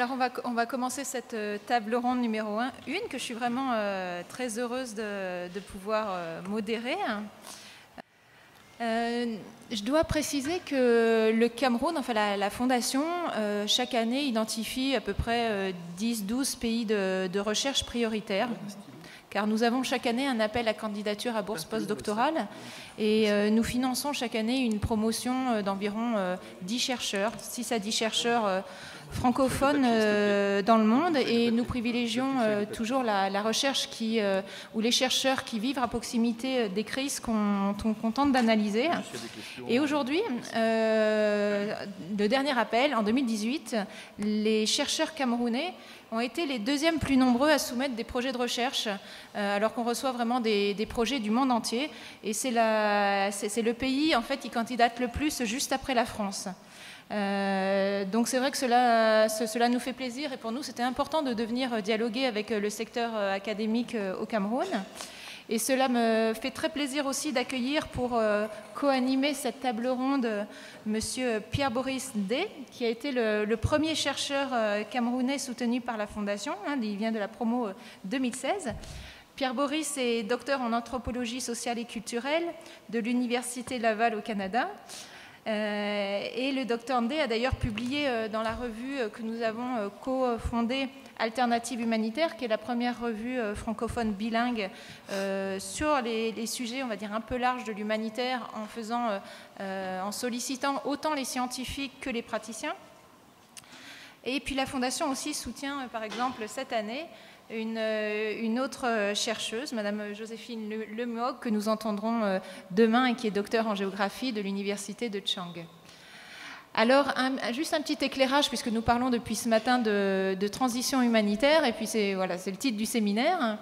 Alors on va, commencer cette euh, table ronde numéro 1, une que je suis vraiment euh, très heureuse de, pouvoir euh, modérer. Je dois préciser que le Cameroun, enfin la, fondation, chaque année identifie à peu près 10-12 pays de, recherche prioritaires. Car nous avons chaque année un appel à candidature à bourse postdoctorale. Et nous finançons chaque année une promotion d'environ euh, 10 chercheurs, 6 à 10 chercheurs francophones euh, dans le monde et nous privilégions euh, toujours la, recherche qui, euh, ou les chercheurs qui vivent à proximité des crises qu'on qu'on tente d'analyser. Et aujourd'hui, euh, le dernier appel, en 2018, les chercheurs camerounais ont été les deuxièmes plus nombreux à soumettre des projets de recherche, euh, alors qu'on reçoit vraiment des, des, projets du monde entier. Et c'est le pays en fait qui candidate le plus juste après la France. Euh, donc c'est vrai que cela, nous fait plaisir et pour nous c'était important de devenir dialoguer avec le secteur euh, académique euh, au Cameroun. Et cela me fait très plaisir aussi d'accueillir pour euh, co-animer cette table ronde euh, Monsieur Pierre-Boris D, qui a été le, premier chercheur euh, camerounais soutenu par la Fondation. Hein, il vient de la promo 2016. Pierre Boris est docteur en anthropologie sociale et culturelle de l'Université Laval au Canada. Euh, et le docteur Ndé a d'ailleurs publié euh, dans la revue euh, que nous avons co-fondée Alternative humanitaire, qui est la première revue francophone bilingue sur les, les, sujets, on va dire, un peu larges de l'humanitaire, en en sollicitant autant les scientifiques que les praticiens. Et puis la Fondation aussi soutient, par exemple, cette année, une, une, autre chercheuse, Madame Joséphine Lemog, que nous entendrons demain et qui est docteur en géographie de l'Université de Chang. Alors, juste un petit éclairage, puisque nous parlons depuis ce matin de, de transition humanitaire, et puis c'est voilà, le titre du séminaire.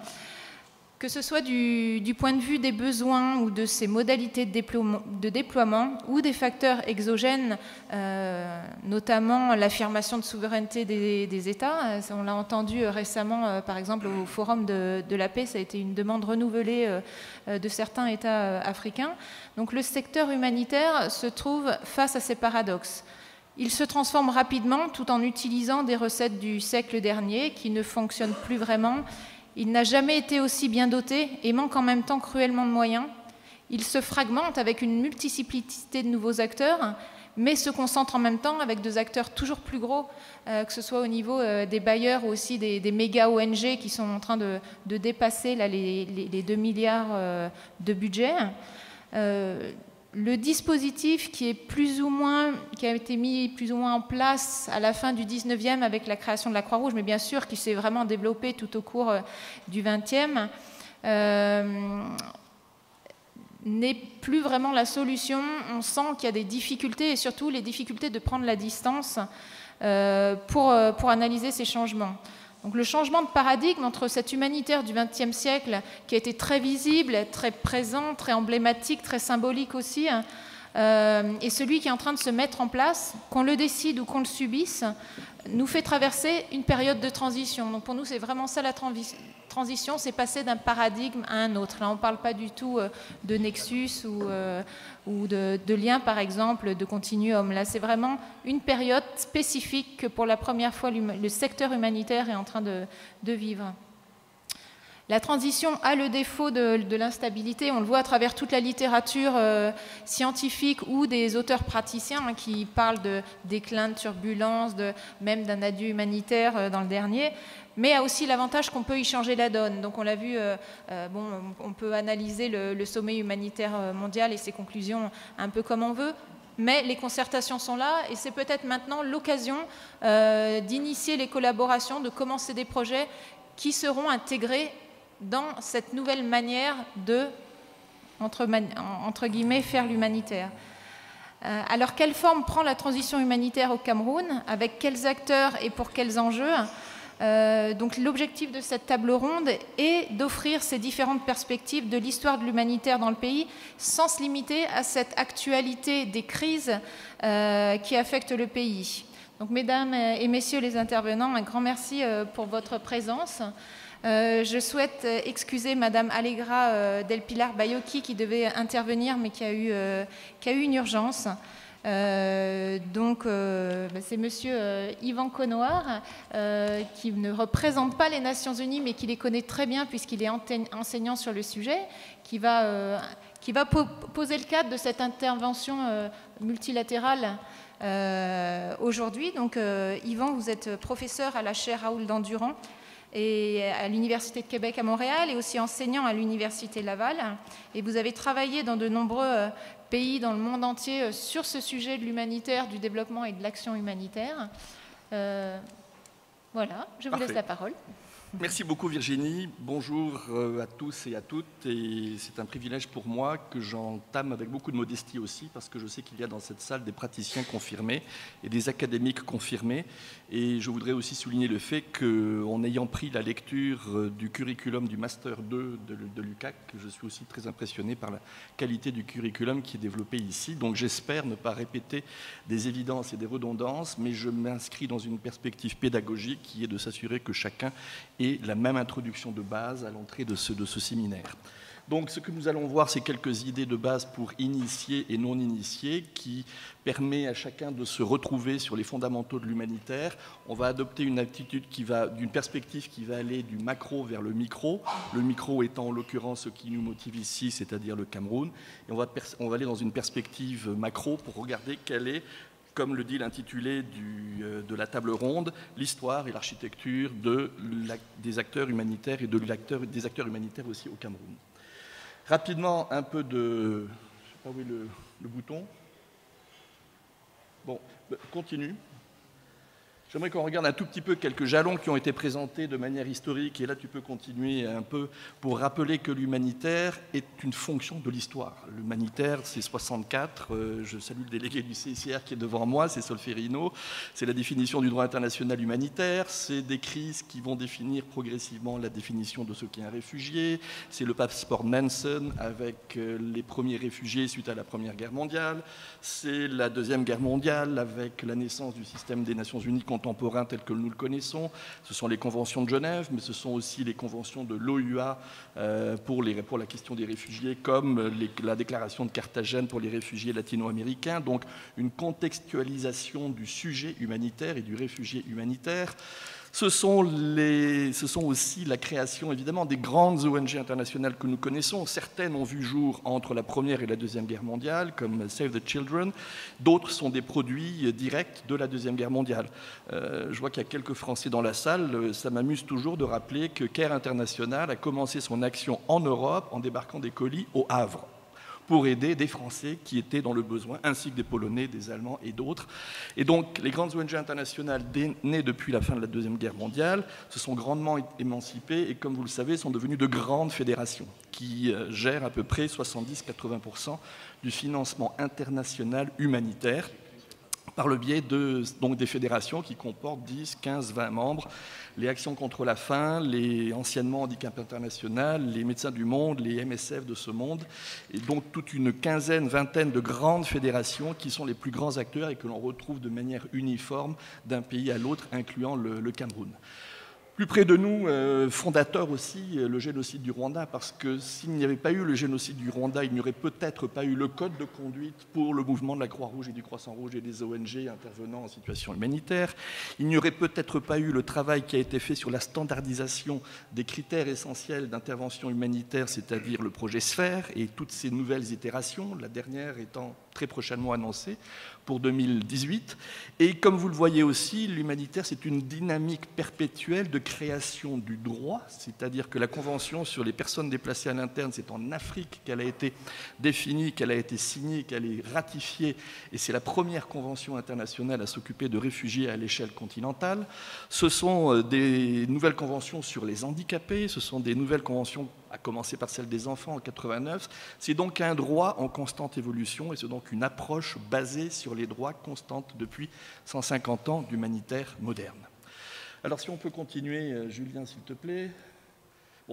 Que ce soit du, point de vue des besoins ou de ses modalités de déploiement, ou des facteurs exogènes, euh, notamment l'affirmation de souveraineté des, États. On l'a entendu récemment, euh, par exemple, au Forum de, la paix, ça a été une demande renouvelée euh, de certains États africains. Donc le secteur humanitaire se trouve face à ces paradoxes. Il se transforme rapidement tout en utilisant des recettes du siècle dernier qui ne fonctionnent plus vraiment il n'a jamais été aussi bien doté et manque en même temps cruellement de moyens. Il se fragmente avec une multiplicité de nouveaux acteurs, mais se concentre en même temps avec des acteurs toujours plus gros, euh, que ce soit au niveau euh, des bailleurs ou aussi des, méga ONG qui sont en train de, dépasser les, les, les, 2 milliards euh, de budget. Euh, le dispositif qui a été mis plus ou moins en place à la fin du 19e avec la création de la Croix-Rouge, mais bien sûr qui s'est vraiment développé tout au cours du 20e, euh, n'est plus vraiment la solution. On sent qu'il y a des difficultés et surtout les difficultés de prendre la distance euh, pour analyser ces changements. Donc le changement de paradigme entre cet humanitaire du XXe siècle, qui a été très visible, très présent, très emblématique, très symbolique aussi, euh, et celui qui est en train de se mettre en place, qu'on le décide ou qu'on le subisse, nous fait traverser une période de transition. Donc pour nous, c'est vraiment ça la transition, c'est passer d'un paradigme à un autre. Là, on ne parle pas du tout euh, de nexus ou, euh, de, lien, par exemple, de continuum. Là, c'est vraiment une période spécifique que pour la première fois, le secteur humanitaire est en train de vivre. La transition a le défaut de, l'instabilité, on le voit à travers toute la littérature euh, scientifique ou des auteurs praticiens hein, qui parlent de déclin, de turbulence, de, même d'un adieu humanitaire euh, dans le dernier, mais a aussi l'avantage qu'on peut y changer la donne. Donc on l'a vu, euh, bon, on peut analyser le, sommet humanitaire mondial et ses conclusions un peu comme on veut, mais les concertations sont là et c'est peut-être maintenant l'occasion d'initier les collaborations, de commencer des projets qui seront intégrés dans cette nouvelle manière de, entre, guillemets, faire l'humanitaire. Euh, alors, quelle forme prend la transition humanitaire au Cameroun? Avec quels acteurs et pour quels enjeux? Euh, donc l'objectif de cette table ronde est d'offrir ces différentes perspectives de l'histoire de l'humanitaire dans le pays sans se limiter à cette actualité des crises euh, qui affectent le pays. Donc mesdames et messieurs les intervenants, un grand merci pour votre présence. Euh, je souhaite excuser Madame Allegra euh, Del Pilar Bayoki qui devait intervenir mais qui a eu, qui a eu une urgence. donc, bah, c'est Monsieur Yvan Conoir, qui ne représente pas les Nations Unies, mais qui les connaît très bien puisqu'il est enseignant sur le sujet, qui va, poser le cadre de cette intervention multilatérale aujourd'hui. Donc, Yvan, vous êtes professeur à la chaire Raoul Dandurand et à l'Université de Québec à Montréal et aussi enseignant à l'Université Laval. Et vous avez travaillé dans de nombreux euh, pays dans le monde entier euh, sur ce sujet de l'humanitaire, du développement et de l'action humanitaire. Euh, voilà, je vous laisse la parole. Merci beaucoup Virginie. Bonjour à tous et à toutes. Et c'est un privilège pour moi que j'entame avec beaucoup de modestie aussi, parce que je sais qu'il y a dans cette salle des praticiens confirmés et des académiques confirmés. Et je voudrais aussi souligner le fait qu'en ayant pris la lecture euh, du curriculum du Master 2 de, l'UCAC, je suis aussi très impressionné par la qualité du curriculum qui est développé ici. Donc j'espère ne pas répéter des évidences et des redondances, mais je m'inscris dans une perspective pédagogique qui est de s'assurer que chacun et la même introduction de base à l'entrée de ce séminaire. Donc ce que nous allons voir, c'est quelques idées de base pour initiés et non initiés qui permet à chacun de se retrouver sur les fondamentaux de l'humanitaire. On va adopter une attitude qui va d'une perspective qui va aller du macro vers le micro, le micro étant en l'occurrence ce qui nous motive ici, c'est-à-dire le Cameroun. Et on va, aller dans une perspective macro pour regarder quelle est comme le dit l'intitulé euh, de la table ronde, l'histoire et l'architecture de des acteurs humanitaires et de des acteurs humanitaires aussi au Cameroun. Rapidement, un peu de... Je ne sais pas où est le, bouton. Bon, bah, continue. J'aimerais qu'on regarde un tout petit peu quelques jalons qui ont été présentés de manière historique, et là tu peux continuer un peu pour rappeler que l'humanitaire est une fonction de l'histoire. L'humanitaire, c'est 64, euh, je salue le délégué du CICR qui est devant moi, c'est Solferino, c'est la définition du droit international humanitaire, c'est des crises qui vont définir progressivement la définition de ce qu'est un réfugié, c'est le passeport Nansen avec euh, les premiers réfugiés suite à la Première Guerre mondiale, c'est la Deuxième Guerre mondiale avec la naissance du système des Nations Unies contemporain tel que nous le connaissons. Ce sont les conventions de Genève, mais ce sont aussi les conventions de l'OUA euh, pour, la question des réfugiés, comme la déclaration de Carthagène pour les réfugiés latino-américains. Donc une contextualisation du sujet humanitaire et du réfugié humanitaire. Ce sont, aussi la création évidemment des grandes ONG internationales que nous connaissons. Certaines ont vu jour entre la Première et la Deuxième Guerre mondiale, comme Save the Children. D'autres sont des produits directs de la Deuxième Guerre mondiale. Euh, je vois qu'il y a quelques Français dans la salle. Ça m'amuse toujours de rappeler que CARE International a commencé son action en Europe en débarquant des colis au Havre pour aider des Français qui étaient dans le besoin, ainsi que des Polonais, des Allemands et d'autres. Et donc, les grandes ONG internationales nées depuis la fin de la Deuxième Guerre mondiale se sont grandement émancipées et, comme vous le savez, sont devenues de grandes fédérations qui euh, gèrent à peu près 70-80% du financement international humanitaire par le biais de, donc des fédérations qui comportent 10, 15, 20 membres, les Actions contre la faim, les anciennement Handicap International, les Médecins du Monde, les MSF de ce monde, et donc toute une quinzaine, vingtaine de grandes fédérations qui sont les plus grands acteurs et que l'on retrouve de manière uniforme d'un pays à l'autre, incluant le Cameroun. Plus près de nous, euh, fondateur aussi, euh, le génocide du Rwanda, parce que s'il n'y avait pas eu le génocide du Rwanda, il n'y aurait peut-être pas eu le code de conduite pour le mouvement de la Croix-Rouge et du Croissant-Rouge et des ONG intervenant en situation humanitaire. Il n'y aurait peut-être pas eu le travail qui a été fait sur la standardisation des critères essentiels d'intervention humanitaire, c'est-à-dire le projet Sphère et toutes ces nouvelles itérations, la dernière étant très prochainement annoncée pour 2018. Et comme vous le voyez aussi, l'humanitaire, c'est une dynamique perpétuelle de création du droit, c'est-à-dire que la Convention sur les personnes déplacées à l'interne, c'est en Afrique qu'elle a été définie, qu'elle a été signée, qu'elle est ratifiée, et c'est la première convention internationale à s'occuper de réfugiés à l'échelle continentale. Ce sont euh, des nouvelles conventions sur les handicapés, ce sont des nouvelles conventions à commencer par celle des enfants en 89. C'est donc un droit en constante évolution et c'est donc une approche basée sur les droits constantes depuis 150 ans d'humanitaire moderne. Alors si on peut continuer, euh, Julien, s'il te plaît.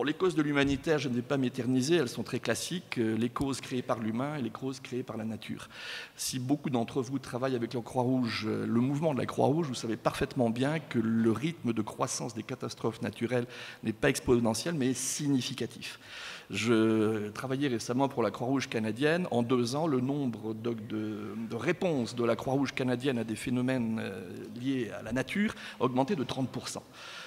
Les causes de l'humanitaire, je ne vais pas m'éterniser, elles sont très classiques, euh, les causes créées par l'humain et les causes créées par la nature. Si beaucoup d'entre vous travaillent avec la Croix-Rouge, euh, le mouvement de la Croix-Rouge, vous savez parfaitement bien que le rythme de croissance des catastrophes naturelles n'est pas exponentiel, mais significatif. Je travaillais récemment pour la Croix-Rouge canadienne. En deux ans, le nombre de, réponses de la Croix-Rouge canadienne à des phénomènes euh, liés à la nature a augmenté de 30%.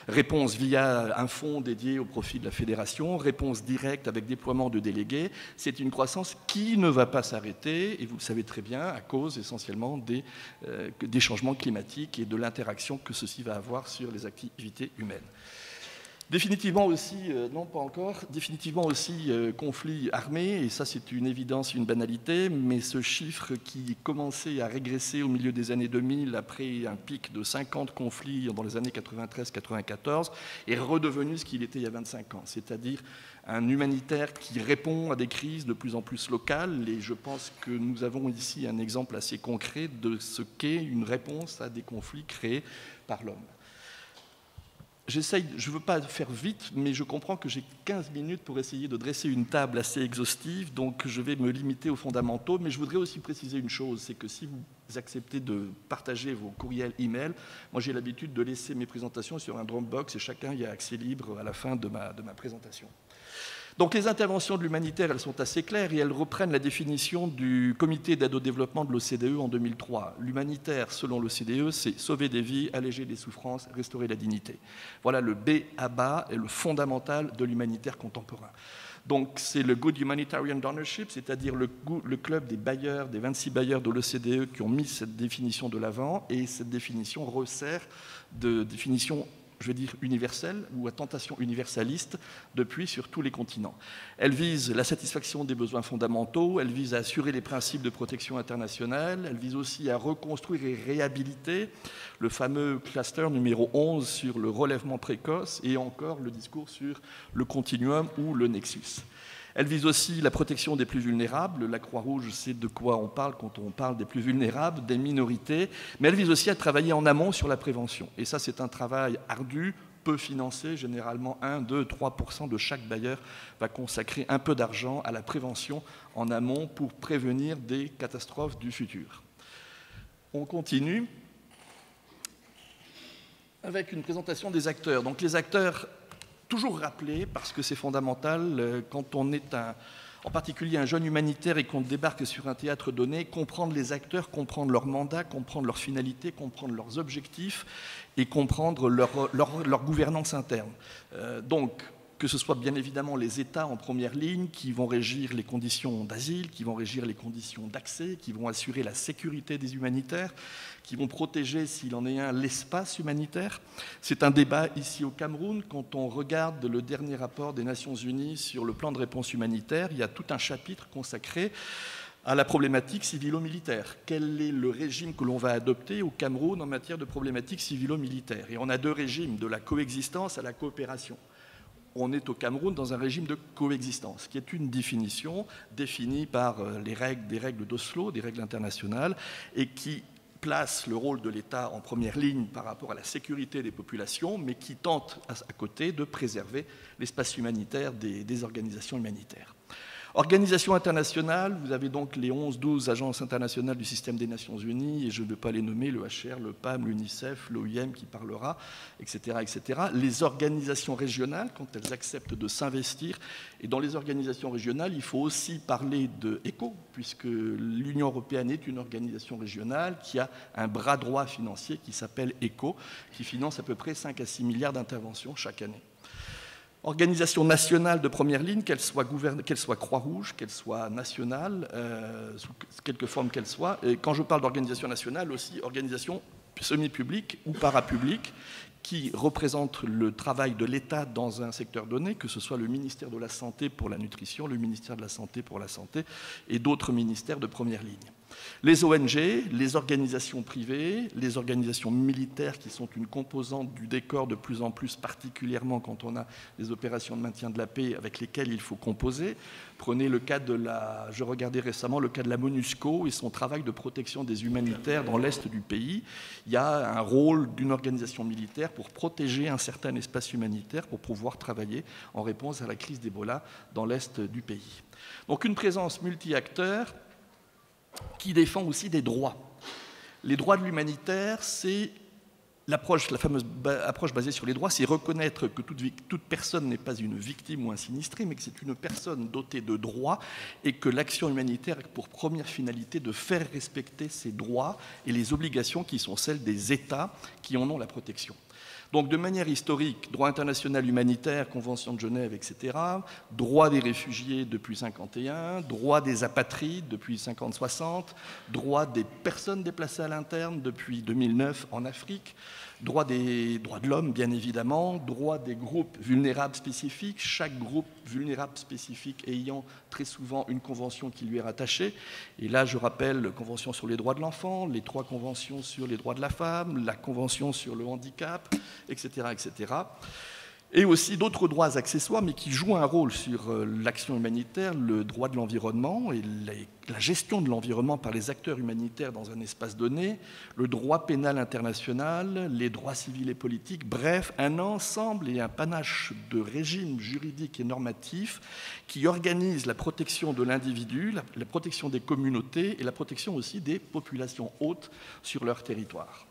Réponse via un fonds dédié au profit de la fédération, réponse directe avec déploiement de délégués. C'est une croissance qui ne va pas s'arrêter, et vous le savez très bien, à cause essentiellement des, euh, changements climatiques et de l'interaction que ceci va avoir sur les activités humaines. Définitivement aussi, euh, non pas encore, définitivement aussi euh, conflit et ça c'est une évidence, une banalité, mais ce chiffre qui commençait à régresser au milieu des années 2000 après un pic de 50 conflits dans les années 93-94 est redevenu ce qu'il était il y a 25 ans, c'est-à-dire un humanitaire qui répond à des crises de plus en plus locales, et je pense que nous avons ici un exemple assez concret de ce qu'est une réponse à des conflits créés par l'homme j'essaye, je ne veux pas faire vite, mais je comprends que j'ai 15 minutes pour essayer de dresser une table assez exhaustive, donc je vais me limiter aux fondamentaux. Mais je voudrais aussi préciser une chose, c'est que si vous acceptez de partager vos courriels e-mail, moi j'ai l'habitude de laisser mes présentations sur un Dropbox et chacun y a accès libre à la fin de ma, de ma présentation. Donc les interventions de l'humanitaire, elles sont assez claires et elles reprennent la définition du comité d'aide au développement de l'OCDE en 2003. L'humanitaire, selon l'OCDE, c'est sauver des vies, alléger des souffrances, restaurer la dignité. Voilà le B à bas et le fondamental de l'humanitaire contemporain. Donc c'est le Good Humanitarian Donorship, c'est-à-dire le, club des bailleurs, des 26 bailleurs de l'OCDE qui ont mis cette définition de l'avant, et cette définition resserre de définitions je veux dire, universelle ou à tentation universaliste depuis sur tous les continents. Elle vise la satisfaction des besoins fondamentaux, elle vise à assurer les principes de protection internationale, elle vise aussi à reconstruire et réhabiliter le fameux cluster numéro 11 sur le relèvement précoce et encore le discours sur le continuum ou le nexus. Elle vise aussi la protection des plus vulnérables. La Croix-Rouge sait de quoi on parle quand on parle des plus vulnérables, des minorités. Mais elle vise aussi à travailler en amont sur la prévention. Et ça, c'est un travail ardu, peu financé. Généralement, 1, 2, 3% de chaque bailleur va consacrer un peu d'argent à la prévention en amont pour prévenir des catastrophes du futur. On continue avec une présentation des acteurs. Donc les acteurs toujours rappeler, parce que c'est fondamental, euh, quand on est un, en particulier un jeune humanitaire et qu'on débarque sur un théâtre donné, comprendre les acteurs, comprendre leur mandat, comprendre leur finalité, comprendre leurs objectifs et comprendre leur, leur, gouvernance interne. Euh, donc, que ce soit bien évidemment les États en première ligne qui vont régir les conditions d'asile, qui vont régir les conditions d'accès, qui vont assurer la sécurité des humanitaires, qui vont protéger, s'il en est un, l'espace humanitaire. C'est un débat ici au Cameroun. Quand on regarde le dernier rapport des Nations Unies sur le plan de réponse humanitaire, il y a tout un chapitre consacré à la problématique civilo-militaire. Quel est le régime que l'on va adopter au Cameroun en matière de problématique civilo-militaire? Et on a deux régimes, de la coexistence à la coopération on est au Cameroun dans un régime de coexistence, qui est une définition définie par euh, les règles, des règles d'Oslo, des règles internationales, et qui place le rôle de l'État en première ligne par rapport à la sécurité des populations, mais qui tente à, côté de préserver l'espace humanitaire des organisations humanitaires. Organisation internationale, vous avez donc les 11-12 agences internationales du système des Nations Unies, et je ne vais pas les nommer, le HR, le PAM, l'UNICEF, l'OIM qui parlera, etc., etc. Les organisations régionales, quand elles acceptent de s'investir, et dans les organisations régionales, il faut aussi parler de ECHO, puisque l'Union européenne est une organisation régionale qui a un bras droit financier qui s'appelle ECHO, qui finance à peu près 5 à 6 milliards d'interventions chaque année. Organisation nationale de première ligne, qu'elle soit, soit Croix-Rouge, qu'elle soit nationale, euh, sous quelque forme qu'elle soit. Et quand je parle d'organisation nationale, aussi organisation semi-publique ou parapublique, qui représente le travail de l'État dans un secteur donné, que ce soit le ministère de la Santé pour la nutrition, le ministère de la Santé pour la santé et d'autres ministères de première ligne. Les ONG, les organisations privées, les organisations militaires qui sont une composante du décor de plus en plus, particulièrement quand on a des opérations de maintien de la paix avec lesquelles il faut composer. Prenez le cas de la, je regardais récemment le cas de la MONUSCO et son travail de protection des humanitaires dans l'est du pays. Il y a un rôle d'une organisation militaire pour protéger un certain espace humanitaire pour pouvoir travailler en réponse à la crise d'Ebola dans l'est du pays. Donc une présence multi-acteurs qui défend aussi des droits. Les droits de l'humanitaire, c'est L'approche, la fameuse approche basée sur les droits, c'est reconnaître que toute, toute personne n'est pas une victime ou un sinistré, mais que c'est une personne dotée de droits et que l'action humanitaire a pour première finalité de faire respecter ces droits et les obligations qui sont celles des États qui en ont la protection. Donc de manière historique, droit international humanitaire, Convention de Genève, etc., droit des réfugiés depuis 1951, droit des apatrides depuis 50-60, droit des personnes déplacées à l'interne depuis 2009 en Afrique, droit des droits de l'homme, bien évidemment, droit des groupes vulnérables spécifiques, chaque groupe vulnérable spécifique ayant très souvent une convention qui lui est rattachée. Et là, je rappelle la Convention sur les droits de l'enfant, les trois conventions sur les droits de la femme, la Convention sur le handicap, etc. etc et aussi d'autres droits accessoires, mais qui jouent un rôle sur euh, l'action humanitaire, le droit de l'environnement et la gestion de l'environnement par les acteurs humanitaires dans un espace donné, le droit pénal international, les droits civils et politiques, bref, un ensemble et un panache de régimes juridiques et normatifs qui organisent la protection de l'individu, la protection des communautés et la protection aussi des populations hautes sur leur territoire.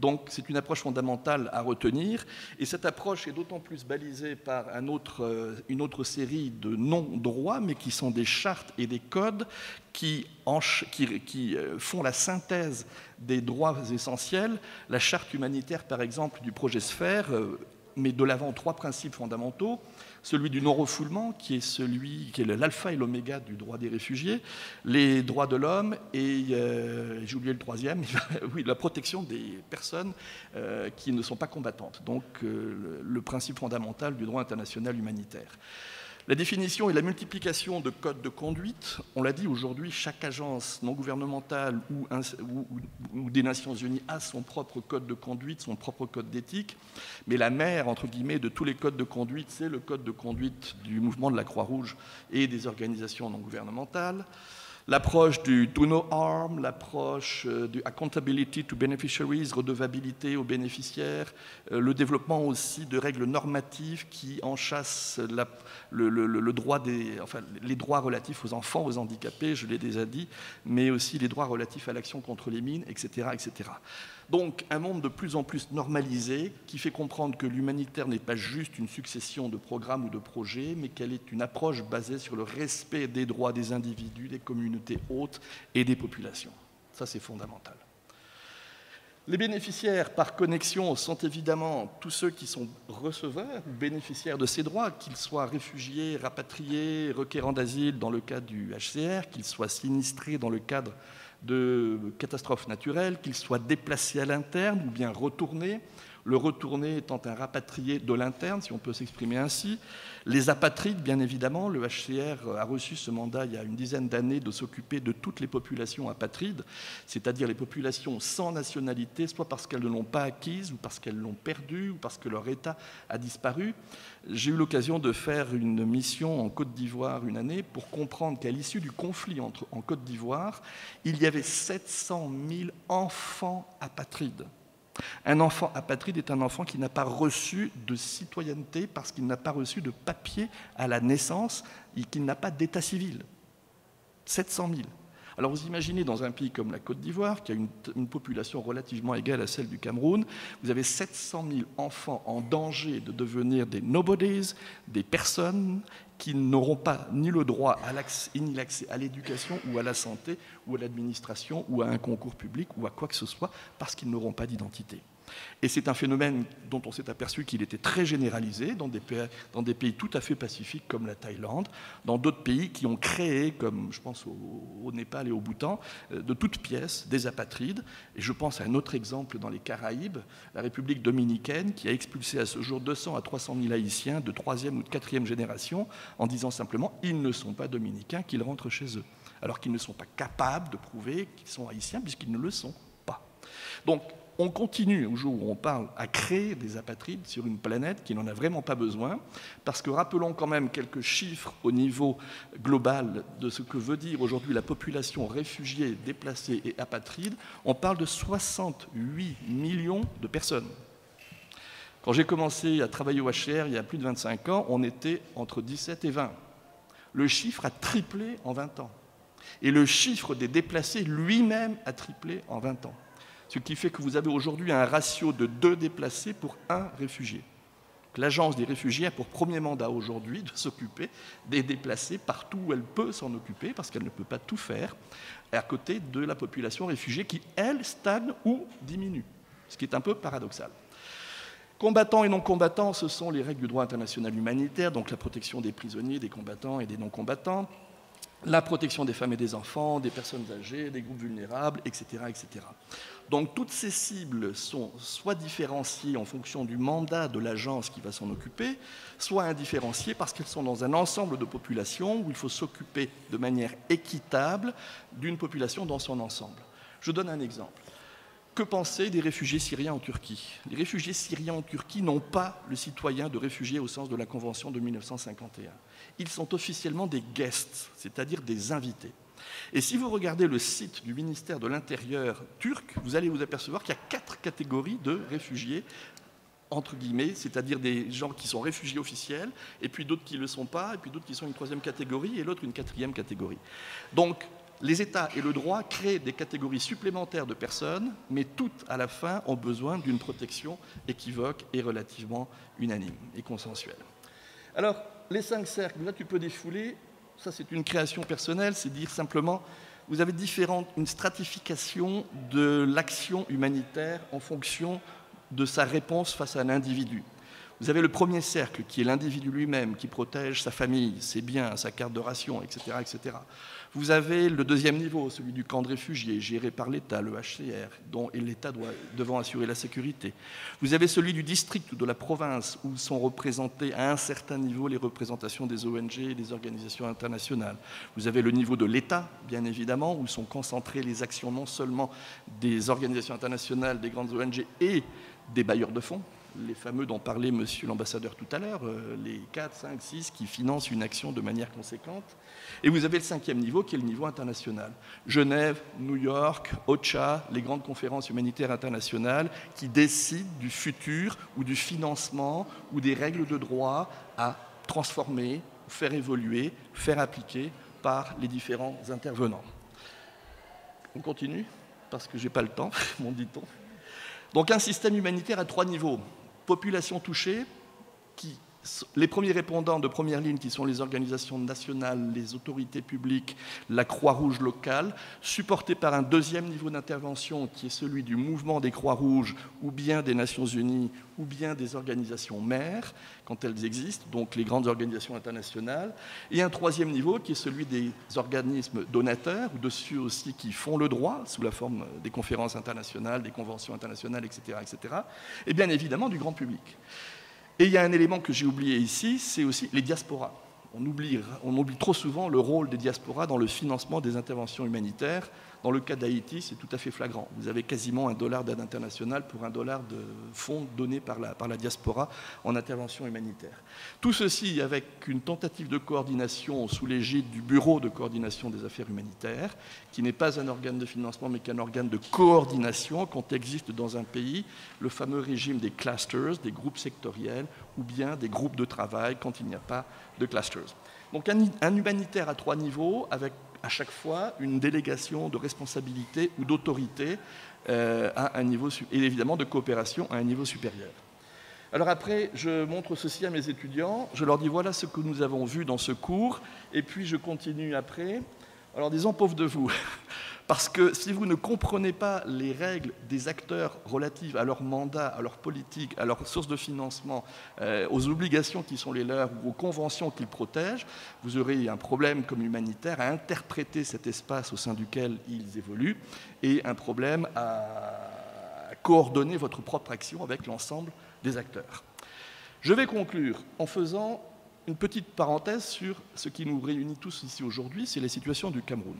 Donc c'est une approche fondamentale à retenir. Et cette approche est d'autant plus balisée par euh, une autre série de non-droits, mais qui sont des chartes et des codes qui, euh, font la synthèse des droits essentiels. La charte humanitaire, par exemple, du projet Sphère euh, met de l'avant trois principes fondamentaux celui du non-refoulement, qui est celui qui l'alpha et l'oméga du droit des réfugiés, les droits de l'homme et, euh, j'ai oublié le troisième, oui, la protection des personnes euh, qui ne sont pas combattantes, donc euh, le principe fondamental du droit international humanitaire. La définition et la multiplication de codes de conduite, on l'a dit aujourd'hui, chaque agence non gouvernementale ou, des Nations Unies a son propre code de conduite, son propre code d'éthique, mais la mère, entre guillemets, de tous les codes de conduite, c'est le code de conduite du mouvement de la Croix-Rouge et des organisations non gouvernementales l'approche du do no harm, l'approche euh, du accountability to beneficiaries, redevabilité aux bénéficiaires, euh, le développement aussi de règles normatives qui enchassent les droits relatifs aux enfants, aux handicapés, je l'ai déjà dit, mais aussi les droits relatifs à l'action contre les mines, etc., etc. Donc un monde de plus en plus normalisé qui fait comprendre que l'humanitaire n'est pas juste une succession de programmes ou de projets, mais qu'elle est une approche basée sur le respect des droits des individus, des communautés hautes et des populations. Ça, c'est fondamental. Les bénéficiaires par connexion sont évidemment tous ceux qui sont receveurs ou bénéficiaires de ces droits, qu'ils soient réfugiés, rapatriés, requérants d'asile dans le cadre du HCR, qu'ils soient sinistrés dans le cadre de catastrophes naturelles, qu'ils soient déplacés à l'interne ou bien retournés, le retourné étant un rapatrié de l'interne, si on peut s'exprimer ainsi. Les apatrides, bien évidemment, le HCR a reçu ce mandat il y a une dizaine d'années de s'occuper de toutes les populations apatrides, c'est-à-dire les populations sans nationalité, soit parce qu'elles ne l'ont pas acquise, ou parce qu'elles l'ont perdue, ou parce que leur État a disparu. J'ai eu l'occasion de faire une mission en Côte d'Ivoire une année pour comprendre qu'à l'issue du conflit en Côte d'Ivoire, il y avait 700 000 enfants apatrides. Un enfant apatride est un enfant qui n'a pas reçu de citoyenneté parce qu'il n'a pas reçu de papier à la naissance et qu'il n'a pas d'état civil. 700 000. Alors vous imaginez dans un pays comme la Côte d'Ivoire, qui a une, population relativement égale à celle du Cameroun, vous avez 700 000 enfants en danger de devenir des nobodies, des personnes qui n'auront pas ni le droit à ni l'accès à l'éducation ou à la santé ou à l'administration ou à un concours public ou à quoi que ce soit parce qu'ils n'auront pas d'identité. Et c'est un phénomène dont on s'est aperçu qu'il était très généralisé dans des, pays, tout à fait pacifiques comme la Thaïlande, dans d'autres pays qui ont créé, comme je pense au, Népal et au Bhoutan, euh, de toutes pièces des apatrides. Et je pense à un autre exemple dans les Caraïbes, la République dominicaine, qui a expulsé à ce jour 200 à 300 000 Haïtiens de troisième ou de quatrième génération en disant simplement ils ne sont pas dominicains, qu'ils rentrent chez eux. Alors qu'ils ne sont pas capables de prouver qu'ils sont haïtiens puisqu'ils ne le sont pas. Donc on continue, au jour où on parle, à créer des apatrides sur une planète qui n'en a vraiment pas besoin, parce que rappelons quand même quelques chiffres au niveau global de ce que veut dire aujourd'hui la population réfugiée, déplacée et apatride. On parle de 68 millions de personnes. Quand j'ai commencé à travailler au HCR il y a plus de 25 ans, on était entre 17 et 20. Le chiffre a triplé en 20 ans. Et le chiffre des déplacés lui-même a triplé en 20 ans. Ce qui fait que vous avez aujourd'hui un ratio de deux déplacés pour un réfugié. L'Agence des réfugiés a pour premier mandat aujourd'hui de s'occuper des déplacés partout où elle peut s'en occuper, parce qu'elle ne peut pas tout faire, à côté de la population réfugiée qui, elle, stagne ou diminue, ce qui est un peu paradoxal. Combattants et non-combattants, ce sont les règles du droit international humanitaire, donc la protection des prisonniers, des combattants et des non-combattants, la protection des femmes et des enfants, des personnes âgées, des groupes vulnérables, etc. Donc toutes ces cibles sont soit différenciées en fonction du mandat de l'agence qui va s'en occuper, soit indifférenciées parce qu'elles sont dans un ensemble de populations où il faut s'occuper de manière équitable d'une population dans son ensemble. Je donne un exemple. Que penser des réfugiés syriens en Turquie? Les réfugiés syriens en Turquie n'ont pas le citoyen de réfugié au sens de la Convention de 1951 ils sont officiellement des guests, c'est-à-dire des invités. Et si vous regardez le site du ministère de l'Intérieur turc, vous allez vous apercevoir qu'il y a quatre catégories de réfugiés entre guillemets, c'est-à-dire des gens qui sont réfugiés officiels, et puis d'autres qui ne le sont pas, et puis d'autres qui sont une troisième catégorie, et l'autre une quatrième catégorie. Donc, les États et le droit créent des catégories supplémentaires de personnes, mais toutes, à la fin, ont besoin d'une protection équivoque et relativement unanime et consensuelle. Alors, les cinq cercles, là tu peux défouler, ça c'est une création personnelle, c'est dire simplement, vous avez différentes, une stratification de l'action humanitaire en fonction de sa réponse face à un individu. Vous avez le premier cercle qui est l'individu lui-même, qui protège sa famille, ses biens, sa carte de ration, etc. etc. Vous avez le deuxième niveau, celui du camp de réfugiés, géré par l'État, le HCR, dont l'État doit devant assurer la sécurité. Vous avez celui du district ou de la province, où sont représentées à un certain niveau les représentations des ONG et des organisations internationales. Vous avez le niveau de l'État, bien évidemment, où sont concentrées les actions non seulement des organisations internationales, des grandes ONG et des bailleurs de fonds, les fameux dont parlait monsieur l'ambassadeur tout à l'heure, euh, les 4, 5, 6 qui financent une action de manière conséquente. Et vous avez le cinquième niveau qui est le niveau international. Genève, New York, OCHA, les grandes conférences humanitaires internationales qui décident du futur ou du financement ou des règles de droit à transformer, faire évoluer, faire appliquer par les différents intervenants. On continue parce que je n'ai pas le temps, mon dit-on. Donc un système humanitaire à trois niveaux. Population touchée, qui les premiers répondants de première ligne, qui sont les organisations nationales, les autorités publiques, la Croix-Rouge locale, supportés par un deuxième niveau d'intervention qui est celui du mouvement des Croix-Rouges ou bien des Nations Unies ou bien des organisations mères, quand elles existent, donc les grandes organisations internationales, et un troisième niveau qui est celui des organismes donateurs ou de ceux aussi qui font le droit sous la forme des conférences internationales, des conventions internationales, etc., etc., et bien évidemment du grand public. Et il y a un élément que j'ai oublié ici, c'est aussi les diasporas. On oublie, trop souvent le rôle des diasporas dans le financement des interventions humanitaires. Dans le cas d'Haïti, c'est tout à fait flagrant. Vous avez quasiment un dollar d'aide internationale pour un dollar de fonds donnés par la, par la diaspora en intervention humanitaire. Tout ceci avec une tentative de coordination sous l'égide du Bureau de coordination des affaires humanitaires, qui n'est pas un organe de financement, mais qu'un organe de coordination quand existe dans un pays le fameux régime des clusters, des groupes sectoriels, ou bien des groupes de travail quand il n'y a pas de clusters. Donc un, un humanitaire à trois niveaux, avec à chaque fois une délégation de responsabilité ou d'autorité euh, à un niveau et évidemment de coopération à un niveau supérieur. Alors après, je montre ceci à mes étudiants, je leur dis voilà ce que nous avons vu dans ce cours, et puis je continue après. Alors disons pauvre de vous, parce que si vous ne comprenez pas les règles des acteurs relatives à leur mandat, à leur politique, à leurs sources de financement, euh, aux obligations qui sont les leurs ou aux conventions qu'ils protègent, vous aurez un problème comme humanitaire à interpréter cet espace au sein duquel ils évoluent et un problème à coordonner votre propre action avec l'ensemble des acteurs. Je vais conclure en faisant une petite parenthèse sur ce qui nous réunit tous ici aujourd'hui, c'est la situation du Cameroun.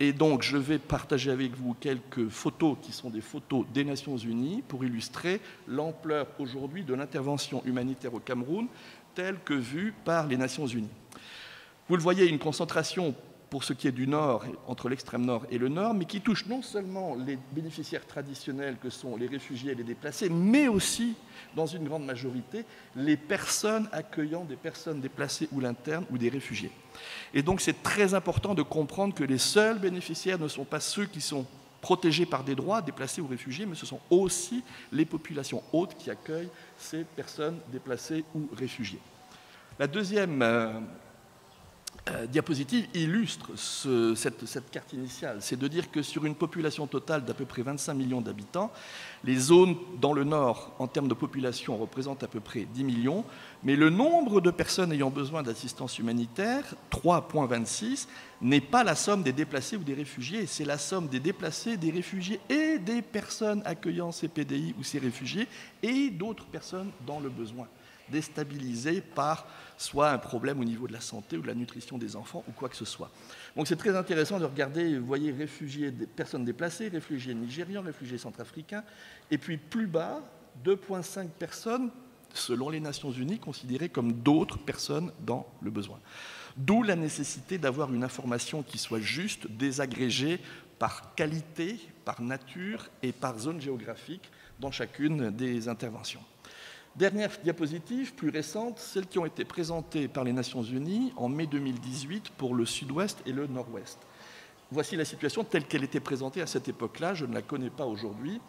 Et donc, je vais partager avec vous quelques photos qui sont des photos des Nations Unies pour illustrer l'ampleur aujourd'hui de l'intervention humanitaire au Cameroun telle que vue par les Nations Unies. Vous le voyez, une concentration pour ce qui est du nord, entre l'extrême nord et le nord, mais qui touche non seulement les bénéficiaires traditionnels que sont les réfugiés et les déplacés, mais aussi, dans une grande majorité, les personnes accueillant des personnes déplacées ou l'internes ou des réfugiés. Et donc c'est très important de comprendre que les seuls bénéficiaires ne sont pas ceux qui sont protégées par des droits, déplacés ou réfugiés, mais ce sont aussi les populations hautes qui accueillent ces personnes déplacées ou réfugiées. La deuxième euh, diapositive illustre cette, carte initiale. C'est de dire que sur une population totale d'à peu près 25 millions d'habitants, les zones dans le nord, en termes de population, représentent à peu près 10 millions, mais le nombre de personnes ayant besoin d'assistance humanitaire, 3,26, n'est pas la somme des déplacés ou des réfugiés, c'est la somme des déplacés, des réfugiés et des personnes accueillant ces PDI ou ces réfugiés et d'autres personnes dans le besoin déstabilisés par soit un problème au niveau de la santé ou de la nutrition des enfants ou quoi que ce soit. Donc c'est très intéressant de regarder, vous voyez, réfugiés, personnes déplacées, réfugiés nigérians, réfugiés centrafricains, et puis plus bas, 2,5 personnes, selon les Nations Unies, considérées comme d'autres personnes dans le besoin. D'où la nécessité d'avoir une information qui soit juste, désagrégée par qualité, par nature et par zone géographique dans chacune des interventions. Dernière diapositive, plus récente, celles qui ont été présentées par les Nations Unies en mai 2018 pour le sud-ouest et le nord-ouest. Voici la situation telle qu'elle était présentée à cette époque-là, je ne la connais pas aujourd'hui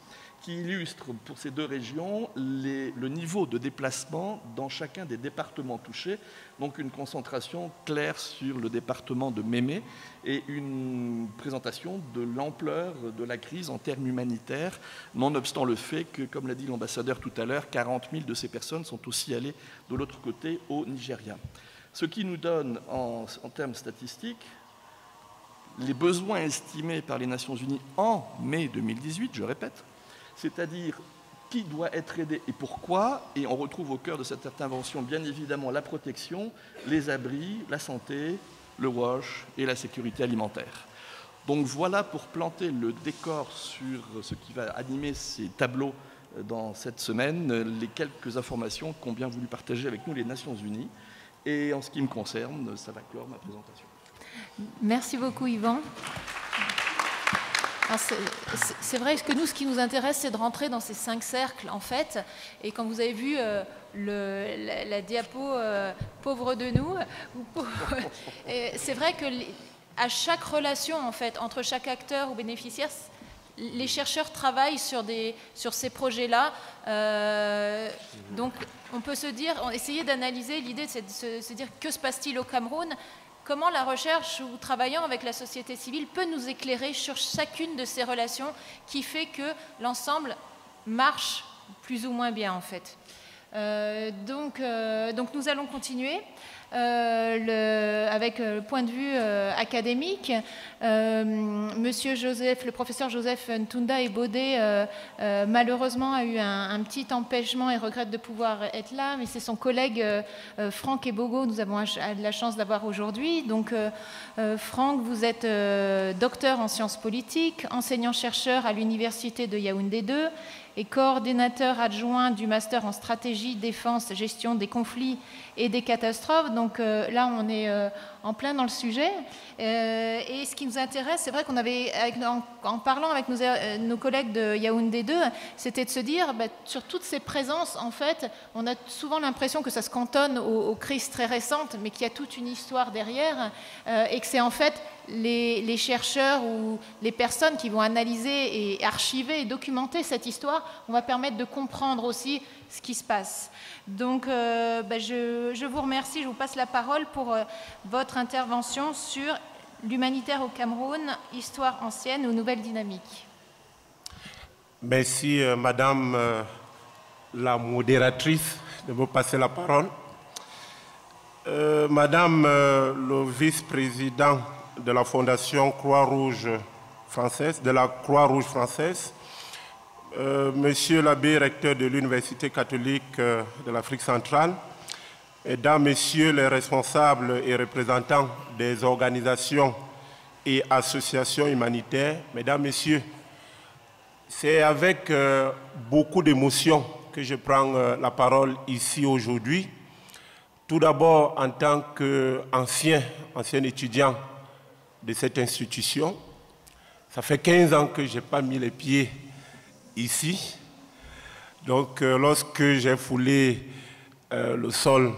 qui illustre pour ces deux régions le niveau de déplacement dans chacun des départements touchés. Donc une concentration claire sur le département de Mémé et une présentation de l'ampleur de la crise en termes humanitaires, nonobstant le fait que, comme l'a dit l'ambassadeur tout à l'heure, 40 000 de ces personnes sont aussi allées de l'autre côté au Nigeria. Ce qui nous donne, en, en termes statistiques, les besoins estimés par les Nations Unies en mai 2018, je répète, c'est-à-dire qui doit être aidé et pourquoi. Et on retrouve au cœur de cette intervention, bien évidemment, la protection, les abris, la santé, le wash et la sécurité alimentaire. Donc voilà pour planter le décor sur ce qui va animer ces tableaux euh, dans cette semaine, les quelques informations qu'ont bien voulu partager avec nous les Nations Unies. Et en ce qui me concerne, ça va clore ma présentation. Merci beaucoup Yvan. C'est vrai que nous, ce qui nous intéresse, c'est de rentrer dans ces cinq cercles, en fait. Et quand vous avez vu euh, la, diapo euh, pauvre de nous, c'est vrai que à chaque relation, en fait, entre chaque acteur ou bénéficiaire, les chercheurs travaillent sur, ces projets-là. Euh, donc, on peut se dire, essayer d'analyser, l'idée, c'est de se dire que se passe-t-il au Cameroun? Comment la recherche ou travaillant avec la société civile peut nous éclairer sur chacune de ces relations qui fait que l'ensemble marche plus ou moins bien en fait. Euh, donc, euh, donc nous allons continuer. Euh, avec le point de vue académique. Monsieur Joseph, le professeur Joseph Ntunda et Baudet, malheureusement, a eu un, petit empêchement et regrette de pouvoir être là, mais c'est son collègue Franck Ebogo, nous avons la chance d'avoir aujourd'hui. Donc, Franck, vous êtes docteur en sciences politiques, enseignant-chercheur à l'Université de Yaoundé 2 et coordinateur adjoint du master en stratégie, défense, gestion des conflits et des catastrophes. Donc euh, là, on est euh, en plein dans le sujet. Euh, et ce qui nous intéresse, c'est vrai qu'on avait, en, parlant avec nos, collègues de Yaoundé 2, c'était de se dire, bah, sur toutes ces présences, en fait, on a souvent l'impression que ça se cantonne aux, crises très récentes, mais qu'il y a toute une histoire derrière, et que c'est en fait les, chercheurs ou les personnes qui vont analyser et archiver et documenter cette histoire, on va permettre de comprendre aussi ce qui se passe. Donc, euh, ben, je, vous remercie, je vous passe la parole pour euh, votre intervention sur l'humanitaire au Cameroun, histoire ancienne ou nouvelle dynamique. Merci, euh, Madame la modératrice, de me passer la parole. Madame le vice-président de la Fondation Croix-Rouge française, de la Croix-Rouge française, euh, monsieur l'abbé recteur de l'Université catholique euh, de l'Afrique centrale, Mesdames, Messieurs les responsables et représentants des organisations et associations humanitaires, Mesdames, Messieurs, c'est avec euh, beaucoup d'émotion que je prends la parole ici aujourd'hui. Tout d'abord en tant qu'ancien ancien étudiant de cette institution. Ça fait 15 ans que je n'ai pas mis les pieds ici. Donc, euh, lorsque j'ai foulé euh, le sol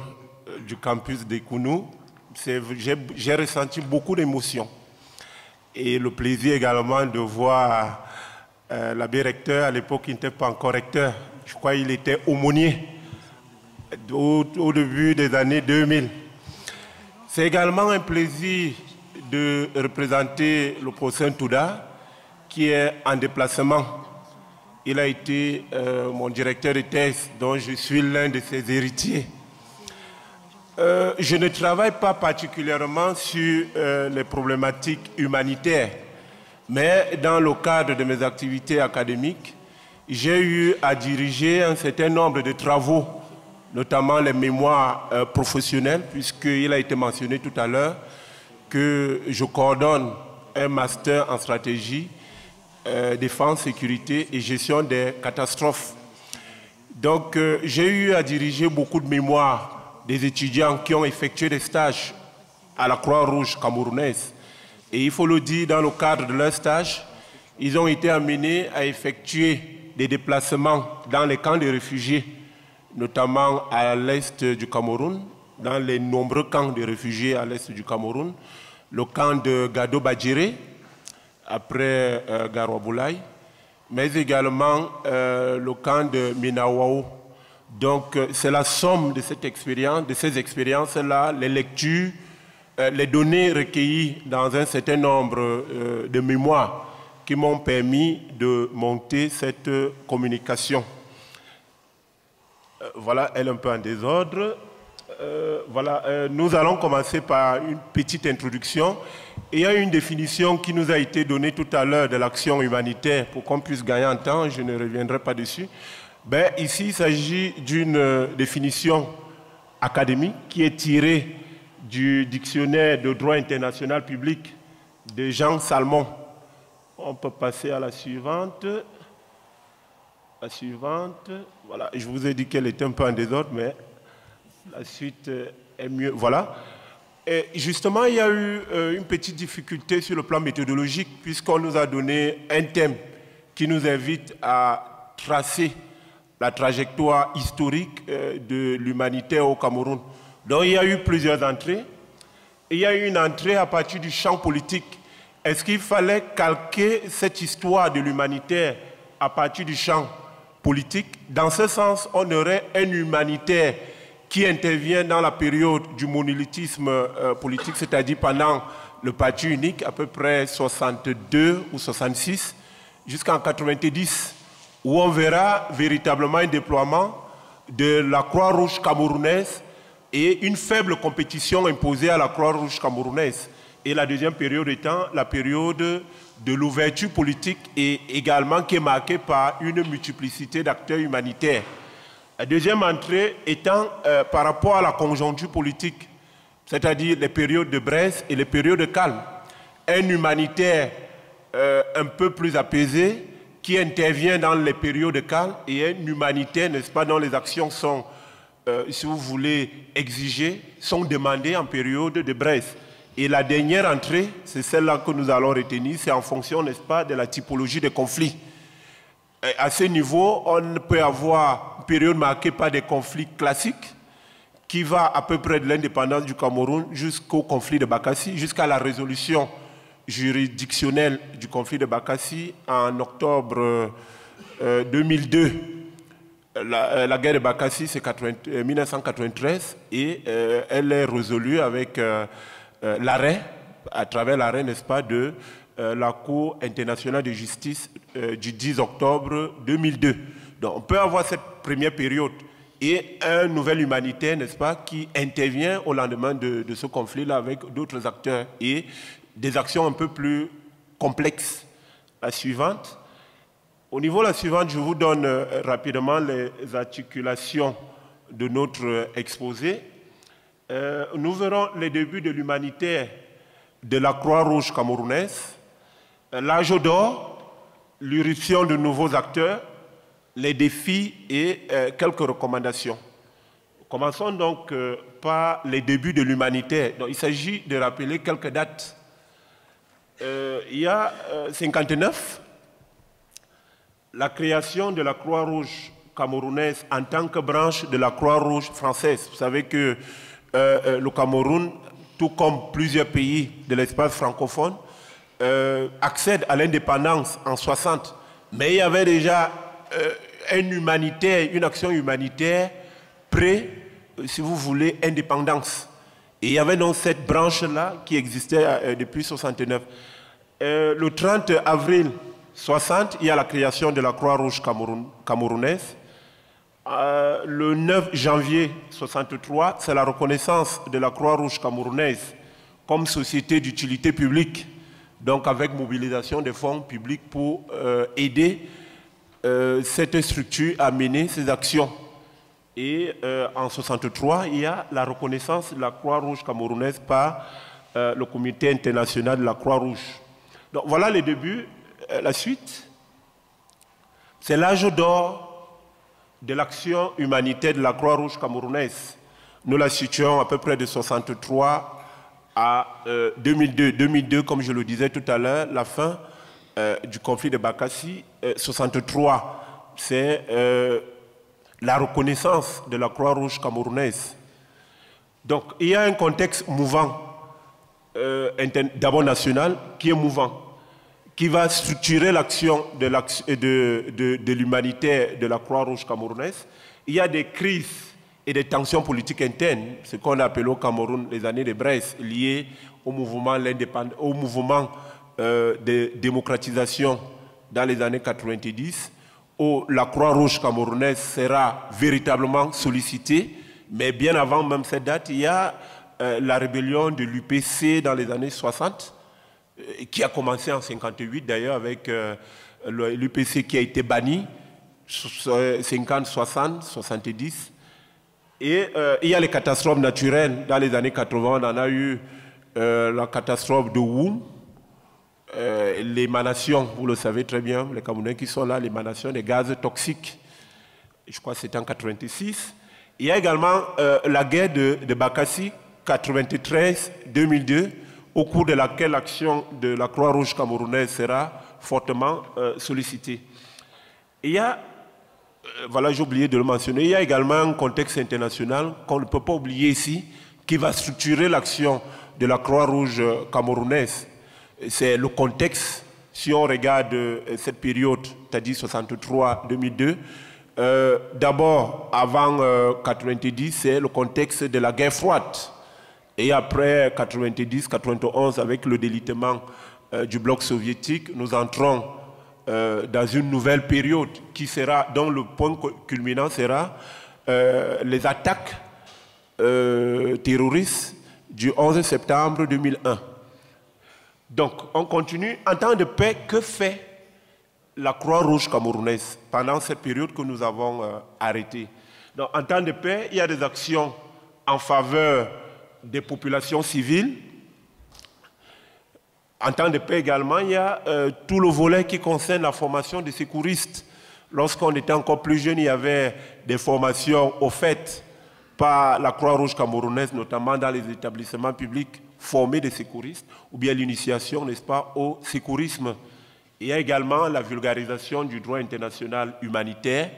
euh, du campus de Kounou, j'ai ressenti beaucoup d'émotions. Et le plaisir également de voir L'abbé recteur, à l'époque, il n'était pas encore recteur. Je crois qu'il était aumônier au, au début des années 2000. C'est également un plaisir de représenter le professeur Touda, qui est en déplacement. Il a été euh, mon directeur de thèse, dont je suis l'un de ses héritiers. Euh, je ne travaille pas particulièrement sur euh, les problématiques humanitaires, mais dans le cadre de mes activités académiques, j'ai eu à diriger un certain nombre de travaux, notamment les mémoires professionnelles, puisqu'il a été mentionné tout à l'heure, que je coordonne un master en stratégie, euh, défense, sécurité et gestion des catastrophes. Donc, euh, j'ai eu à diriger beaucoup de mémoires des étudiants qui ont effectué des stages à la Croix-Rouge camerounaise. Et il faut le dire, dans le cadre de leur stage, ils ont été amenés à effectuer des déplacements dans les camps de réfugiés, notamment à l'est du Cameroun, dans les nombreux camps de réfugiés à l'est du Cameroun, le camp de Gado Badjire, après euh, mais également euh, le camp de Minawao. Donc euh, c'est la somme de cette expérience, de ces expériences-là, les lectures, euh, les données recueillies dans un certain nombre de mémoires qui m'ont permis de monter cette communication. voilà, elle est un peu en désordre. Euh, voilà, euh, nous allons commencer par une petite introduction. il y a une définition qui nous a été donnée tout à l'heure de l'action humanitaire pour qu'on puisse gagner en temps, je ne reviendrai pas dessus. Ben, ici, il s'agit d'une euh, définition académique qui est tirée du dictionnaire de droit international public de Jean Salmon. On peut passer à la suivante. La suivante. Voilà, je vous ai dit qu'elle était un peu en désordre, mais la suite est mieux. Voilà. Et justement, il y a eu euh, une petite difficulté sur le plan méthodologique, puisqu'on nous a donné un thème qui nous invite à tracer la trajectoire historique euh, de l'humanitaire au Cameroun. Donc, il y a eu plusieurs entrées. il y a eu une entrée à partir du champ politique. Est-ce qu'il fallait calquer cette histoire de l'humanitaire à partir du champ politique? Dans ce sens, on aurait un humanitaire qui intervient dans la période du monolithisme euh, politique, c'est-à-dire pendant le parti unique, à peu près 62 ou 66, jusqu'en 90, où on verra véritablement un déploiement de la Croix-Rouge camerounaise et une faible compétition imposée à la Croix-Rouge camerounaise. Et la deuxième période étant la période de l'ouverture politique et également qui est marquée par une multiplicité d'acteurs humanitaires. La deuxième entrée étant euh, par rapport à la conjoncture politique, c'est-à-dire les périodes de Brest et les périodes de calme. Un humanitaire euh, un peu plus apaisé qui intervient dans les périodes de calme et un humanitaire, n'est-ce pas, dont les actions sont, euh, si vous voulez, exigées, sont demandées en période de Brest. Et la dernière entrée, c'est celle-là que nous allons retenir, c'est en fonction, n'est-ce pas, de la typologie des conflits. à ce niveau, on peut avoir période marquée par des conflits classiques qui va à peu près de l'indépendance du Cameroun jusqu'au conflit de Bakassi, jusqu'à la résolution juridictionnelle du conflit de Bakassi en octobre 2002. Euh, euh, la, guerre de Bakassi, c'est 1993 euh, et elle est résolue avec l'arrêt, à travers l'arrêt, n'est-ce pas, de la Cour internationale de justice du 10 octobre 2002. Donc on peut avoir cette première période et un nouvel humanitaire, n'est-ce pas, qui intervient au lendemain de, ce conflit-là avec d'autres acteurs et des actions un peu plus complexes. La suivante. Au niveau de la suivante, je vous donne euh, rapidement les articulations de notre euh, exposé. Euh, nous verrons les débuts de l'humanitaire de la Croix-Rouge camerounaise, l'âge d'or, l'irruption de nouveaux acteurs, les défis et euh, quelques recommandations. Commençons donc euh, par les débuts de l'humanitaire. Il s'agit de rappeler quelques dates. Euh, il y a 59, la création de la Croix-Rouge camerounaise en tant que branche de la Croix-Rouge française. Vous savez que le Cameroun, tout comme plusieurs pays de l'espace francophone, accède à l'indépendance en 60 mais il y avait déjà euh, une humanitaire, une action humanitaire pré, si vous voulez, indépendance. Et il y avait donc cette branche-là qui existait euh, depuis 69. Euh, le 30 avril 60, il y a la création de la Croix-Rouge camerounaise. Euh, le 9 janvier 63, c'est la reconnaissance de la Croix-Rouge camerounaise comme société d'utilité publique, donc avec mobilisation des fonds publics pour aider cette structure à mener ses actions. Et euh, en 63, il y a la reconnaissance de la Croix-Rouge camerounaise par euh, le Comité international de la Croix-Rouge. Donc voilà les débuts. Euh, la suite, c'est l'âge d'or de l'action humanitaire de la Croix-Rouge camerounaise. Nous la situons à peu près de 63 à 2002. 2002, comme je le disais tout à l'heure, la fin du conflit de Bakassi. 63, c'est la reconnaissance de la Croix-Rouge camerounaise. Donc il y a un contexte mouvant, euh, d'abord national, qui est mouvant, qui va structurer l'action de l'humanité de, la Croix-Rouge camerounaise. Il y a des crises et des tensions politiques internes, ce qu'on appelle au Cameroun les années de Brest, liées au mouvement, euh, de démocratisation dans les années 90 où la Croix-Rouge camerounaise sera véritablement sollicitée. Mais bien avant même cette date, il y a euh, la rébellion de l'UPC dans les années 60, euh, qui a commencé en 58 d'ailleurs avec euh, l'UPC qui a été banni, 50, 60, 70. Et il y a les catastrophes naturelles. Dans les années 80, on en a eu la catastrophe de Woum, euh, l'émanation, vous le savez très bien, les Camerounais qui sont là, l'émanation des gaz toxiques. Je crois que c'était en 86. Il y a également euh, la guerre de, de Bakassi, 93-2002, au cours de laquelle l'action de la Croix-Rouge camerounaise sera fortement euh, sollicitée. Il y a, voilà, j'ai oublié de le mentionner, il y a également un contexte international qu'on ne peut pas oublier ici, qui va structurer l'action de la Croix-Rouge camerounaise c'est le contexte. Si on regarde euh, cette période, c'est-à-dire 63-2002, euh, d'abord, avant 90, euh, c'est le contexte de la guerre froide. Et après 90-91, avec le délitement du bloc soviétique, nous entrons dans une nouvelle période qui sera, dont le point culminant sera les attaques terroristes du 11 septembre 2001. Donc, on continue. En temps de paix, que fait la Croix-Rouge camerounaise pendant cette période que nous avons euh, arrêtée? Donc, en temps de paix, il y a des actions en faveur des populations civiles. En temps de paix également, il y a euh, tout le volet qui concerne la formation des secouristes. Lorsqu'on était encore plus jeune, il y avait des formations offertes par la Croix-Rouge camerounaise, notamment dans les établissements publics former des secouristes, ou bien l'initiation, n'est-ce pas, au secourisme. Il y a également la vulgarisation du droit international humanitaire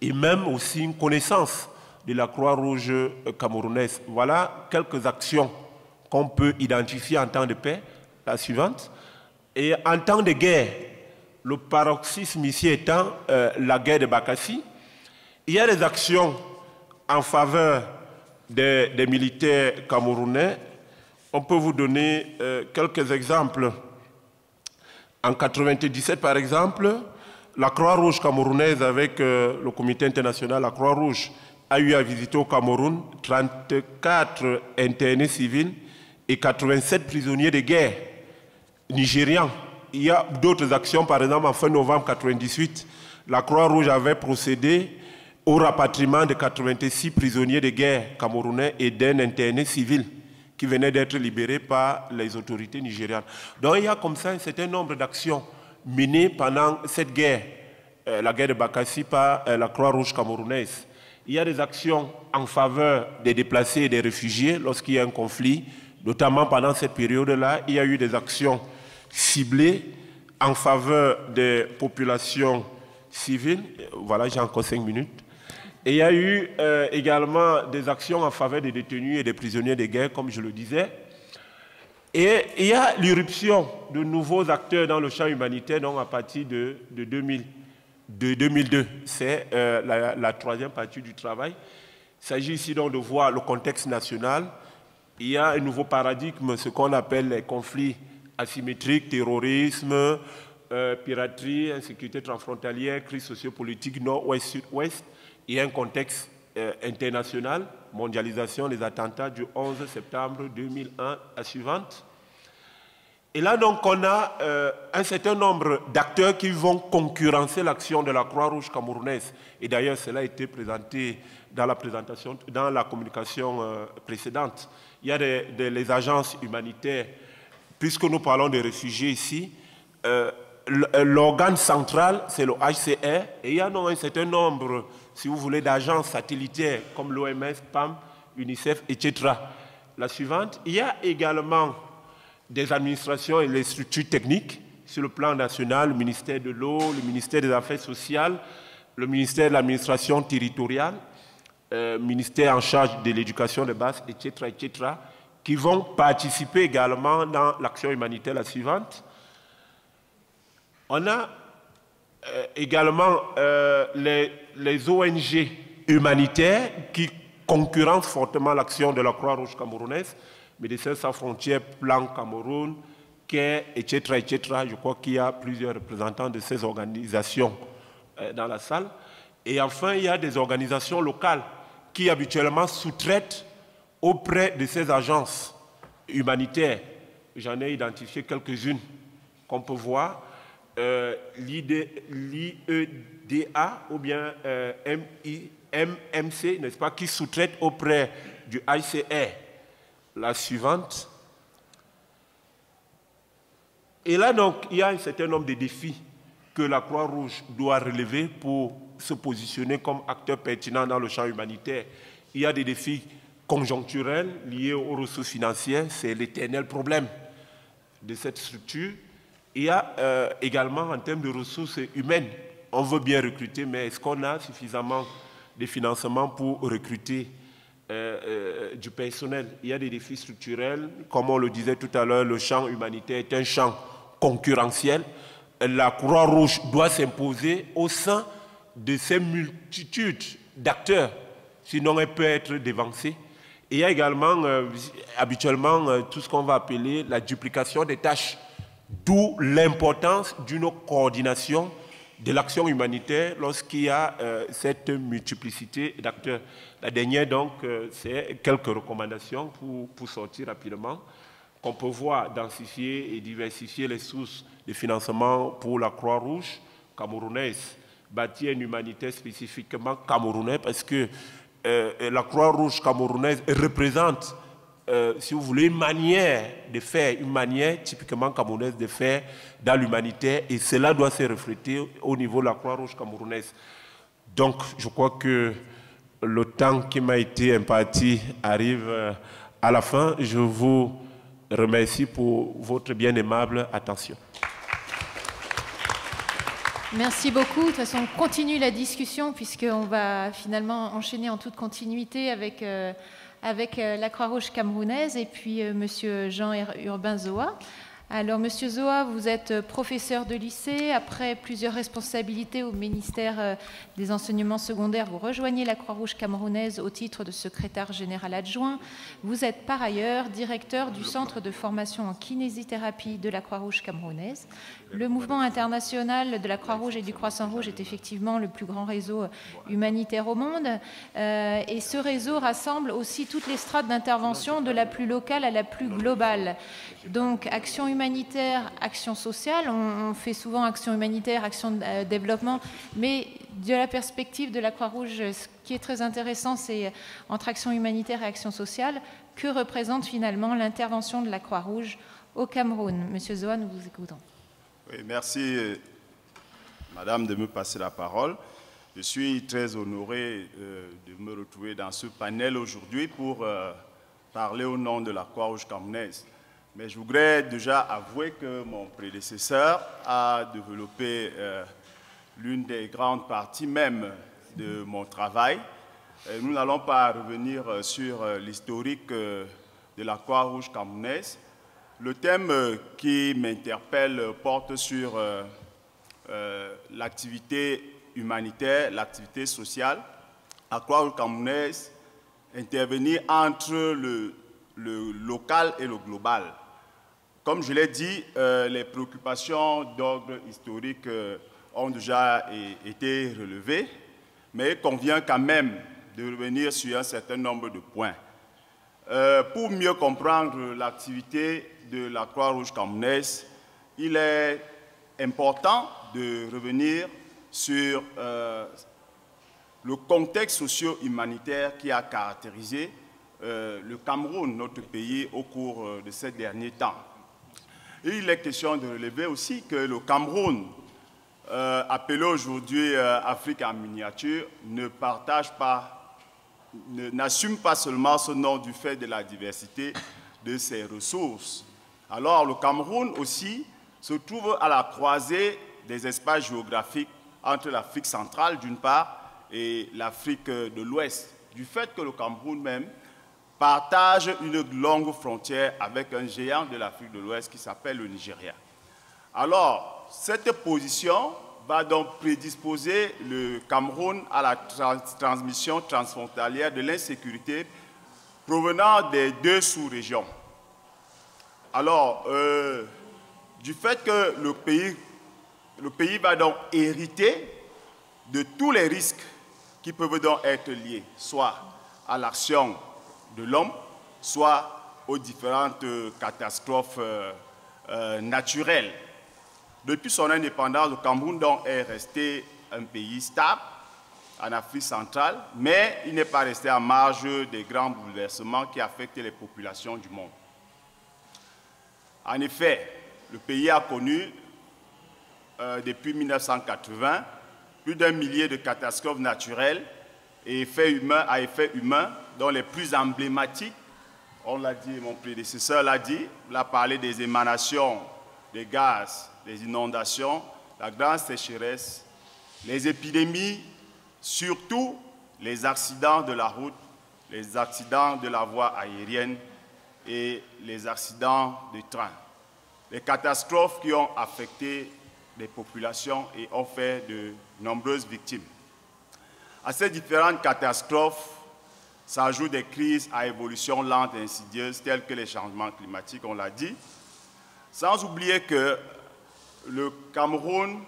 et même aussi une connaissance de la Croix-Rouge camerounaise. Voilà quelques actions qu'on peut identifier en temps de paix. La suivante. Et en temps de guerre, le paroxysme ici étant euh, la guerre de Bakassi, il y a des actions en faveur des militaires camerounais on peut vous donner euh, quelques exemples. En 97, par exemple, la Croix-Rouge camerounaise avec euh, le comité international La Croix-Rouge a eu à visiter au Cameroun 34 internés civils et 87 prisonniers de guerre nigérians. Il y a d'autres actions, par exemple en fin novembre 98, la Croix-Rouge avait procédé au rapatriement de 86 prisonniers de guerre camerounais et d'un interné civil qui venait d'être libéré par les autorités nigérianes. Donc il y a comme ça un certain nombre d'actions menées pendant cette guerre, euh, la guerre de Bakassi par euh, la Croix-Rouge camerounaise. Il y a des actions en faveur des déplacés et des réfugiés lorsqu'il y a un conflit, notamment pendant cette période-là, il y a eu des actions ciblées en faveur des populations civiles. Voilà, j'ai encore cinq minutes. Et il y a eu euh, également des actions en faveur des détenus et des prisonniers de guerre, comme je le disais. Et il y a l'irruption de nouveaux acteurs dans le champ humanitaire, donc à partir de, de 2000. de 2002. C'est la, la, troisième partie du travail. Il s'agit ici donc de voir le contexte national. Il y a un nouveau paradigme, ce qu'on appelle les conflits asymétriques, terrorisme, euh, piraterie, insécurité transfrontalière, crise sociopolitique nord-ouest, sud-ouest. Il y a un contexte euh, international, mondialisation des attentats du 11 septembre 2001 à suivante. Et là, donc, on a euh, un certain nombre d'acteurs qui vont concurrencer l'action de la Croix-Rouge camerounaise. Et d'ailleurs, cela a été présenté dans la présentation, dans la communication euh, précédente. Il y a les agences humanitaires, puisque nous parlons des réfugiés ici, l'organe central, c'est le HCR, et il y a donc un certain nombre, si vous voulez, d'agences satellitaires comme l'OMS, PAM, UNICEF, etc. La suivante, il y a également des administrations et les structures techniques sur le plan national, le ministère de l'eau, le ministère des Affaires sociales, le ministère de l'administration territoriale, le euh, ministère en charge de l'éducation de base, etc., etc., qui vont participer également dans l'action humanitaire la suivante. On a euh, également euh, les, les ONG humanitaires qui concurrencent fortement l'action de la Croix-Rouge camerounaise. Médecins sans frontières, Plan Cameroun, CARE, etc., etc. Je crois qu'il y a plusieurs représentants de ces organisations euh, dans la salle. Et enfin, il y a des organisations locales qui habituellement sous-traitent auprès de ces agences humanitaires. J'en ai identifié quelques-unes qu'on peut voir. Euh, L'IEDA ou bien euh, MMC, n'est-ce pas, qui sous-traitent auprès du ICR la suivante. Et là, donc, il y a un certain nombre de défis que la Croix-Rouge doit relever pour se positionner comme acteur pertinent dans le champ humanitaire. Il y a des défis conjoncturels liés aux ressources financières, c'est l'éternel problème de cette structure. Il y a euh, également en termes de ressources humaines, on veut bien recruter, mais est-ce qu'on a suffisamment de financement pour recruter euh, euh, du personnel? Il y a des défis structurels. Comme on le disait tout à l'heure, le champ humanitaire est un champ concurrentiel. La Croix-Rouge doit s'imposer au sein de ces multitudes d'acteurs, sinon elle peut être dévancée. Il y a également, euh, habituellement, tout ce qu'on va appeler la duplication des tâches, d'où l'importance d'une coordination de l'action humanitaire lorsqu'il y a cette multiplicité d'acteurs. La dernière, donc, euh, c'est quelques recommandations pour, pour sortir rapidement, qu'on peut voir densifier et diversifier les sources de financement pour la Croix-Rouge camerounaise, bâtir une humanité spécifiquement camerounaise, parce que euh, la Croix-Rouge camerounaise représente, euh, si vous voulez, une manière de faire, une manière typiquement camerounaise de faire dans l'humanité, et cela doit se refléter au niveau de la Croix-Rouge camerounaise. Donc, je crois que le temps qui m'a été imparti arrive euh, à la fin. Je vous remercie pour votre bien aimable attention. Merci beaucoup. De toute façon, on continue la discussion puisqu'on va finalement enchaîner en toute continuité avec, euh, avec euh, la Croix-Rouge camerounaise et puis Monsieur Jean Urbain Zoa. Alors, Monsieur Zoa, vous êtes professeur de lycée. Après plusieurs responsabilités au ministère euh, des Enseignements secondaires, vous rejoignez la Croix-Rouge camerounaise au titre de secrétaire général adjoint. Vous êtes par ailleurs directeur du centre de formation en kinésithérapie de la Croix-Rouge camerounaise. Le mouvement international de la Croix-Rouge et du Croissant-Rouge est effectivement le plus grand réseau humanitaire au monde. Euh, et ce réseau rassemble aussi toutes les strates d'intervention de la plus locale à la plus globale. Donc, action humanitaire, action sociale, on, fait souvent action humanitaire, action de euh, développement, mais de la perspective de la Croix-Rouge, ce qui est très intéressant, c'est entre action humanitaire et action sociale, que représente finalement l'intervention de la Croix-Rouge au Cameroun. Monsieur Zoa, nous vous écoutons merci, Madame, de me passer la parole. Je suis très honoré euh, de me retrouver dans ce panel aujourd'hui pour euh, parler au nom de la Croix-Rouge camerounaise. Mais je voudrais déjà avouer que mon prédécesseur a développé euh, l'une des grandes parties même de mon travail. nous n'allons pas revenir sur l'historique de la Croix-Rouge camerounaise, le thème euh, qui m'interpelle porte sur euh, euh, l'activité humanitaire, l'activité sociale, la Croix-Rouge camerounaise intervenir entre le, local et le global. Comme je l'ai dit, euh, les préoccupations d'ordre historique euh, ont déjà été relevées, mais il convient quand même de revenir sur un certain nombre de points. Euh, pour mieux comprendre l'activité de la Croix-Rouge camerounaise, il est important de revenir sur euh, le contexte socio-humanitaire qui a caractérisé euh, le Cameroun, notre pays, au cours de ces derniers temps. il est question de relever aussi que le Cameroun, appelé aujourd'hui Afrique en miniature, ne partage pas n'assume pas seulement ce nom du fait de la diversité de ses ressources. Alors le Cameroun aussi se trouve à la croisée des espaces géographiques entre l'Afrique centrale d'une part et l'Afrique de l'Ouest, du fait que le Cameroun même partage une longue frontière avec un géant de l'Afrique de l'Ouest qui s'appelle le Nigeria. Alors, cette position va donc prédisposer le Cameroun à la transmission transfrontalière de l'insécurité provenant des deux sous-régions. Alors, euh, du fait que le pays, va donc hériter de tous les risques qui peuvent donc être liés, soit à l'action de l'homme, soit aux différentes catastrophes euh, euh, naturelles depuis son indépendance, le Cameroun est resté un pays stable en Afrique centrale, mais il n'est pas resté à marge des grands bouleversements qui affectent les populations du monde. En effet, le pays a connu, euh, depuis 1980, plus d'un millier de catastrophes naturelles et effets humains à effet humain, dont les plus emblématiques, on l'a dit, mon prédécesseur l'a dit, il a parlé des émanations des gaz les inondations, la grande sécheresse, les épidémies, surtout les accidents de la route, les accidents de la voie aérienne et les accidents de train. Les catastrophes qui ont affecté les populations et ont fait de nombreuses victimes. À ces différentes catastrophes s'ajoutent des crises à évolution lente et insidieuse telles que les changements climatiques, on l'a dit, sans oublier que le Cameroun,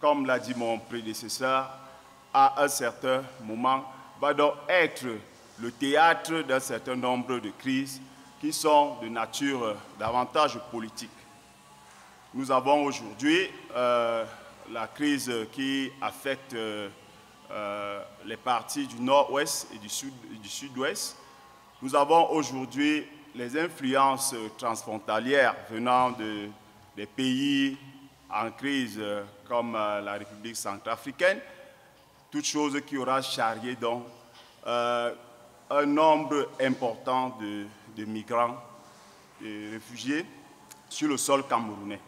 comme l'a dit mon prédécesseur, à un certain moment, va donc être le théâtre d'un certain nombre de crises qui sont de nature davantage politique. Nous avons aujourd'hui euh, la crise qui affecte euh, euh, les parties du nord-ouest et du sud-ouest. Nous avons aujourd'hui les influences transfrontalières venant de, des pays en crise euh, comme euh, la République centrafricaine, toute chose qui aura charrié donc euh, un nombre important de, migrants et réfugiés sur le sol camerounais.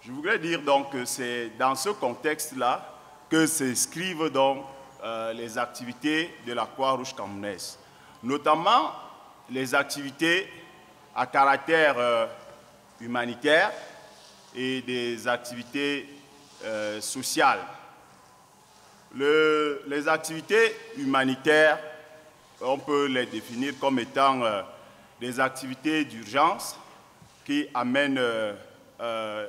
Je voudrais dire donc que c'est dans ce contexte-là que s'inscrivent donc les activités de la Croix-Rouge camerounaise, notamment les activités à caractère humanitaire, et des activités euh, sociales. les activités humanitaires, on peut les définir comme étant euh, des activités d'urgence qui amènent euh,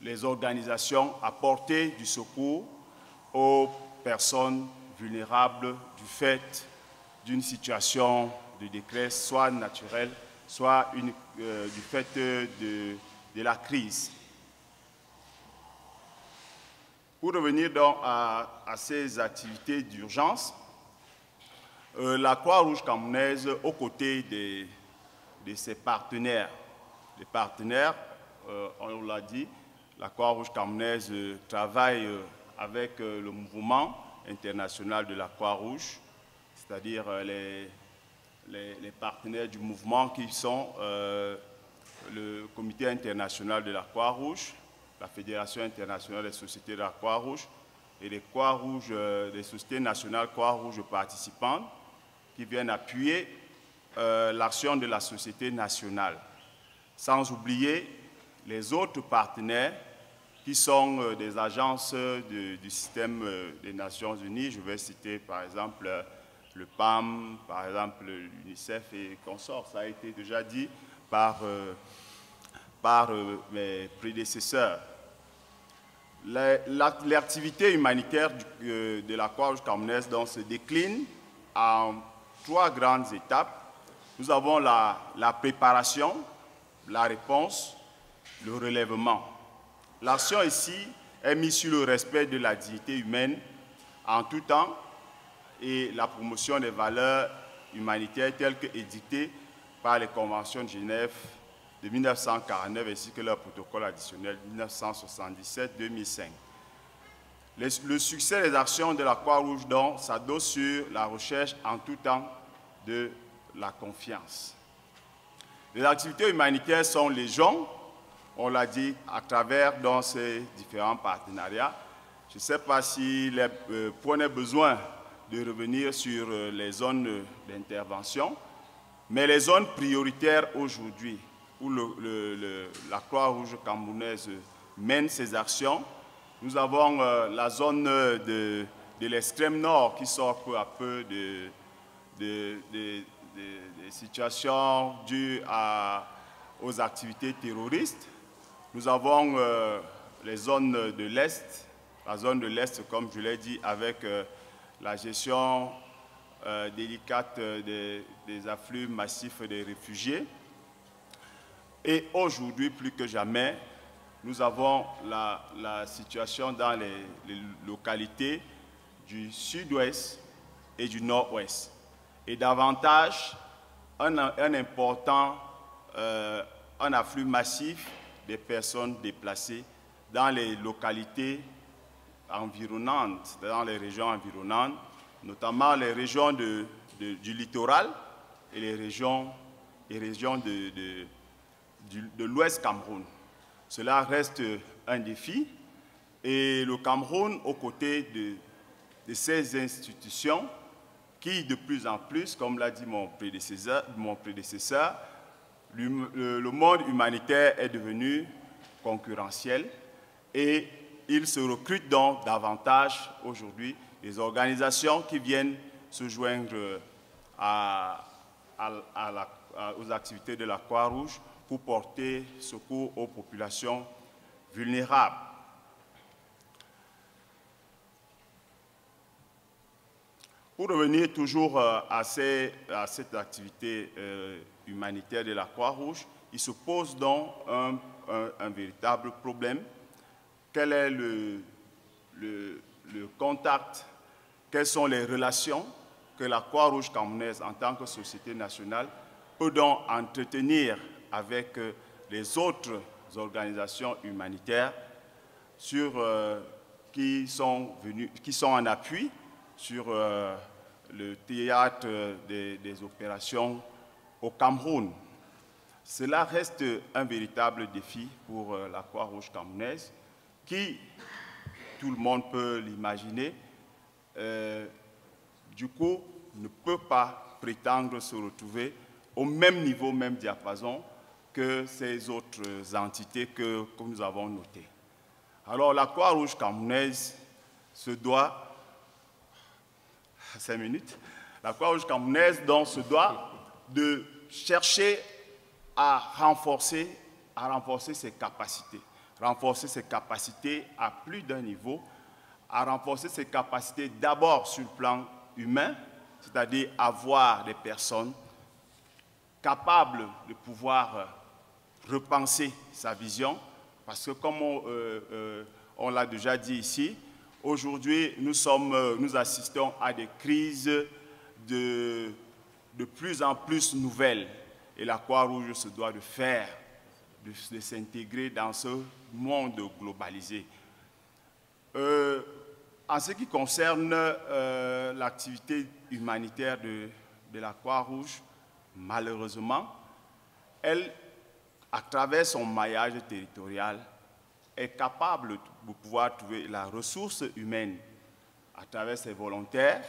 les organisations à porter du secours aux personnes vulnérables du fait d'une situation de détresse, soit naturelle, soit une, du fait de, la crise. Pour revenir donc à, ces activités d'urgence, euh, la Croix-Rouge camerounaise, aux côtés de, ses partenaires, les partenaires, euh, on l'a dit, la Croix-Rouge camerounaise euh, travaille avec le mouvement international de la Croix-Rouge, c'est-à-dire les, les, partenaires du mouvement qui sont le Comité international de la Croix-Rouge, la Fédération internationale des sociétés de la Croix-Rouge et les Croix-Rouges, euh, sociétés nationales Croix-Rouge participantes qui viennent appuyer euh, l'action de la société nationale. Sans oublier les autres partenaires qui sont euh, des agences du système des Nations Unies. Je vais citer par exemple le PAM, par exemple l'UNICEF et consorts. Ça a été déjà dit par, par mes prédécesseurs. L'activité humanitaire de la Croix-Rouge camerounaise se décline en trois grandes étapes. Nous avons la préparation, la réponse, le relèvement. L'action ici est mise sur le respect de la dignité humaine en tout temps et la promotion des valeurs humanitaires telles que édictées par les conventions de Genève de 1949 ainsi que leur protocole additionnel 1977-2005. Le succès des actions de la Croix-Rouge s'adosse sur la recherche en tout temps de la confiance. Les activités humanitaires sont gens, on l'a dit, à travers dans ces différents partenariats. Je ne sais pas si les, euh, prenez besoin de revenir sur euh, les zones d'intervention, mais les zones prioritaires aujourd'hui où la Croix-Rouge camerounaise mène ses actions, nous avons euh, la zone de, l'extrême nord qui sort peu à peu de, situations dues aux activités terroristes. Nous avons euh, les zones de l'Est, la zone de l'Est, comme je l'ai dit, avec euh, la gestion euh, délicate des, afflux massifs des réfugiés. Et aujourd'hui, plus que jamais, nous avons la, situation dans les, les localités du sud-ouest et du nord-ouest et davantage un, important, euh, un afflux massif des personnes déplacées dans les localités environnantes, dans les régions environnantes, notamment les régions du littoral et les régions, les régions de, de l'Ouest Cameroun. Cela reste un défi et le Cameroun, aux côtés de, de ces institutions, qui de plus en plus, comme l'a dit mon prédécesseur, mon prédécesseur le, monde humanitaire est devenu concurrentiel et il se recrute donc davantage aujourd'hui des organisations qui viennent se joindre aux activités de la Croix-Rouge pour porter secours aux populations vulnérables. Pour revenir toujours euh, à, cette activité euh, humanitaire de la Croix-Rouge, il se pose donc un, véritable problème. Quel est le, contact, quelles sont les relations que la Croix-Rouge camerounaise, en tant que société nationale, peut donc entretenir avec euh, les autres organisations humanitaires sur, qui, sont venus, qui sont en appui sur euh, le théâtre des, opérations au Cameroun. Cela reste un véritable défi pour euh, la Croix-Rouge camerounaise qui, tout le monde peut l'imaginer, euh, du coup, ne peut pas prétendre se retrouver au même niveau, même diapason que ces autres entités que, que nous avons notées. Alors la Croix-Rouge camerounaise se doit cinq minutes, la Croix-Rouge camerounaise donc se doit de chercher à renforcer, à renforcer ses capacités, renforcer ses capacités à plus d'un niveau, à renforcer ses capacités d'abord sur le plan humain, c'est-à-dire avoir des personnes capables de pouvoir euh, repenser sa vision, parce que comme on, euh, euh, on l'a déjà dit ici, Aujourd'hui, nous, euh, nous assistons à des crises de, de plus en plus nouvelles. Et la Croix-Rouge se doit de faire, de, s'intégrer dans ce monde globalisé. Euh, en ce qui concerne euh, l'activité humanitaire de, de la Croix-Rouge, malheureusement, elle, à travers son maillage territorial, est capable de pouvoir trouver la ressource humaine à travers ses volontaires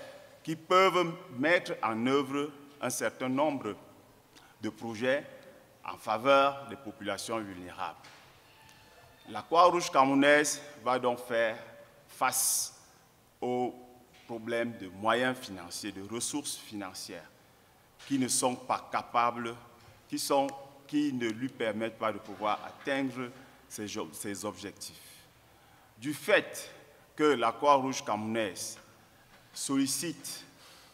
qui peuvent mettre en œuvre un certain nombre de projets en faveur des populations vulnérables. La Croix-Rouge camerounaise va donc faire face aux problèmes de moyens financiers, de ressources financières qui ne sont pas capables, qui, sont, qui ne lui permettent pas de pouvoir atteindre ses, objectifs. Du fait que la Croix-Rouge camerounaise sollicite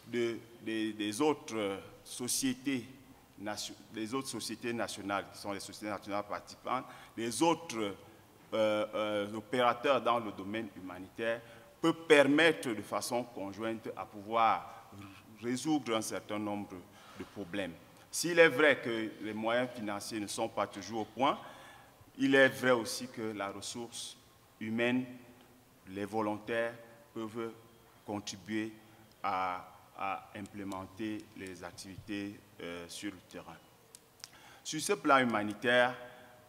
de, des autres sociétés les autres sociétés nationales, qui sont les sociétés nationales participantes, les autres euh, euh, opérateurs dans le domaine humanitaire, peut permettre de façon conjointe à pouvoir résoudre un certain nombre de problèmes. S'il est vrai que les moyens financiers ne sont pas toujours au point, il est vrai aussi que la ressource humaine, les volontaires peuvent contribuer à à implémenter les activités euh, sur le terrain. Sur ce plan humanitaire,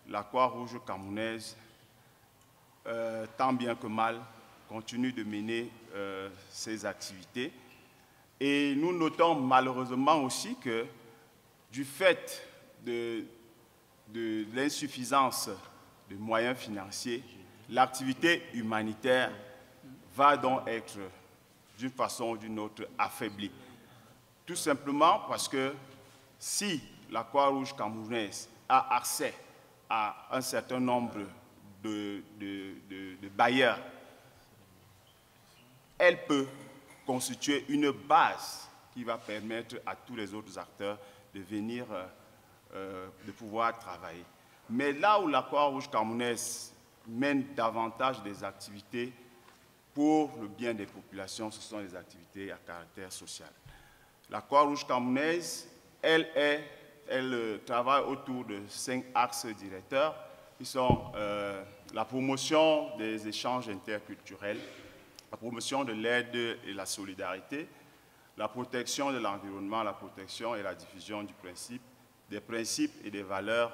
la Croix-Rouge camerounaise, euh, tant bien que mal, continue de mener euh, ses activités. Et nous notons malheureusement aussi que du fait de, de l'insuffisance de moyens financiers, l'activité humanitaire va donc être d'une façon ou d'une autre affaibli. Tout simplement parce que si la Croix-Rouge camerounaise a accès à un certain nombre de, bailleurs, elle peut constituer une base qui va permettre à tous les autres acteurs de venir, euh, euh, de pouvoir travailler. Mais là où la Croix-Rouge camerounaise mène davantage des activités pour le bien des populations, ce sont les activités à caractère social. La Croix-Rouge camerounaise, elle, euh, travaille autour de cinq axes directeurs qui sont euh, la promotion des échanges interculturels, la promotion de l'aide et la solidarité, la protection de l'environnement, la protection et la diffusion des principes et des valeurs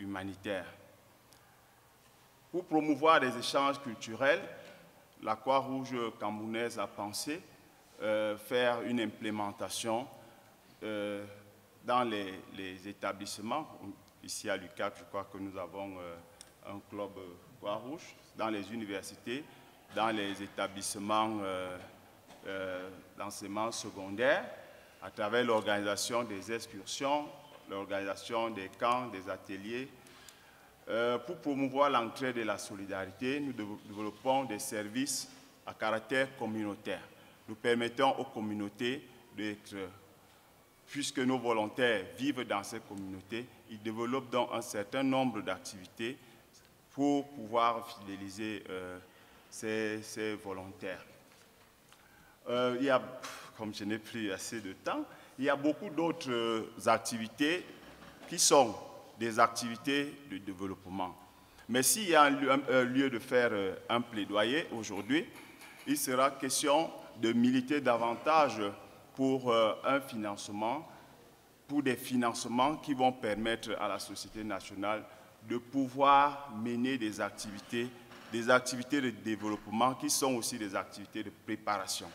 humanitaires. Pour promouvoir des échanges culturels, la Croix-Rouge camerounaise a pensé euh, faire une implémentation euh, dans les, établissements. Ici à l'UCAP, je crois que nous avons euh, un club Croix-Rouge, dans les universités, dans les établissements d'enseignement secondaire, à travers l'organisation des excursions, l'organisation des camps, des ateliers, euh, pour promouvoir l'entraide et la solidarité, nous développons des services à caractère communautaire. Nous permettons aux communautés d'être, puisque nos volontaires vivent dans ces communautés, ils développent donc un certain nombre d'activités pour pouvoir fidéliser euh, ces, volontaires. Euh, il y a, comme je n'ai plus assez de temps, il y a beaucoup d'autres activités qui sont des activités de développement. Mais s'il y a un lieu, de faire euh, un plaidoyer aujourd'hui, il sera question de militer davantage pour euh, un financement, pour des financements qui vont permettre à la société nationale de pouvoir mener des activités, des activités de développement qui sont aussi des activités de préparation.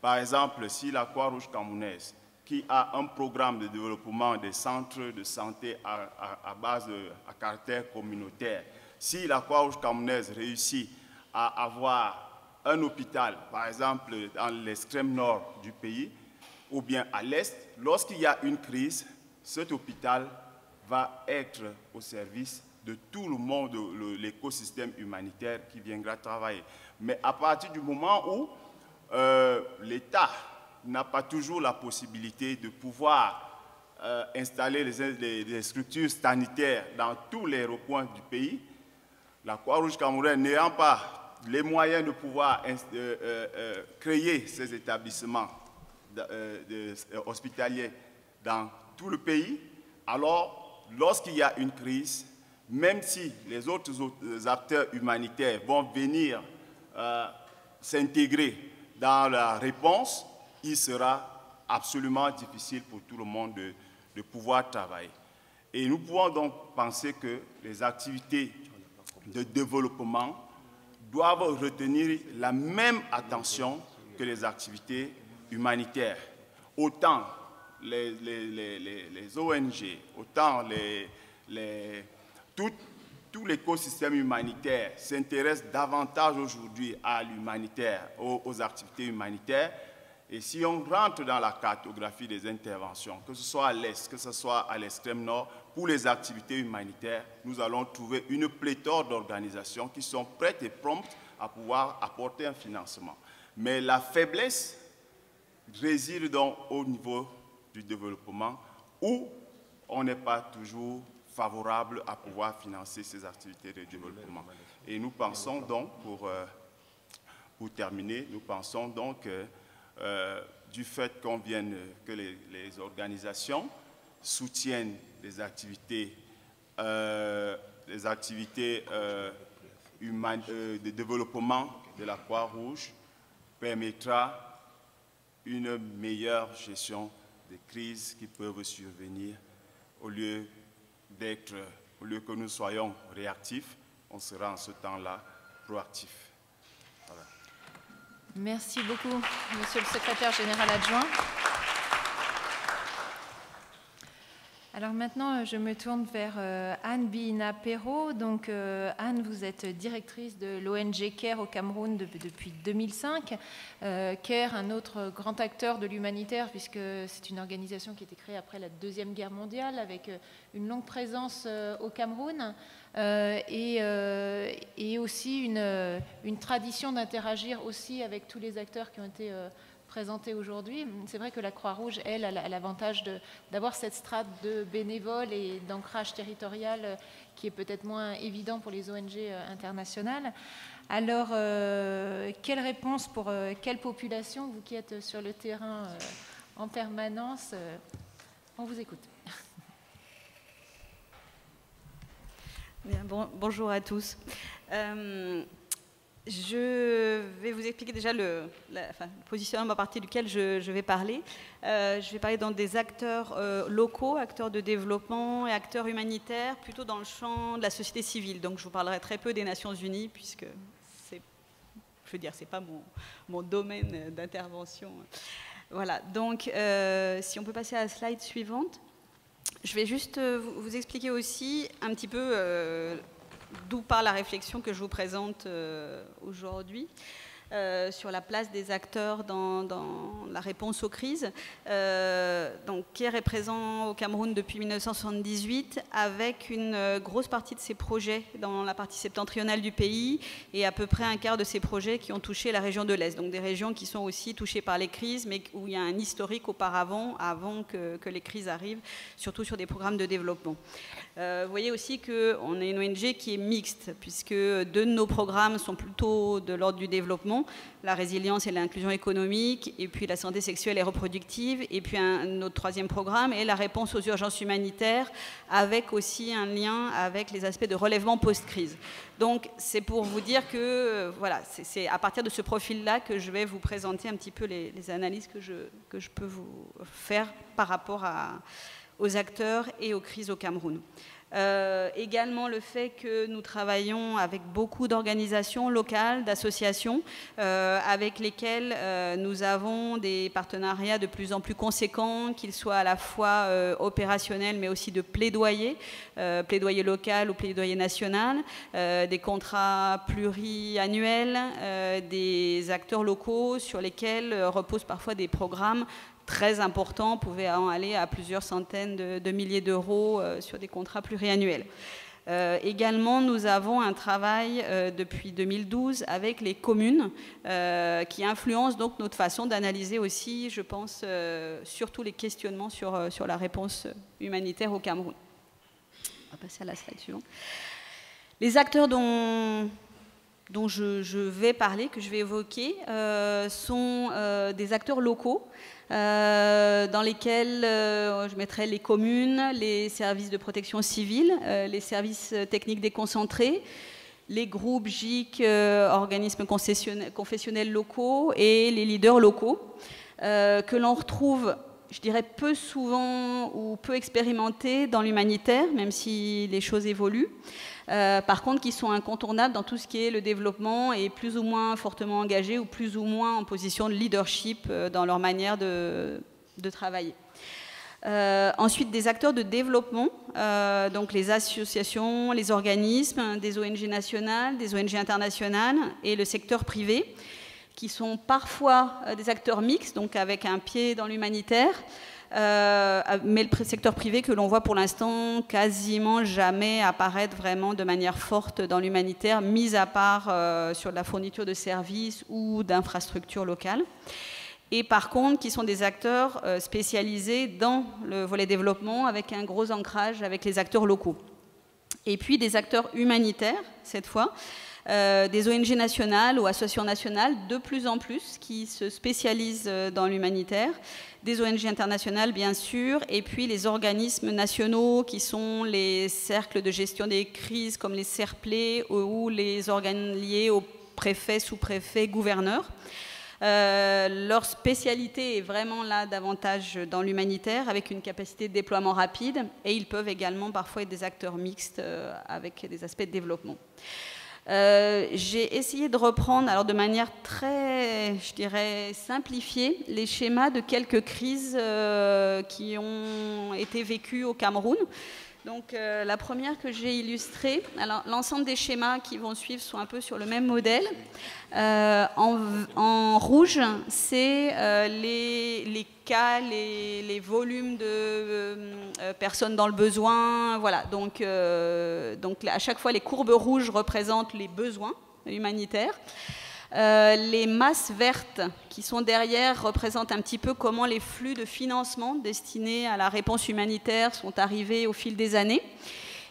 Par exemple, si la Croix-Rouge camerounaise qui a un programme de développement des centres de santé à, base de, à caractère communautaire. Si la Croix-Rouge réussit à avoir un hôpital, par exemple dans l'extrême nord du pays, ou bien à l'est, lorsqu'il y a une crise, cet hôpital va être au service de tout le monde, l'écosystème humanitaire qui viendra travailler. Mais à partir du moment où euh, l'État n'a pas toujours la possibilité de pouvoir euh, installer les, structures sanitaires dans tous les recoins du pays, la Croix-Rouge camerounaise n'ayant pas les moyens de pouvoir euh, euh, créer ces établissements hospitaliers dans tout le pays, alors lorsqu'il y a une crise, même si les autres acteurs humanitaires vont venir s'intégrer dans la réponse, il sera absolument difficile pour tout le monde de, pouvoir travailler. Et nous pouvons donc penser que les activités de développement doivent retenir la même attention que les activités humanitaires. Autant les, ONG, autant les, toutes, tout l'écosystème humanitaire s'intéresse davantage aujourd'hui à l'humanitaire, aux, activités humanitaires, et si on rentre dans la cartographie des interventions, que ce soit à l'Est, que ce soit à l'extrême nord, pour les activités humanitaires, nous allons trouver une pléthore d'organisations qui sont prêtes et promptes à pouvoir apporter un financement. Mais la faiblesse réside donc au niveau du développement où on n'est pas toujours favorable à pouvoir financer ces activités de développement. Et nous pensons donc, pour, euh, terminer, nous pensons donc du fait qu'on vienne, que les, organisations soutiennent les activités, euh, activités de développement de la Croix-Rouge, permettra une meilleure gestion des crises qui peuvent survenir au lieu d'être, au lieu que nous soyons réactifs, on sera en ce temps-là proactif. Merci beaucoup, Monsieur le Secrétaire général adjoint. Alors maintenant, euh, je me tourne vers euh, Anne Bina Perrault. Donc, euh, Anne, vous êtes directrice de l'ONG CARE au Cameroun depuis 2005. CARE, un autre grand acteur de l'humanitaire, puisque c'est une organisation qui a été créée après la Deuxième Guerre mondiale, avec une longue présence au Cameroun. et, aussi une, une tradition d'interagir aussi avec tous les acteurs qui ont été aujourd'hui. C'est vrai que la Croix-Rouge, elle, a l'avantage d'avoir cette strate de bénévoles et d'ancrage territorial euh, qui est peut-être moins évident pour les ONG euh, internationales. Alors, euh, quelle réponse pour quelle population, vous qui êtes sur le terrain en permanence On vous écoute. bonjour à tous. Je vais vous expliquer déjà le, positionnement à partir duquel je, vais parler. Euh, je vais parler dans des acteurs euh, locaux, acteurs de développement et acteurs humanitaires, plutôt dans le champ de la société civile. Donc je vous parlerai très peu des Nations Unies, puisque c'est, je veux dire, c'est pas mon, domaine d'intervention. Voilà. Donc, euh, si on peut passer à la slide suivante. Je vais juste vous expliquer aussi un petit peu d'où part la réflexion que je vous présente euh, aujourd'hui. Euh, sur la place des acteurs dans, la réponse aux crises. Euh, donc, CARE est présent au Cameroun depuis 1978 avec une euh, grosse partie de ses projets dans la partie septentrionale du pays et à peu près un quart de ses projets qui ont touché la région de l'Est. Donc des régions qui sont aussi touchées par les crises mais où il y a un historique auparavant, avant que, les crises arrivent, surtout sur des programmes de développement. vous voyez aussi qu'on est une ONG qui est mixte puisque deux de nos programmes sont plutôt de l'ordre du développement la résilience et l'inclusion économique, et puis la santé sexuelle et reproductive, et puis un, notre troisième programme est la réponse aux urgences humanitaires, avec aussi un lien avec les aspects de relèvement post-crise. Donc c'est pour vous dire que euh, voilà, c'est à partir de ce profil-là que je vais vous présenter un petit peu les, analyses que je, que je peux vous faire par rapport aux acteurs et aux crises au Cameroun. Euh, également le fait que nous travaillons avec beaucoup d'organisations locales, d'associations, euh, avec lesquelles euh, nous avons des partenariats de plus en plus conséquents, qu'ils soient à la fois opérationnels mais aussi de plaidoyer, plaidoyer local ou plaidoyer national, des contrats pluriannuels, des acteurs locaux sur lesquels reposent parfois des programmes très important, pouvait en aller à plusieurs centaines de, milliers d'euros euh, sur des contrats pluriannuels. Euh, également, nous avons un travail euh, depuis 2012 avec les communes qui influencent donc notre façon d'analyser aussi, je pense, surtout les questionnements sur, sur la réponse humanitaire au Cameroun. On va passer à la slide suivante. Les acteurs dont, dont je, vais parler, que je vais évoquer, sont des acteurs locaux dans lesquels euh, je mettrai les communes, les services de protection civile, euh, les services techniques déconcentrés, les groupes GIC, organismes confessionnels locaux et les leaders locaux, que l'on retrouve je dirais, peu souvent ou peu expérimentés dans l'humanitaire, même si les choses évoluent. Euh, par contre, qui sont incontournables dans tout ce qui est le développement et plus ou moins fortement engagés ou plus ou moins en position de leadership euh, dans leur manière de, travailler. Euh, ensuite, des acteurs de développement, donc les associations, les organismes, des ONG nationales, des ONG internationales et le secteur privé, qui sont parfois des acteurs mixtes, donc avec un pied dans l'humanitaire, mais le secteur privé que l'on voit pour l'instant quasiment jamais apparaître vraiment de manière forte dans l'humanitaire, mis à part sur la fourniture de services ou d'infrastructures locales et par contre qui sont des acteurs euh, spécialisés dans le volet développement avec un gros ancrage avec les acteurs locaux. Et puis des acteurs humanitaires, cette fois, euh, des ONG nationales ou associations nationales de plus en plus qui se spécialisent euh, dans l'humanitaire, des ONG internationales bien sûr, et puis les organismes nationaux qui sont les cercles de gestion des crises comme les CERPLÉ ou les organes liés aux préfets, sous-préfets, gouverneurs. Euh, leur spécialité est vraiment là davantage dans l'humanitaire avec une capacité de déploiement rapide et ils peuvent également parfois être des acteurs mixtes avec des aspects de développement. Euh, j'ai essayé de reprendre, alors de manière très, je dirais, simplifiée, les schémas de quelques crises qui ont été vécues au Cameroun. Donc euh, la première que j'ai illustrée, alors l'ensemble des schémas qui vont suivre sont un peu sur le même modèle. Euh, en, rouge, c'est euh, les, cas, les, volumes de personnes dans le besoin. Voilà, donc, donc à chaque fois les courbes rouges représentent les besoins humanitaires. Euh, les masses vertes qui sont derrière représentent un petit peu comment les flux de financement destinés à la réponse humanitaire sont arrivés au fil des années.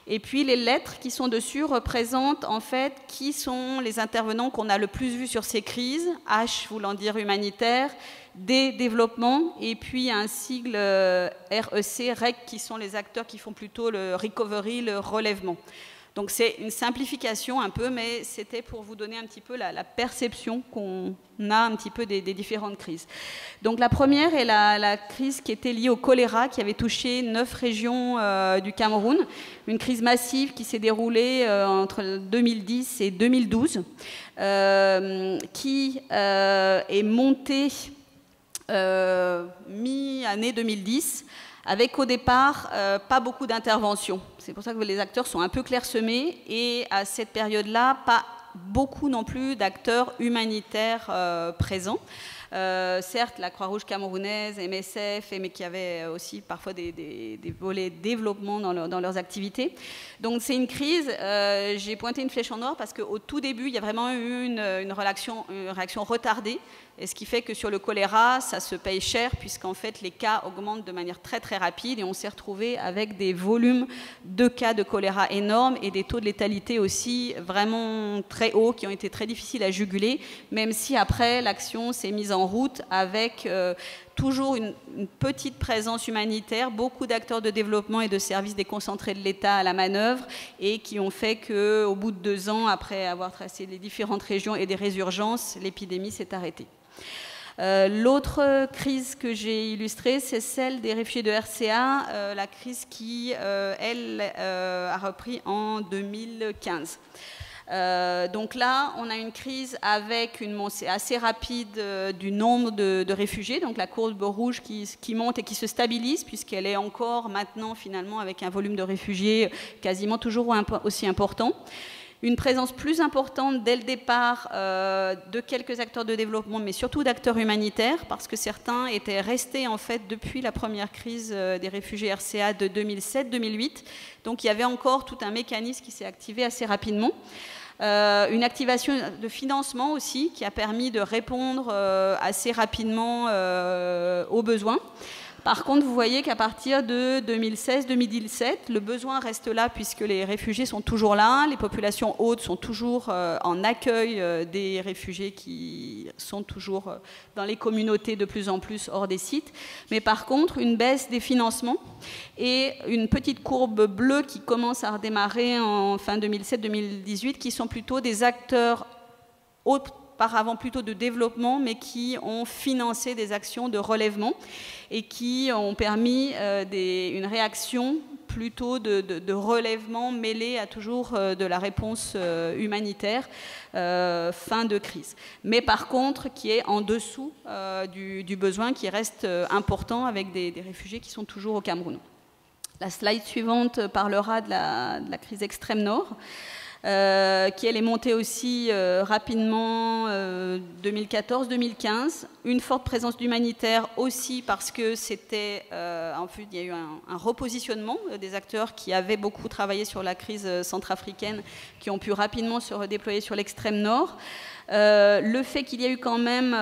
Et puis les lettres qui sont dessus représentent en fait qui sont les intervenants qu'on a le plus vus sur ces crises, H voulant dire humanitaire, D développement, et puis un sigle euh, REC, REC qui sont les acteurs qui font plutôt le recovery, le relèvement. Donc c'est une simplification un peu, mais c'était pour vous donner un petit peu la, perception qu'on a un petit peu des, différentes crises. Donc la première est la, crise qui était liée au choléra, qui avait touché neuf régions euh, du Cameroun, une crise massive qui s'est déroulée euh, entre 2010 et 2012, euh, qui est montée mi-année 2010 avec au départ euh, pas beaucoup d'interventions. C'est pour ça que les acteurs sont un peu clairsemés et à cette période-là, pas beaucoup non plus d'acteurs humanitaires euh, présents. Euh, certes, la Croix-Rouge camerounaise, MSF, mais qui avait aussi parfois des, volets développement dans, leurs activités. Donc c'est une crise. J'ai pointé une flèche en or parce qu'au tout début, il y a vraiment eu une réaction retardée et ce qui fait que sur le choléra, ça se paye cher, puisqu'en fait, les cas augmentent de manière très très rapide. Et on s'est retrouvé avec des volumes de cas de choléra énormes et des taux de létalité aussi vraiment très hauts qui ont été très difficiles à juguler, même si après l'action s'est mise en route avec euh, toujours une, petite présence humanitaire, beaucoup d'acteurs de développement et de services déconcentrés de l'État à la manœuvre, et qui ont fait qu'au bout de deux ans, après avoir tracé les différentes régions et des résurgences, l'épidémie s'est arrêtée. Euh, l'autre crise que j'ai illustrée, c'est celle des réfugiés de RCA, euh, la crise qui, euh, elle, a repris en 2015. Donc là, on a une crise avec une montée assez rapide du nombre de, réfugiés, donc la courbe rouge qui, qui monte et qui se stabilise, puisqu'elle est encore maintenant finalement avec un volume de réfugiés quasiment toujours aussi important une présence plus importante dès le départ euh, de quelques acteurs de développement, mais surtout d'acteurs humanitaires, parce que certains étaient restés en fait depuis la première crise euh, des réfugiés RCA de 2007-2008. Donc il y avait encore tout un mécanisme qui s'est activé assez rapidement. Euh, une activation de financement aussi qui a permis de répondre assez rapidement aux besoins. Par contre, vous voyez qu'à partir de 2016-2017, le besoin reste là puisque les réfugiés sont toujours là, les populations hautes sont toujours euh, en accueil euh, des réfugiés qui sont toujours euh, dans les communautés de plus en plus hors des sites. Mais par contre, une baisse des financements et une petite courbe bleue qui commence à redémarrer en fin 2007-2018, qui sont plutôt des acteurs auparavant plutôt de développement, mais qui ont financé des actions de relèvement et qui ont permis euh, une réaction plutôt de, relèvement mêlé à toujours de la réponse humanitaire fin de crise. Mais par contre, qui est en dessous du, besoin qui reste important avec des, réfugiés qui sont toujours au Cameroun. La slide suivante parlera de la crise extrême nord. Euh, qui elle est montée aussi euh, rapidement 2014-2015. Euh, Une forte présence d'humanitaire aussi parce que c'était, en plus, il y a eu un, un, repositionnement des acteurs qui avaient beaucoup travaillé sur la crise centrafricaine, qui ont pu rapidement se redéployer sur l'extrême nord. le fait qu'il y a eu quand même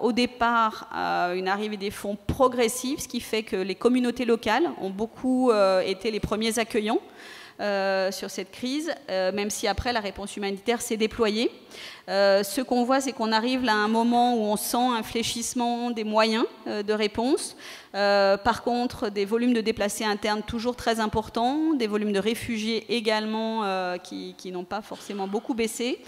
au départ une arrivée des fonds progressifs, ce qui fait que les communautés locales ont beaucoup été les premiers accueillants. Euh, sur cette crise, euh, même si après la réponse humanitaire s'est déployée. Euh, ce qu'on voit, c'est qu'on arrive à un moment où on sent un fléchissement des moyens de réponse. par contre, des volumes de déplacés internes toujours très importants, des volumes de réfugiés également qui n'ont pas forcément beaucoup baissé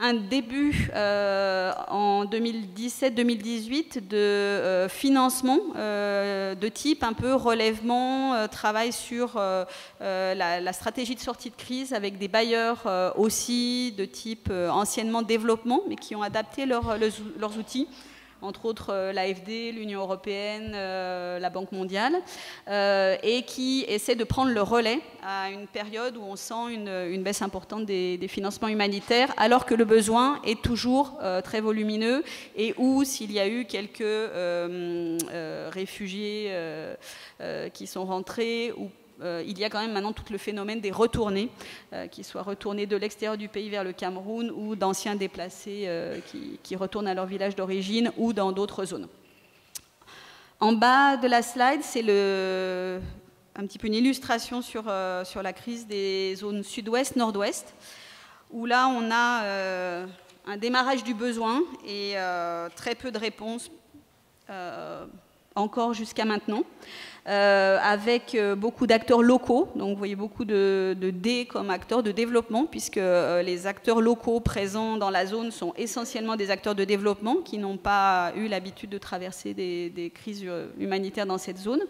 un début euh, en 2017-2018 de euh, financement euh, de type un peu relèvement, travail sur la, stratégie de sortie de crise avec des bailleurs aussi de type anciennement développement, mais qui ont adapté leurs outils entre autres euh, l'AFD, l'Union européenne, euh, la Banque mondiale, euh, et qui essaie de prendre le relais à une période où on sent une, baisse importante des, financements humanitaires, alors que le besoin est toujours très volumineux et où s'il y a eu quelques réfugiés qui sont rentrés ou il y a quand même maintenant tout le phénomène des retournés, euh, qui soient retournés de l'extérieur du pays vers le Cameroun ou d'anciens déplacés euh, qui, retournent à leur village d'origine ou dans d'autres zones. En bas de la slide, c'est un petit peu une illustration sur, sur la crise des zones sud-ouest, nord-ouest, où là on a un démarrage du besoin et très peu de réponses encore jusqu'à maintenant. Euh, avec euh, beaucoup d'acteurs locaux. Donc vous voyez beaucoup de, D comme acteurs de développement, puisque euh, les acteurs locaux présents dans la zone sont essentiellement des acteurs de développement qui n'ont pas eu l'habitude de traverser des, crises humanitaires dans cette zone.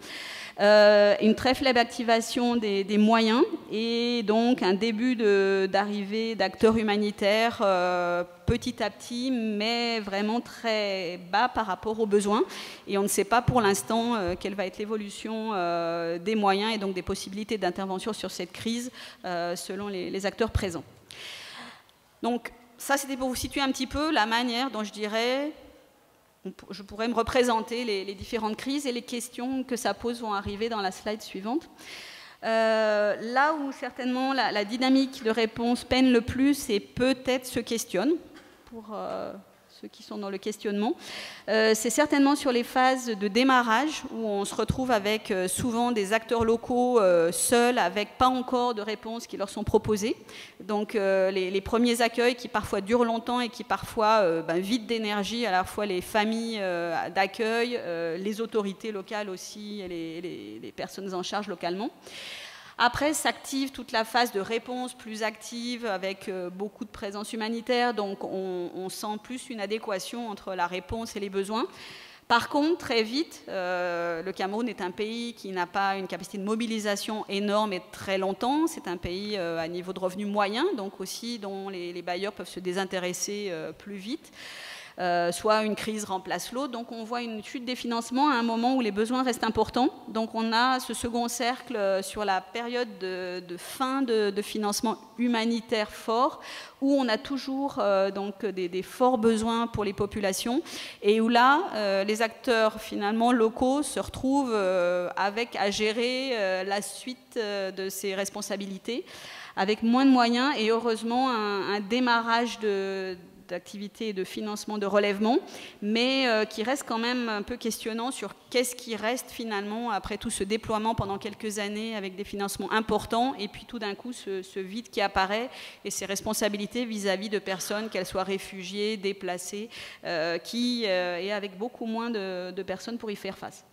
une très faible activation des, moyens et donc un début d'arrivée d'acteurs humanitaires petit à petit, mais vraiment très bas par rapport aux besoins. Et on ne sait pas pour l'instant quelle va être l'évolution euh, des moyens et donc des possibilités d'intervention sur cette crise euh, selon les, acteurs présents. Donc ça, c'était pour vous situer un petit peu la manière dont je dirais, je pourrais me représenter les, différentes crises et les questions que ça pose vont arriver dans la slide suivante. Euh, là où certainement la, dynamique de réponse peine le plus et peut-être se questionne, pour ceux qui sont dans le questionnement. Euh, c'est certainement sur les phases de démarrage où on se retrouve avec euh, souvent des acteurs locaux euh, seuls, avec pas encore de réponses qui leur sont proposées. Donc les, premiers accueils qui parfois durent longtemps et qui parfois ben, vident d'énergie à la fois les familles d'accueil, les autorités locales aussi et les personnes en charge localement. Après s'active toute la phase de réponse plus active avec euh, beaucoup de présence humanitaire, donc on, sent plus une adéquation entre la réponse et les besoins. Par contre, très vite, euh, le Cameroun est un pays qui n'a pas une capacité de mobilisation énorme et très longtemps. C'est un pays euh, à niveau de revenus moyen, donc aussi dont les, bailleurs peuvent se désintéresser plus vite. Euh, soit une crise remplace l'autre. Donc on voit une chute des financements à un moment où les besoins restent importants. Donc on a ce second cercle euh, sur la période de, fin de, financement humanitaire fort, où on a toujours euh, donc des, forts besoins pour les populations et où là, les acteurs finalement locaux se retrouvent avec à gérer la suite de ces responsabilités avec moins de moyens et heureusement un démarrage de d'activité et de financement de relèvement, mais euh, qui reste quand même un peu questionnant sur qu'est-ce qui reste finalement après tout ce déploiement pendant quelques années avec des financements importants, et puis tout d'un coup ce, vide qui apparaît et ses responsabilités vis-à-vis de personnes, qu'elles soient réfugiées, déplacées, euh, qui euh, est avec beaucoup moins de personnes pour y faire face.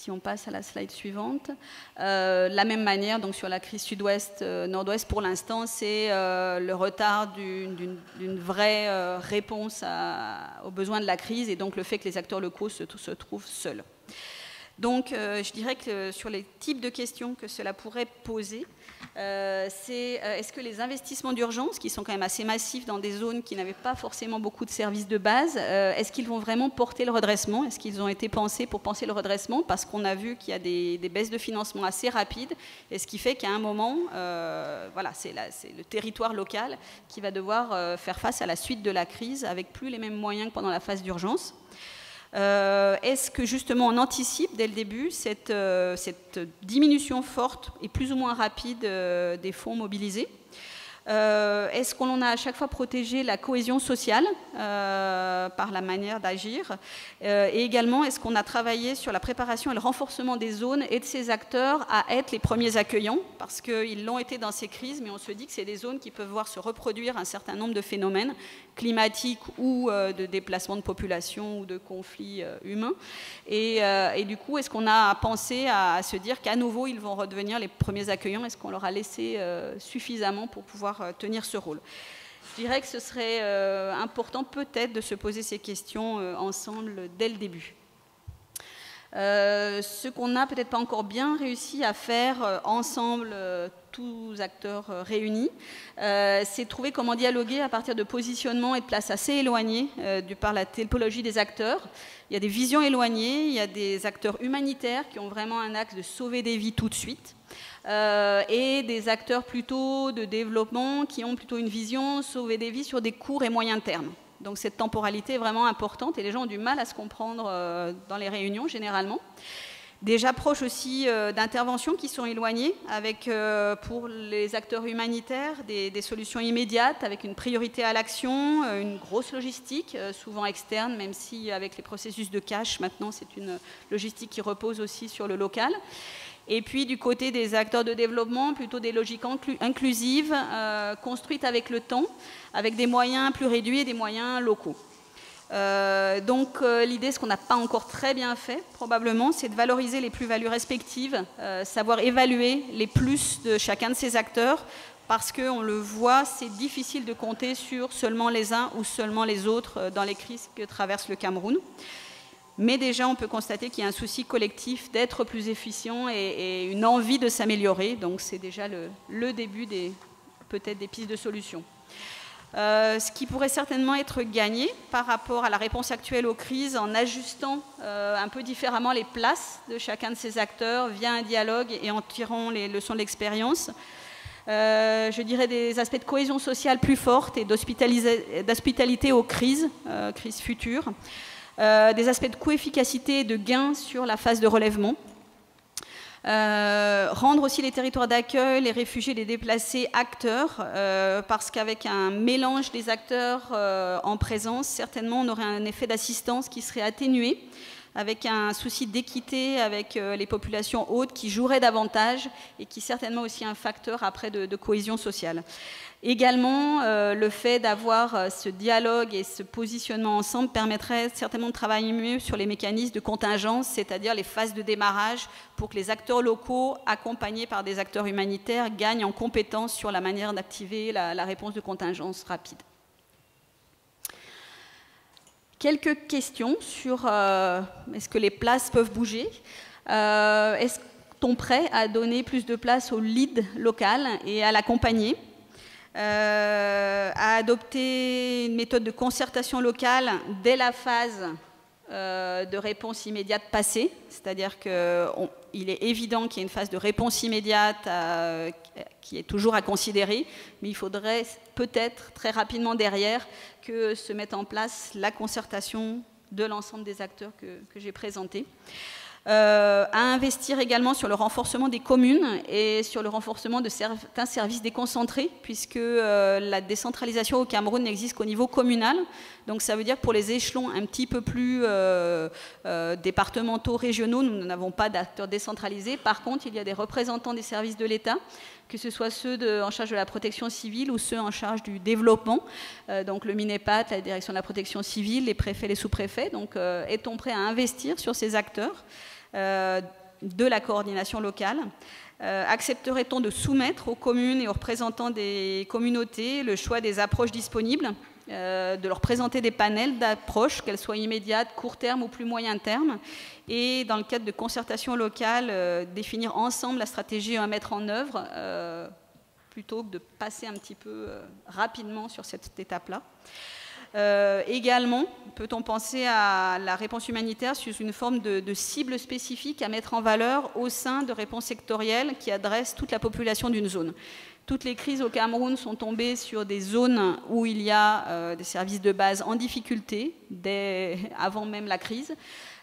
Si on passe à la slide suivante, euh, la même manière, donc sur la crise sud-ouest, euh, pour l'instant, c'est euh, le retard d'une vraie réponse aux besoins de la crise et donc le fait que les acteurs locaux se trouvent seuls. Donc, je dirais que sur les types de questions que cela pourrait poser, euh, c'est euh, est-ce que les investissements d'urgence, qui sont quand même assez massifs dans des zones qui n'avaient pas forcément beaucoup de services de base, euh, est-ce qu'ils vont vraiment porter le redressement? Est-ce qu'ils ont été pensés pour penser le redressement? Parce qu'on a vu qu'il y a des, baisses de financement assez rapides, et ce qui fait qu'à un moment, voilà, c'est le territoire local qui va devoir faire face à la suite de la crise avec plus les mêmes moyens que pendant la phase d'urgence. Euh, est-ce que justement on anticipe dès le début cette, euh, diminution forte et plus ou moins rapide euh, des fonds mobilisés? Est-ce qu'on a à chaque fois protégé la cohésion sociale par la manière d'agir? Et également, est-ce qu'on a travaillé sur la préparation et le renforcement des zones et de ces acteurs à être les premiers accueillants? Parce qu'ils l'ont été dans ces crises, mais on se dit que c'est des zones qui peuvent voir se reproduire un certain nombre de phénomènes climatiques ou de déplacement de population ou de conflits humains. Et, du coup, est-ce qu'on a pensé à se dire qu'à nouveau, ils vont redevenir les premiers accueillants? Est-ce qu'on leur a laissé suffisamment pour pouvoir euh, tenir ce rôle? Je dirais que ce serait euh, important peut-être de se poser ces questions euh, ensemble dès le début. ce qu'on n'a peut-être pas encore bien réussi à faire ensemble, tous acteurs réunis, c'est trouver comment dialoguer à partir de positionnements et de places assez éloignées du par la typologie des acteurs. Il y a des visions éloignées, il y a des acteurs humanitaires qui ont vraiment un axe de sauver des vies tout de suite. Euh, et des acteurs plutôt de développement qui ont plutôt une vision sauver des vies sur des courts et moyens termes. Donc cette temporalité est vraiment importante et les gens ont du mal à se comprendre euh, dans les réunions généralement. Des approches aussi euh, d'intervention qui sont éloignées, avec pour les acteurs humanitaires des, solutions immédiates, avec une priorité à l'action, une grosse logistique, souvent externe, même si avec les processus de cash, maintenant c'est une logistique qui repose aussi sur le local. Et puis du côté des acteurs de développement, plutôt des logiques inclusives, euh, construites avec le temps, avec des moyens plus réduits et des moyens locaux. Euh, donc euh, l'idée, ce qu'on n'a pas encore très bien fait, probablement, c'est de valoriser les plus-values respectives, savoir évaluer les plus de chacun de ces acteurs, parce qu'on le voit, c'est difficile de compter sur seulement les uns ou seulement les autres dans les crises que traverse le Cameroun. Mais déjà, on peut constater qu'il y a un souci collectif d'être plus efficient et, une envie de s'améliorer. Donc, c'est déjà le, début des peut-être des pistes de solutions. Euh, ce qui pourrait certainement être gagné par rapport à la réponse actuelle aux crises en ajustant euh, un peu différemment les places de chacun de ces acteurs via un dialogue et en tirant les leçons de l'expérience. Euh, je dirais des aspects de cohésion sociale plus fortes et d'hospitalité aux crises, crises futures. Des aspects de coefficacité et de gain sur la phase de relèvement. Euh, rendre aussi les territoires d'accueil, les réfugiés, les déplacés acteurs, euh, parce qu'avec un mélange des acteurs en présence, certainement on aurait un effet d'assistance qui serait atténué, avec un souci d'équité avec les populations hautes qui joueraient davantage et qui certainement aussi un facteur après de cohésion sociale. Également, euh, le fait d'avoir euh, ce dialogue et ce positionnement ensemble permettrait certainement de travailler mieux sur les mécanismes de contingence, c'est-à-dire les phases de démarrage, pour que les acteurs locaux, accompagnés par des acteurs humanitaires, gagnent en compétences sur la manière d'activer la, réponse de contingence rapide. Quelques questions sur euh, est-ce que les places peuvent bouger? Est-ce qu'on prêt à donner plus de place au lead local et à l'accompagner? Euh, a adopté une méthode de concertation locale dès la phase euh, de réponse immédiate passée, c'est-à-dire qu'il est évident qu'il y a une phase de réponse immédiate euh, qui est toujours à considérer, mais il faudrait peut-être très rapidement derrière que se mette en place la concertation de l'ensemble des acteurs que j'ai présentés. Euh, à investir également sur le renforcement des communes et sur le renforcement de certains services déconcentrés, puisque euh, la décentralisation au Cameroun n'existe qu'au niveau communal. Donc ça veut dire que pour les échelons un petit peu plus euh, départementaux, régionaux, nous n'avons pas d'acteurs décentralisés. Par contre, il y a des représentants des services de l'État que ce soit ceux en charge de la protection civile ou ceux en charge du développement, donc le MINEPAT, la direction de la protection civile, les préfets, les sous-préfets. Donc est-on prêt à investir sur ces acteurs? De la coordination locale. Euh, accepterait-on de soumettre aux communes et aux représentants des communautés le choix des approches disponibles de leur présenter des panels d'approche, qu'elles soient immédiates, court terme ou plus moyen terme, et dans le cadre de concertation locale, définir ensemble la stratégie à mettre en œuvre plutôt que de passer un petit peu rapidement sur cette étape-là. Euh, également, peut-on penser à la réponse humanitaire sous une forme de, cible spécifique à mettre en valeur au sein de réponses sectorielles qui adressent toute la population d'une zone? Toutes les crises au Cameroun sont tombées sur des zones où il y a euh, des services de base en difficulté, avant même la crise.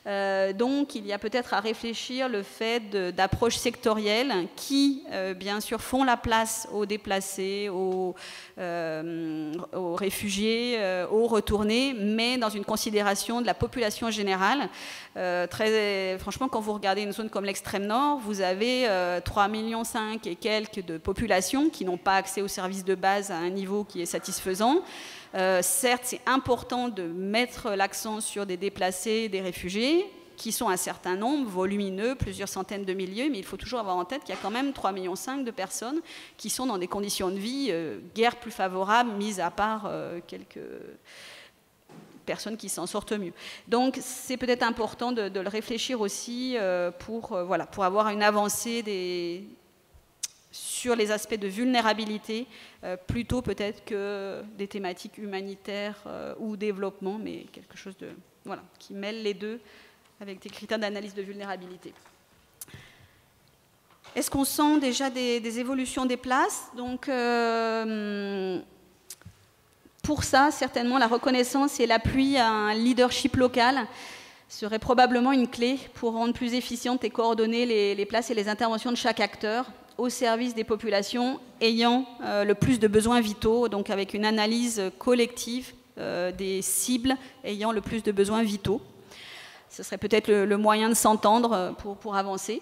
Euh, donc, il y a peut-être à réfléchir le fait d'approches sectorielles qui, euh, bien sûr, font la place aux déplacés, aux, euh, aux réfugiés, aux retournés, mais dans une considération de la population générale. très, franchement, quand vous regardez une zone comme l'extrême nord, vous avez 3,5 millions et quelques de populations qui n'ont pas accès aux services de base à un niveau qui est satisfaisant. Euh, certes, c'est important de mettre l'accent sur des déplacés, des réfugiés, qui sont un certain nombre, volumineux, plusieurs centaines de milliers, mais il faut toujours avoir en tête qu'il y a quand même 3,5 millions de personnes qui sont dans des conditions de vie euh, guère plus favorables, mis à part euh, quelques personnes qui s'en sortent mieux. Donc c'est peut-être important de, le réfléchir aussi pour, voilà, pour avoir une avancée des, sur les aspects de vulnérabilité, euh, plutôt peut-être que des thématiques humanitaires euh, ou développement, mais quelque chose de, voilà, qui mêle les deux avec des critères d'analyse de vulnérabilité. Est-ce qu'on sent déjà des, évolutions des places? Donc, euh, pour ça, certainement, la reconnaissance et l'appui à un leadership local serait probablement une clé pour rendre plus efficientes et coordonner les places et les interventions de chaque acteur au service des populations ayant euh, le plus de besoins vitaux, donc avec une analyse collective euh, des cibles ayant le plus de besoins vitaux. Ce serait peut-être le, moyen de s'entendre euh, pour, avancer.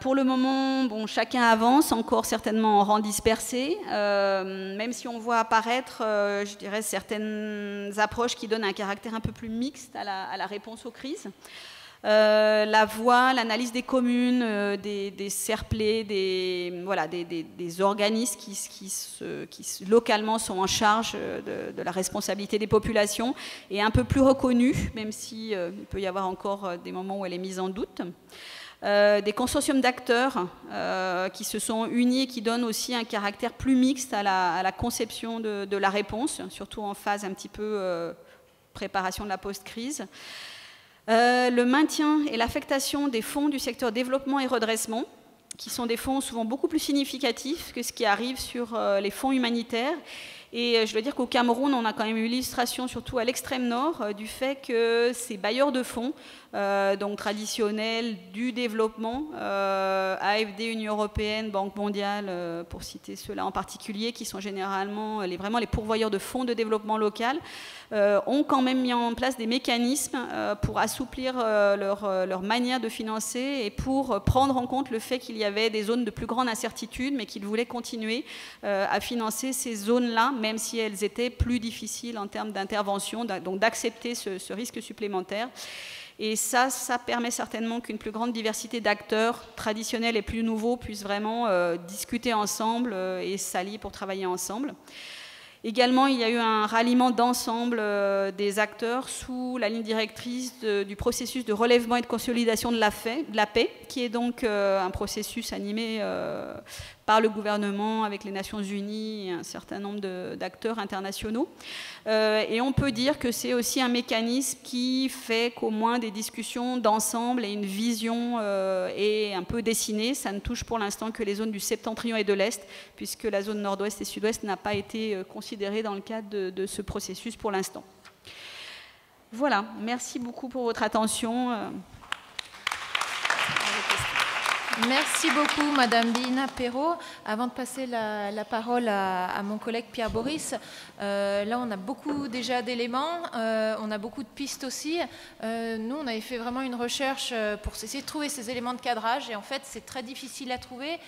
pour le moment, chacun avance, encore certainement en rang dispersé, même si on voit apparaître, je dirais, certaines approches qui donnent un caractère un peu plus mixte à la réponse aux crises. Euh, la voix, l'analyse des communes, euh, des, des des, voilà, des, organismes qui, qui, localement sont en charge euh, de, la responsabilité des populations est un peu plus reconnue, même s'il il peut y avoir encore des moments où elle est mise en doute. des consortiums d'acteurs qui se sont unis et qui donnent aussi un caractère plus mixte à la, conception de, la réponse, surtout en phase un petit peu préparation de la post-crise. Euh, le maintien et l'affectation des fonds du secteur développement et redressement, qui sont des fonds souvent beaucoup plus significatifs que ce qui arrive sur euh, les fonds humanitaires. Et euh, je dois dire qu'au Cameroun, on a quand même eu l'illustration, surtout à l'extrême nord, du fait que ces bailleurs de fonds donc traditionnels du développement, euh, AFD, Union européenne, Banque mondiale, euh, pour citer ceux-là en particulier, qui sont généralement vraiment les pourvoyeurs de fonds de développement local, ont quand même mis en place des mécanismes pour assouplir leur, manière de financer et pour prendre en compte le fait qu'il y avait des zones de plus grande incertitude, mais qu'ils voulaient continuer à financer ces zones-là, même si elles étaient plus difficiles en termes d'intervention, donc d'accepter ce, ce risque supplémentaire. Et ça, ça permet certainement qu'une plus grande diversité d'acteurs traditionnels et plus nouveaux puissent vraiment euh, discuter ensemble euh, et s'allier pour travailler ensemble. Également, il y a eu un ralliement d'ensemble euh, des acteurs sous la ligne directrice du processus de relèvement et de consolidation de la, de la paix, qui est donc un processus animé par le gouvernement, avec les Nations Unies et un certain nombre d'acteurs internationaux. Euh, et on peut dire que c'est aussi un mécanisme qui fait qu'au moins des discussions d'ensemble et une vision euh, est un peu dessinée. Ça ne touche pour l'instant que les zones du septentrion et de l'Est, puisque la zone nord-ouest et sud-ouest n'a pas été euh, considérée dans le cadre de, de ce processus pour l'instant. Voilà, merci beaucoup pour votre attention. Merci beaucoup, Madame Bina Perrault. Avant de passer la, parole à, mon collègue Pierre Boris, euh, là, on a beaucoup déjà d'éléments, euh, on a beaucoup de pistes aussi. Euh, nous, on avait fait vraiment une recherche pour essayer de trouver ces éléments de cadrage, et en fait, c'est très difficile à trouver.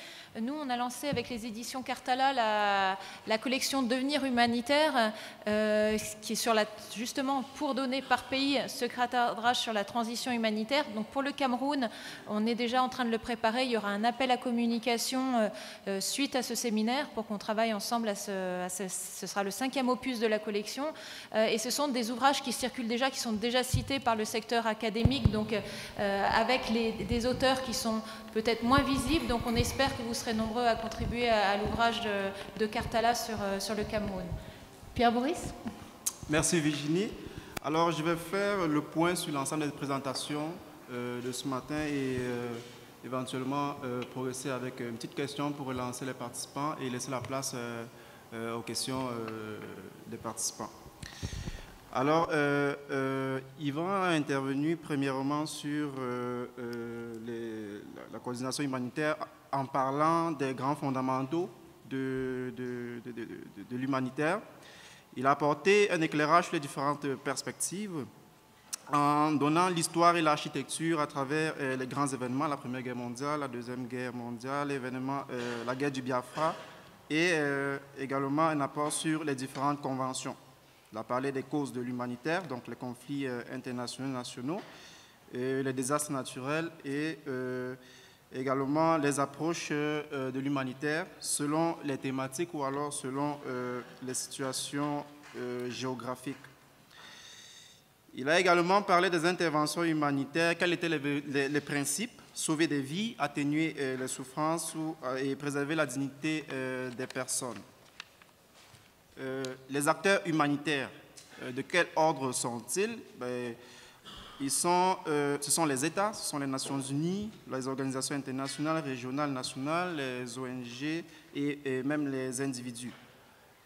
Nous, on a lancé avec les éditions Cartala la, collection Devenir humanitaire, qui est sur la, justement pour donner par pays ce cadrage sur la transition humanitaire. Donc pour le Cameroun, on est déjà en train de le préparer. Il y aura un appel à communication suite à ce séminaire pour qu'on travaille ensemble. Ce, ce, sera le cinquième opus de la collection. et ce sont des ouvrages qui circulent déjà, qui sont déjà cités par le secteur académique, donc avec les, des auteurs qui sont peut-être moins visibles. Donc on espère que vous serez nombreux à contribuer à, l'ouvrage de, de, Cartala sur, le Cameroun. Pierre Boris? Merci Virginie. Alors je vais faire le point sur l'ensemble des présentations euh, de ce matin et euh, éventuellement euh, progresser avec une petite question pour relancer les participants et laisser la place aux questions des participants. Alors, Yvan a intervenu premièrement sur la, coordination humanitaire en parlant des grands fondamentaux de l'humanitaire. Il a apporté un éclairage sur les différentes perspectives en donnant l'histoire et l'architecture à travers euh, les grands événements, la Première Guerre mondiale, la Deuxième Guerre mondiale, l'événement, euh, la guerre du Biafra, et euh, également un apport sur les différentes conventions. Il a parlé des causes de l'humanitaire, donc les conflits internationaux nationaux, les désastres naturels et également les approches euh, de l'humanitaire selon les thématiques ou alors selon euh, les situations euh, géographiques. Il a également parlé des interventions humanitaires, quels étaient les, principes, sauver des vies, atténuer les souffrances et préserver la dignité des personnes. les acteurs humanitaires, de quel ordre sont-ils? Ben, sont, euh, ce sont les États, ce sont les Nations Unies, les organisations internationales, régionales, nationales, les ONG et, même les individus.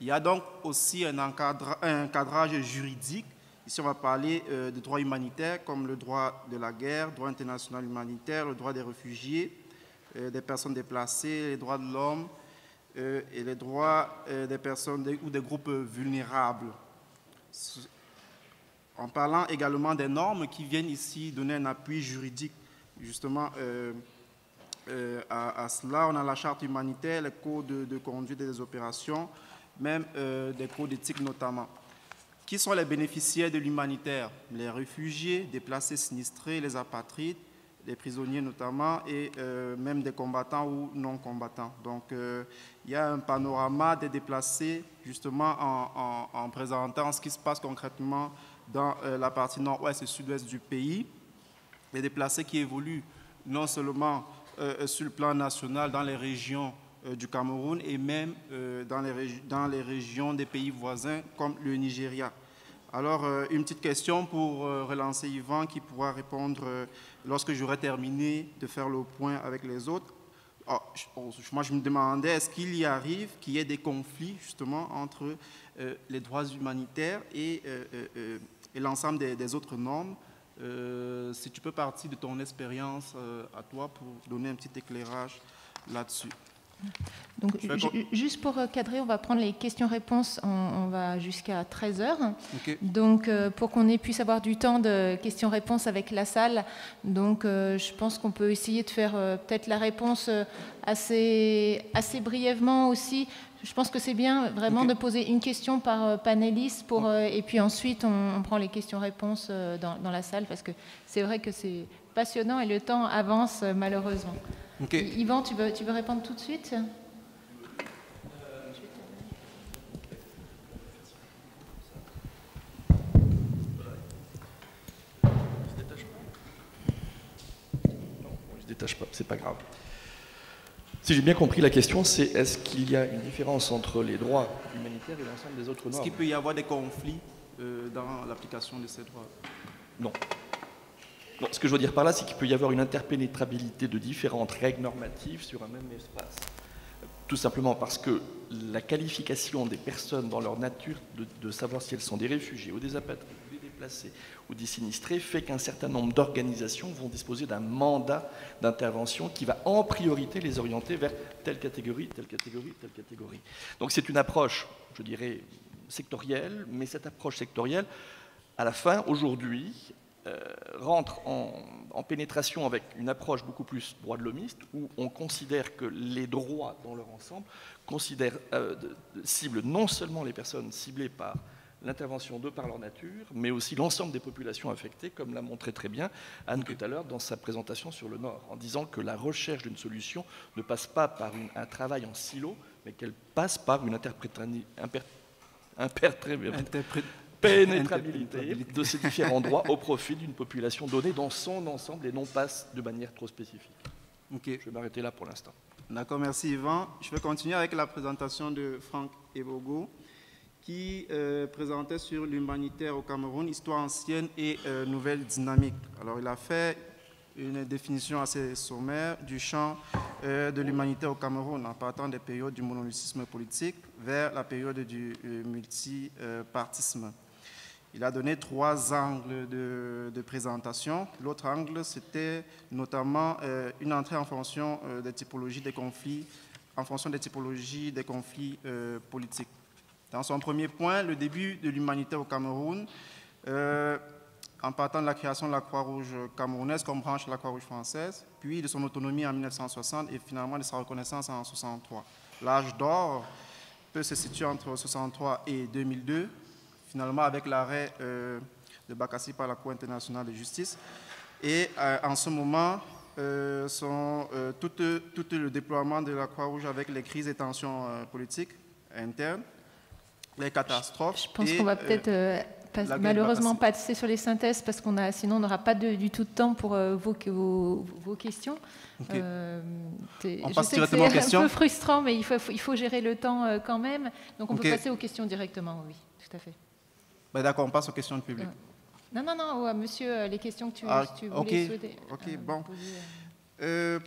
Il y a donc aussi un, un cadrage juridique. Ici, on va parler euh, de droits humanitaires comme le droit de la guerre, droit international humanitaire, le droit des réfugiés, euh, des personnes déplacées, les droits de l'homme et les droits des personnes ou des groupes vulnérables en parlant également des normes qui viennent ici donner un appui juridique justement euh, euh, à, cela. On a la charte humanitaire, les codes de, conduite des opérations, même euh, des codes d'éthique notamment. Qui sont les bénéficiaires de l'humanitaire? Les réfugiés, déplacés sinistrés, les apatrides, les prisonniers notamment, et même des combattants ou non combattants. Donc il y a un panorama des déplacés justement en, en présentant ce qui se passe concrètement dans euh, la partie nord-ouest et sud-ouest du pays, les déplacés qui évoluent non seulement euh, sur le plan national dans les régions euh, du Cameroun et même dans les, dans, les régions des pays voisins comme le Nigeria. Alors, une petite question pour relancer Yvan qui pourra répondre lorsque j'aurai terminé de faire le point avec les autres. Oh, oh, moi, je me demandais, est-ce qu'il y arrive qu'il y ait des conflits justement entre les droits humanitaires et l'ensemble des, autres normes? Euh, si tu peux partir de ton expérience euh, à toi pour donner un petit éclairage là-dessus. Donc, juste pour euh, cadrer, on va prendre les questions-réponses. On, va jusqu'à 13h. Donc, pour qu'on puisse avoir du temps de questions-réponses avec la salle, donc je pense qu'on peut essayer de faire peut-être la réponse assez, assez brièvement aussi je pense que c'est bien vraiment de poser une question par euh, panéliste pour, euh, et puis ensuite on, prend les questions-réponses euh, dans, la salle parce que c'est vrai que c'est passionnant et le temps avance malheureusement. Yvan, tu veux, tu veux répondre tout de suite? Je détache pas, c'est pas grave. Si j'ai bien compris, la question, c'est est-ce qu'il y a une différence entre les droits humanitaires et l'ensemble des autres normes? Est-ce qu'il peut y avoir des conflits euh, dans l'application de ces droits? Non. Ce que je veux dire par là, c'est qu'il peut y avoir une interpénétrabilité de différentes règles normatives sur un même espace. Tout simplement parce que la qualification des personnes dans leur nature, de, savoir si elles sont des réfugiés ou des apatrides, ou des sinistrés fait qu'un certain nombre d'organisations vont disposer d'un mandat d'intervention qui va en priorité les orienter vers telle catégorie, telle catégorie, telle catégorie. Donc c'est une approche, je dirais, sectorielle, mais cette approche sectorielle, à la fin, aujourd'hui, rentre en, pénétration avec une approche beaucoup plus droit de l'homiste, où on considère que les droits dans leur ensemble euh, ciblent non seulement les personnes ciblées par l'intervention de par leur nature, mais aussi l'ensemble des populations affectées, comme l'a montré très bien Anne tout à l'heure dans sa présentation sur le Nord, en disant que la recherche d'une solution ne passe pas par un travail en silo, mais qu'elle passe par une pénétrabilité de ces différents droits au profit d'une population donnée dans son ensemble et non pas de manière trop spécifique. Ok. Je vais m'arrêter là pour l'instant. D'accord, merci Yvan. Je vais continuer avec la présentation de Franck Ebogo qui euh, présentait sur l'humanitaire au Cameroun, histoire ancienne et euh, nouvelle dynamique. Alors il a fait une définition assez sommaire du champ euh, de l'humanitaire au Cameroun en partant des périodes du monolithisme politique vers la période du multipartisme. Il a donné trois angles de, présentation. L'autre angle, c'était notamment une entrée en fonction des typologies des conflits, en fonction des typologies des conflits politiques. Dans son premier point, le début de l'humanité au Cameroun, euh, en partant de la création de la Croix-Rouge camerounaise comme branche de la Croix-Rouge française, puis de son autonomie en 1960 et finalement de sa reconnaissance en 1963. L'âge d'or peut se situer entre 1963 et 2002, finalement avec l'arrêt euh, de Bakassi par la Cour internationale de justice. Et euh, en ce moment, sont, tout, tout, le déploiement de la Croix-Rouge avec les crises et tensions politiques internes, les catastrophes. Je pense qu'on va peut-être euh, malheureusement passer sur les synthèses parce qu'on a, sinon on n'aura pas du tout de temps pour euh, vos, vos, questions. Euh, on passe directement aux questions. C'est un peu frustrant, mais il faut, il faut gérer le temps quand même. Donc on peut passer aux questions directement, oui, tout à fait. Bah, d'accord, on passe aux questions du public. Non, non, non, monsieur, les questions que tu, ah, tu voulais souhaiter. Ok, bon.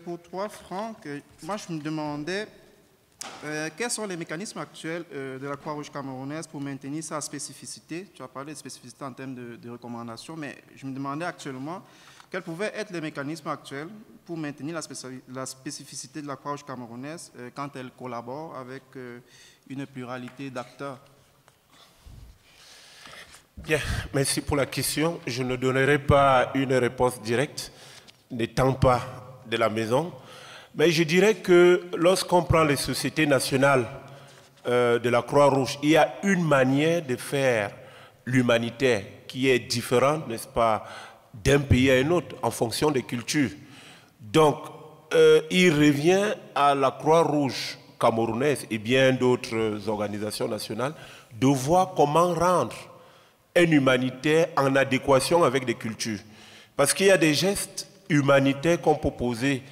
pour toi, Franck, moi je me demandais euh, quels sont les mécanismes actuels euh, de la Croix-Rouge camerounaise pour maintenir sa spécificité? Tu as parlé de spécificité en termes de, recommandations, mais je me demandais actuellement quels pouvaient être les mécanismes actuels pour maintenir la, spécificité de la Croix-Rouge camerounaise euh, quand elle collabore avec une pluralité d'acteurs? Bien, merci pour la question. Je ne donnerai pas une réponse directe, n'étant pas de la maison. Mais je dirais que lorsqu'on prend les sociétés nationales euh, de la Croix-Rouge, il y a une manière de faire l'humanitaire qui est différente, n'est-ce pas, d'un pays à un autre en fonction des cultures. Donc, euh, il revient à la Croix-Rouge camerounaise et bien d'autres organisations nationales de voir comment rendre un humanitaire en adéquation avec des cultures. Parce qu'il y a des gestes humanitaires qu'on peut poser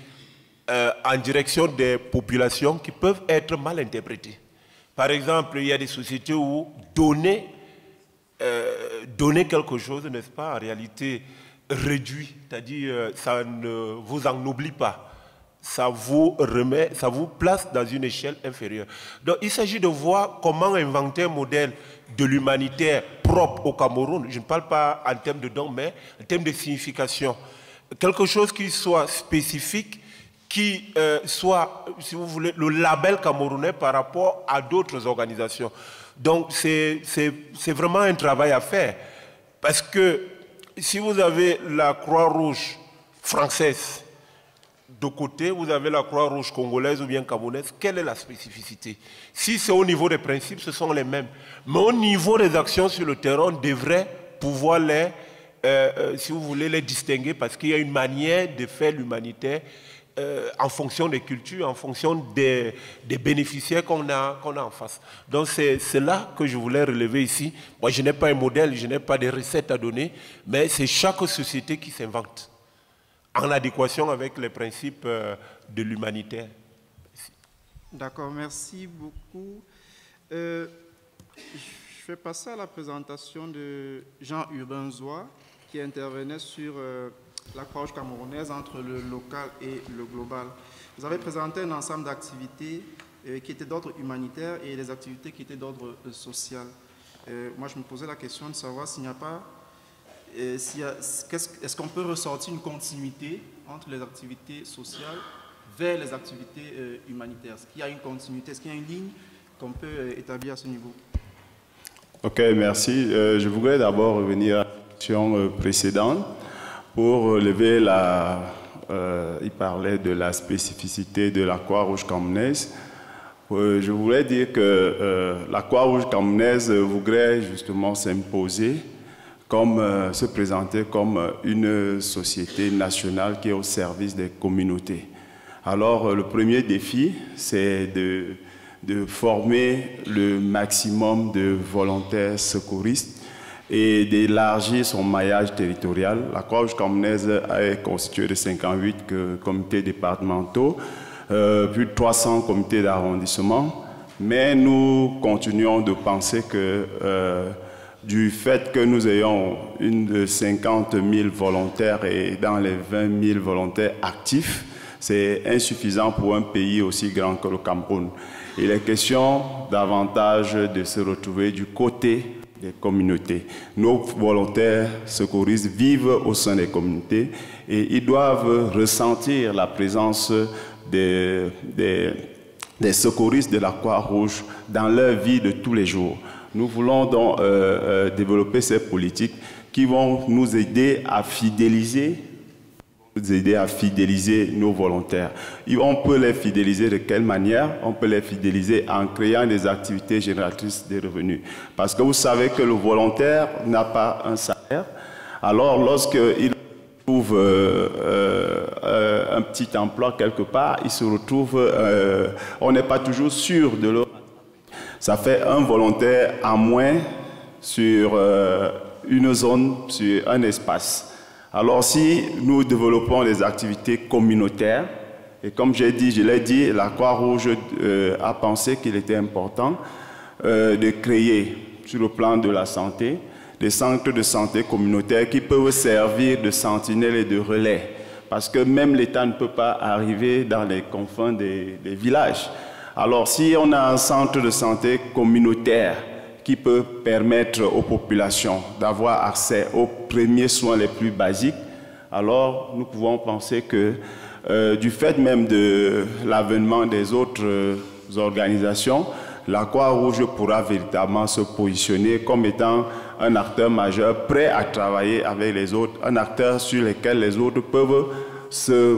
euh, en direction des populations qui peuvent être mal interprétées. Par exemple, il y a des sociétés où donner, euh, donner quelque chose, n'est-ce pas, en réalité réduit, c'est-à-dire euh, ça ne vous ennoblit pas ça vous remet, ça vous place dans une échelle inférieure. Donc il s'agit de voir comment inventer un modèle de l'humanitaire propre au Cameroun. Je ne parle pas en termes de dons, mais en termes de signification. Quelque chose qui soit spécifique qui euh, soit, si vous voulez, le label camerounais par rapport à d'autres organisations. Donc c'est vraiment un travail à faire. Parce que si vous avez la Croix-Rouge française, de côté, vous avez la Croix-Rouge congolaise ou bien camerounaise, quelle est la spécificité? Si c'est au niveau des principes, ce sont les mêmes. Mais au niveau des actions sur le terrain, on devrait pouvoir les, euh, euh, si vous voulez, les distinguer parce qu'il y a une manière de faire l'humanitaire euh, en fonction des cultures, en fonction des, bénéficiaires qu'on a, a en face. Donc c'est là que je voulais relever ici. Moi, je n'ai pas un modèle, je n'ai pas de recettes à donner, mais c'est chaque société qui s'invente en adéquation avec les principes euh, de l'humanitaire. D'accord, merci beaucoup. Euh, je vais passer à la présentation de Jean Urbain qui intervenait sur l'approche camerounaise entre le local et le global. Vous avez présenté un ensemble d'activités euh, qui étaient d'ordre humanitaire et des activités qui étaient d'ordre euh, social. Euh, moi, je me posais la question de savoir s'il n'y a pas, est-ce qu'on peut ressortir une continuité entre les activités sociales vers les activités humanitaires? Est-ce qu'il y a une continuité? Est-ce qu'il y a une ligne qu'on peut établir à ce niveau? Ok, merci. je voudrais d'abord revenir à la question précédente. Pour relever la... Euh, il parlait de la spécificité de la Croix-Rouge camerounaise. Euh, je voulais dire que euh, la Croix-Rouge camerounaise voudrait justement s'imposer comme euh, se présenter comme une société nationale qui est au service des communautés. Alors le premier défi, c'est de, former le maximum de volontaires secouristes et d'élargir son maillage territorial. La Croix-Rouge est constituée de 58 comités départementaux euh, plus de 300 comités d'arrondissement, mais nous continuons de penser que euh, du fait que nous ayons une de 50 000 volontaires et dans les 20 000 volontaires actifs, c'est insuffisant pour un pays aussi grand que le Cameroun. Il est question davantage de se retrouver du côté des communautés. Nos volontaires secouristes vivent au sein des communautés et ils doivent ressentir la présence des, des, secouristes de la Croix-Rouge dans leur vie de tous les jours. Nous voulons donc euh, euh, développer ces politiques qui vont nous aider à fidéliser nous aider à fidéliser nos volontaires. on peut les fidéliser de quelle manière? On peut les fidéliser en créant des activités génératrices de revenus. Parce que vous savez que le volontaire n'a pas un salaire. Alors lorsqu'il trouve euh, un petit emploi quelque part, il se retrouve, on n'est pas toujours sûr de leur... Ça fait un volontaire à moins sur une zone, sur un espace. Alors si nous développons des activités communautaires, et comme j'ai dit, je l'ai dit, la Croix-Rouge a pensé qu'il était important de créer, sur le plan de la santé, des centres de santé communautaires qui peuvent servir de sentinelles et de relais. Parce que même l'État ne peut pas arriver dans les confins des, villages. Alors si on a un centre de santé communautaire qui peut permettre aux populations d'avoir accès aux premiers soins les plus basiques, alors nous pouvons penser que euh, du fait même de l'avènement des autres euh, organisations, la Croix-Rouge pourra véritablement se positionner comme étant un acteur majeur prêt à travailler avec les autres, un acteur sur lequel les autres peuvent se,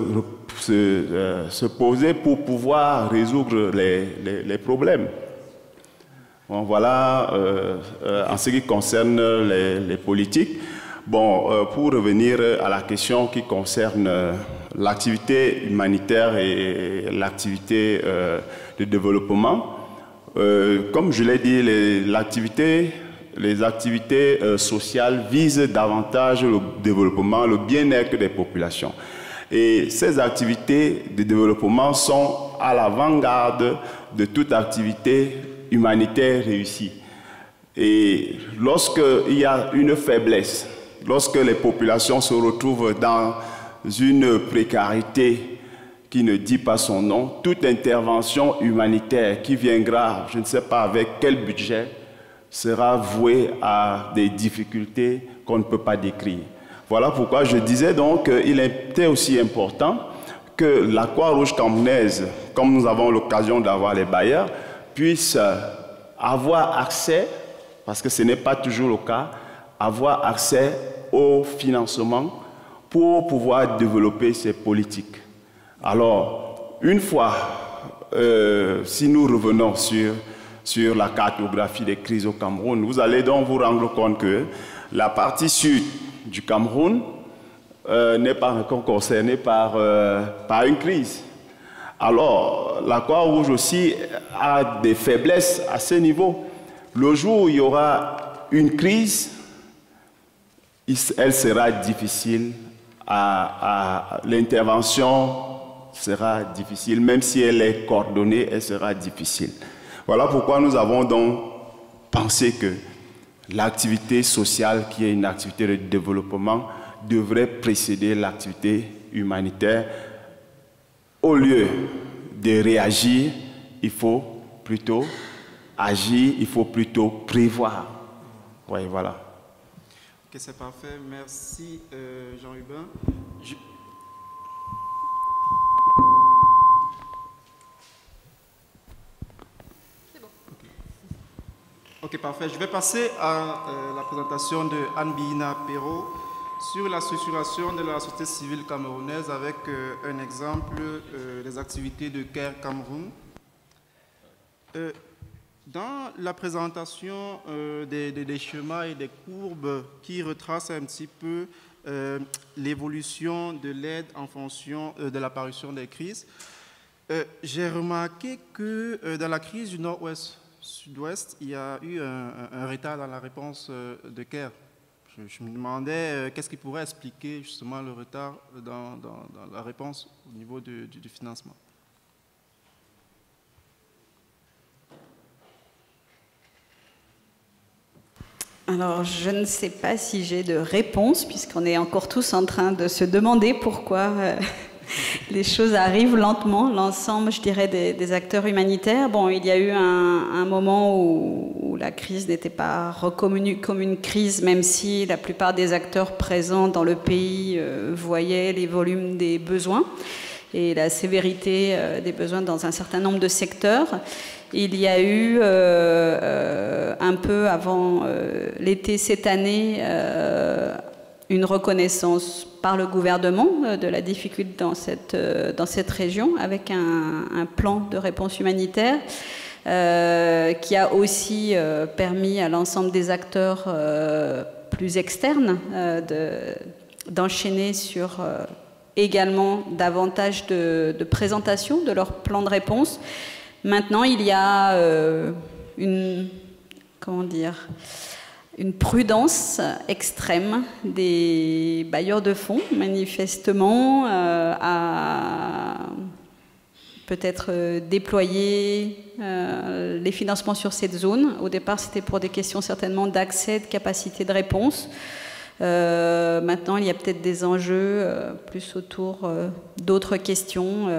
se, euh, poser pour pouvoir résoudre les, problèmes. Bon, voilà euh, euh, en ce qui concerne les, politiques. Bon, pour revenir à la question qui concerne l'activité humanitaire et l'activité de développement, comme je l'ai dit, les activités euh, sociales visent davantage le développement, le bien-être des populations. Et ces activités de développement sont à l'avant-garde de toute activité humanitaire réussie. Et lorsqu'il y a une faiblesse, lorsque les populations se retrouvent dans une précarité qui ne dit pas son nom, toute intervention humanitaire qui viendra, je ne sais pas avec quel budget, sera voué à des difficultés qu'on ne peut pas décrire. Voilà pourquoi je disais donc qu'il était aussi important que la Croix-Rouge camerounaise, comme nous avons l'occasion d'avoir les bailleurs, puisse avoir accès, parce que ce n'est pas toujours le cas, avoir accès au financement pour pouvoir développer ces politiques. Alors, une fois, euh, si nous revenons sur sur la cartographie des crises au Cameroun, vous allez donc vous rendre compte que la partie sud du Cameroun euh, n'est pas encore concernée par, euh, par une crise. Alors, la Croix-Rouge aussi a des faiblesses à ce niveau. Le jour où il y aura une crise, elle sera difficile l'intervention sera difficile, même si elle est coordonnée, elle sera difficile. Voilà pourquoi nous avons donc pensé que l'activité sociale, qui est une activité de développement, devrait précéder l'activité humanitaire. Au lieu de réagir, il faut plutôt agir, il faut plutôt prévoir. Oui, voilà. Ok, c'est parfait. Merci, euh, Jean-Hubin. Ok, parfait. Je vais passer à euh, la présentation de Anne Bina Perrault sur la structuration de la société civile camerounaise avec euh, un exemple euh, des activités de CARE Cameroun. Dans la présentation euh, des, schémas et des courbes qui retracent un petit peu l'évolution de l'aide en fonction de l'apparition des crises, j'ai remarqué que dans la crise du Nord-Ouest, Sud-Ouest, il y a eu un, retard dans la réponse de CARE. Je, me demandais qu'est-ce qui pourrait expliquer justement le retard dans, la réponse au niveau du financement? Alors, je ne sais pas si j'ai de réponse, puisqu'on est encore tous en train de se demander pourquoi euh, les choses arrivent lentement, l'ensemble, je dirais, des, acteurs humanitaires. Bon, il y a eu un, moment où, la crise n'était pas reconnue comme une crise, même si la plupart des acteurs présents dans le pays euh, voyaient les volumes des besoins et la sévérité euh, des besoins dans un certain nombre de secteurs. Il y a eu euh, un peu avant l'été cette année une reconnaissance par le gouvernement de la difficulté dans cette, dans cette région avec un, plan de réponse humanitaire qui a aussi permis à l'ensemble des acteurs plus externes d'enchaîner sur également davantage de, de présentation de leur plan de réponse. Maintenant, il y a euh, une, comment dire, une prudence extrême des bailleurs de fonds, manifestement, euh, à peut-être euh, déployer les financements sur cette zone. Au départ, c'était pour des questions certainement d'accès, de capacité de réponse. maintenant, il y a peut-être des enjeux plus autour d'autres questions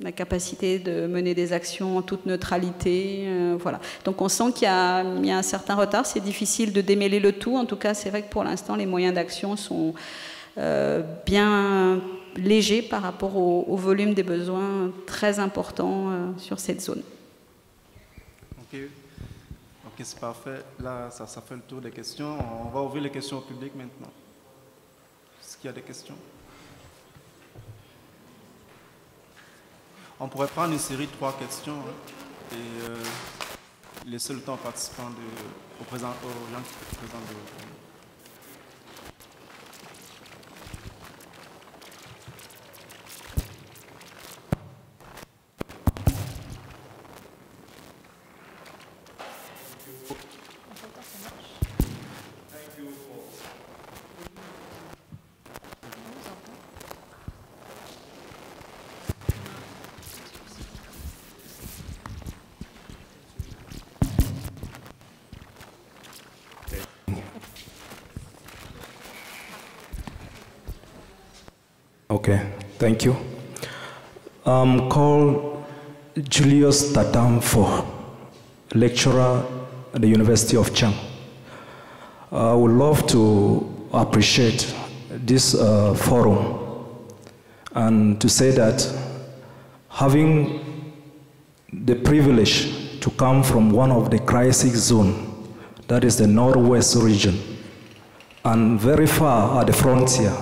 la capacité de mener des actions en toute neutralité. Euh, voilà. Donc on sent qu'il y, a un certain retard. C'est difficile de démêler le tout. En tout cas, c'est vrai que pour l'instant, les moyens d'action sont euh, bien légers par rapport au, volume des besoins très importants euh, sur cette zone. Ok, ok, c'est parfait. Là, ça, ça fait le tour des questions. On va ouvrir les questions au public maintenant. Est-ce qu'il y a des questions? On pourrait prendre une série de trois questions hein, et euh, laisser le temps aux participants de, aux, présent, aux gens qui présents de thank you. I'm called Julius Tatamfo, lecturer at the University of Chang. I would love to appreciate this uh, forum and to say that having the privilege to come from one of the crisis zone, that is the northwest region, and very far at the frontier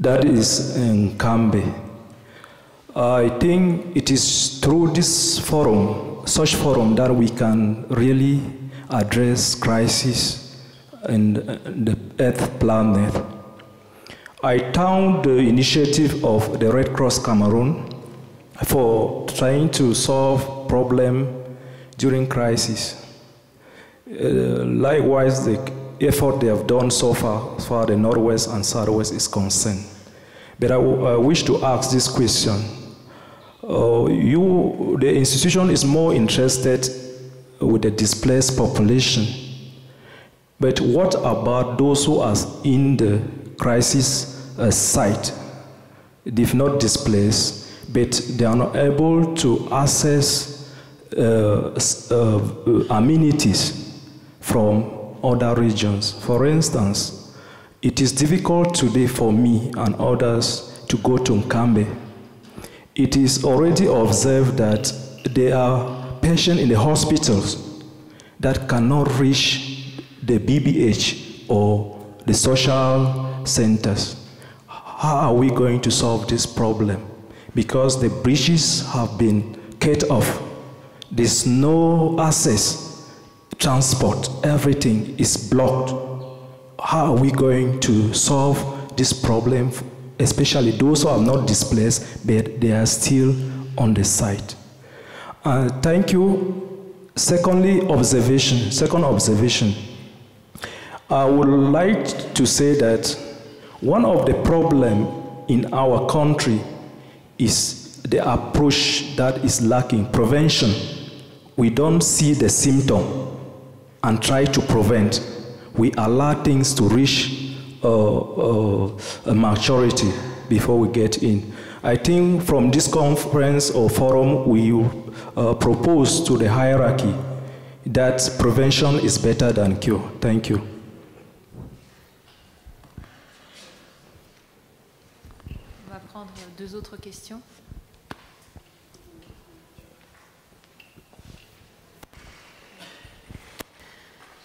that is in Kambe. I think it is through this forum, such forum, that we can really address crisis in the Earth planet. I found the initiative of the Red Cross Cameroon for trying to solve problem during crisis. Uh, likewise, the effort they have done so far, as far as the Northwest and Southwest is concerned. But I, wish to ask this question. Uh, you, the institution is more interested with the displaced population. But what about those who are in the crisis uh, site? If not displaced, but they are not able to access uh, uh amenities from other regions. For instance, it is difficult today for me and others to go to Nkambe. It is already observed that there are patients in the hospitals that cannot reach the BBH or the social centers. how are we going to solve this problem? Because the bridges have been cut off. There's no access, transport, everything is blocked. How are we going to solve this problem, especially those who are not displaced, but they are still on the site? Uh, thank you. Secondly, observation. Second observation. I would like to say that one of the problems in our country is the approach that is lacking prevention. We don't see the symptom and try to prevent. We allow things to reach uh, uh, a maturity before we get in. I think from this conference or forum, we uh, propose to the hierarchy that prevention is better than cure. Thank you. Deux autres questions.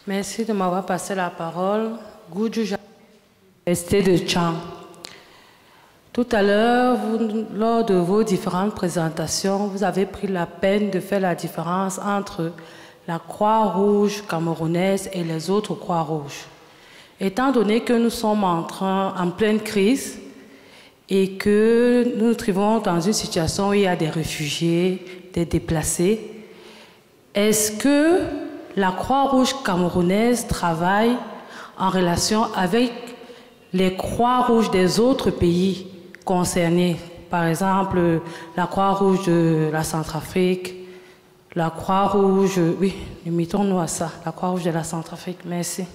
Merci de m'avoir passé la parole. Goudjou Université de Chang. Tout à l'heure, lors de vos différentes présentations, vous avez pris la peine de faire la différence entre la Croix-Rouge camerounaise et les autres Croix-Rouges. Étant donné que nous sommes en, train, en pleine crise et que nous nous trouvons dans une situation où il y a des réfugiés, des déplacés, est-ce que la Croix-Rouge camerounaise travaille en relation avec les Croix-Rouges des autres pays concernés, par exemple la Croix-Rouge de la Centrafrique, la Croix-Rouge, oui, limitons-nous à ça, la Croix-Rouge de la Centrafrique. Merci.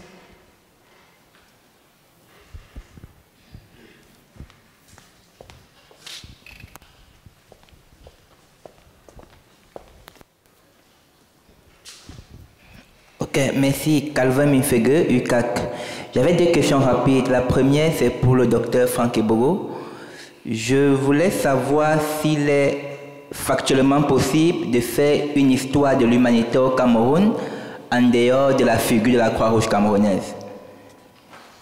Merci. Calvin Mifegue, UCAC. J'avais deux questions rapides. La première, c'est pour le docteur Franck Ebogo. Je voulais savoir s'il est factuellement possible de faire une histoire de l'humanité au Cameroun en dehors de la figure de la Croix-Rouge camerounaise.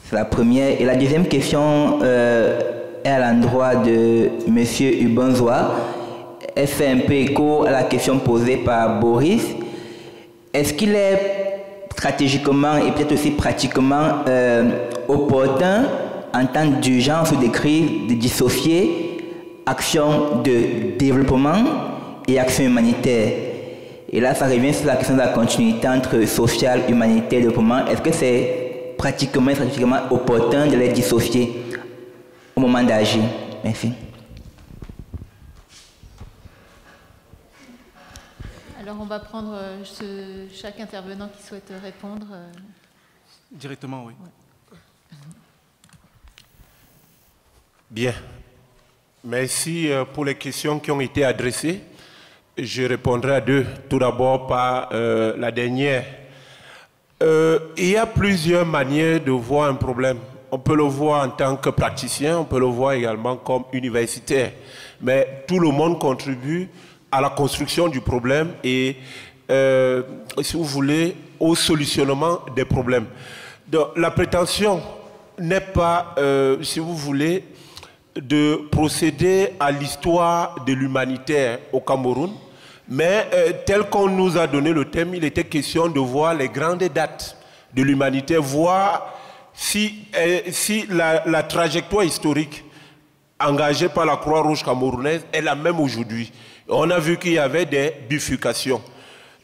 C'est la première. Et la deuxième question euh, est à l'endroit de M. Ubonzoa. Elle fait un peu écho à la question posée par Boris. Est-ce qu'il est stratégiquement et peut-être aussi pratiquement euh, opportun en temps d'urgence ou de crise de dissocier action de développement et action humanitaire. Et là, ça revient sur la question de la continuité entre social, humanitaire et développement. Est-ce que c'est pratiquement, stratégiquement opportun de les dissocier au moment d'agir? Merci. Alors on va prendre euh, ce- chaque intervenant qui souhaite répondre. euh, Directement, oui. Bien. Merci euh, pour les questions qui ont été adressées. Je répondrai à deux. Tout d'abord par euh, la dernière. Euh, il y a plusieurs manières de voir un problème. On peut le voir en tant que praticien, on peut le voir également comme universitaire. Mais tout le monde contribue à la construction du problème et, euh, si vous voulez, au solutionnement des problèmes. La prétention n'est pas, euh, si vous voulez, de procéder à l'histoire de l'humanitaire au Cameroun, mais euh, tel qu'on nous a donné le thème, il était question de voir les grandes dates de l'humanitaire, voir si, si la, la trajectoire historique engagée par la Croix-Rouge camerounaise est la même aujourd'hui. On a vu qu'il y avait des bifurcations.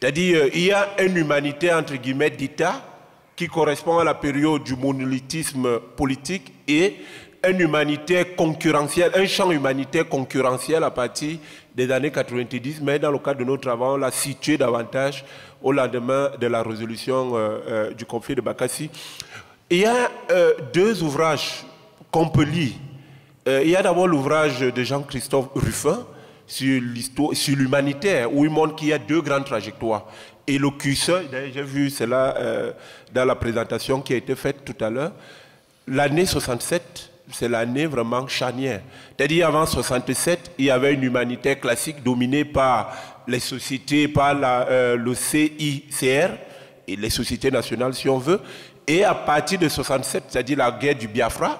C'est-à-dire, euh, il y a une humanité, entre guillemets, d'État qui correspond à la période du monolithisme politique et une humanité concurrentielle, un champ humanitaire concurrentiel à partir des années 90, mais dans le cadre de notre travail, on l'a situé davantage au lendemain de la résolution euh, euh, du conflit de Bakassi. Il y a deux ouvrages qu'on peut lire. Il y a d'abord l'ouvrage de Jean-Christophe Ruffin sur l'histoire, sur l'humanitaire, où il montre qu'il y a deux grandes trajectoires. Et le curseur, j'ai vu cela euh, dans la présentation qui a été faite tout à l'heure, l'année 67, c'est l'année vraiment charnière. C'est-à-dire avant 67, il y avait une humanité classique dominée par les sociétés, par la, euh, le CICR et les sociétés nationales si on veut. Et à partir de 67, c'est-à-dire la guerre du Biafra,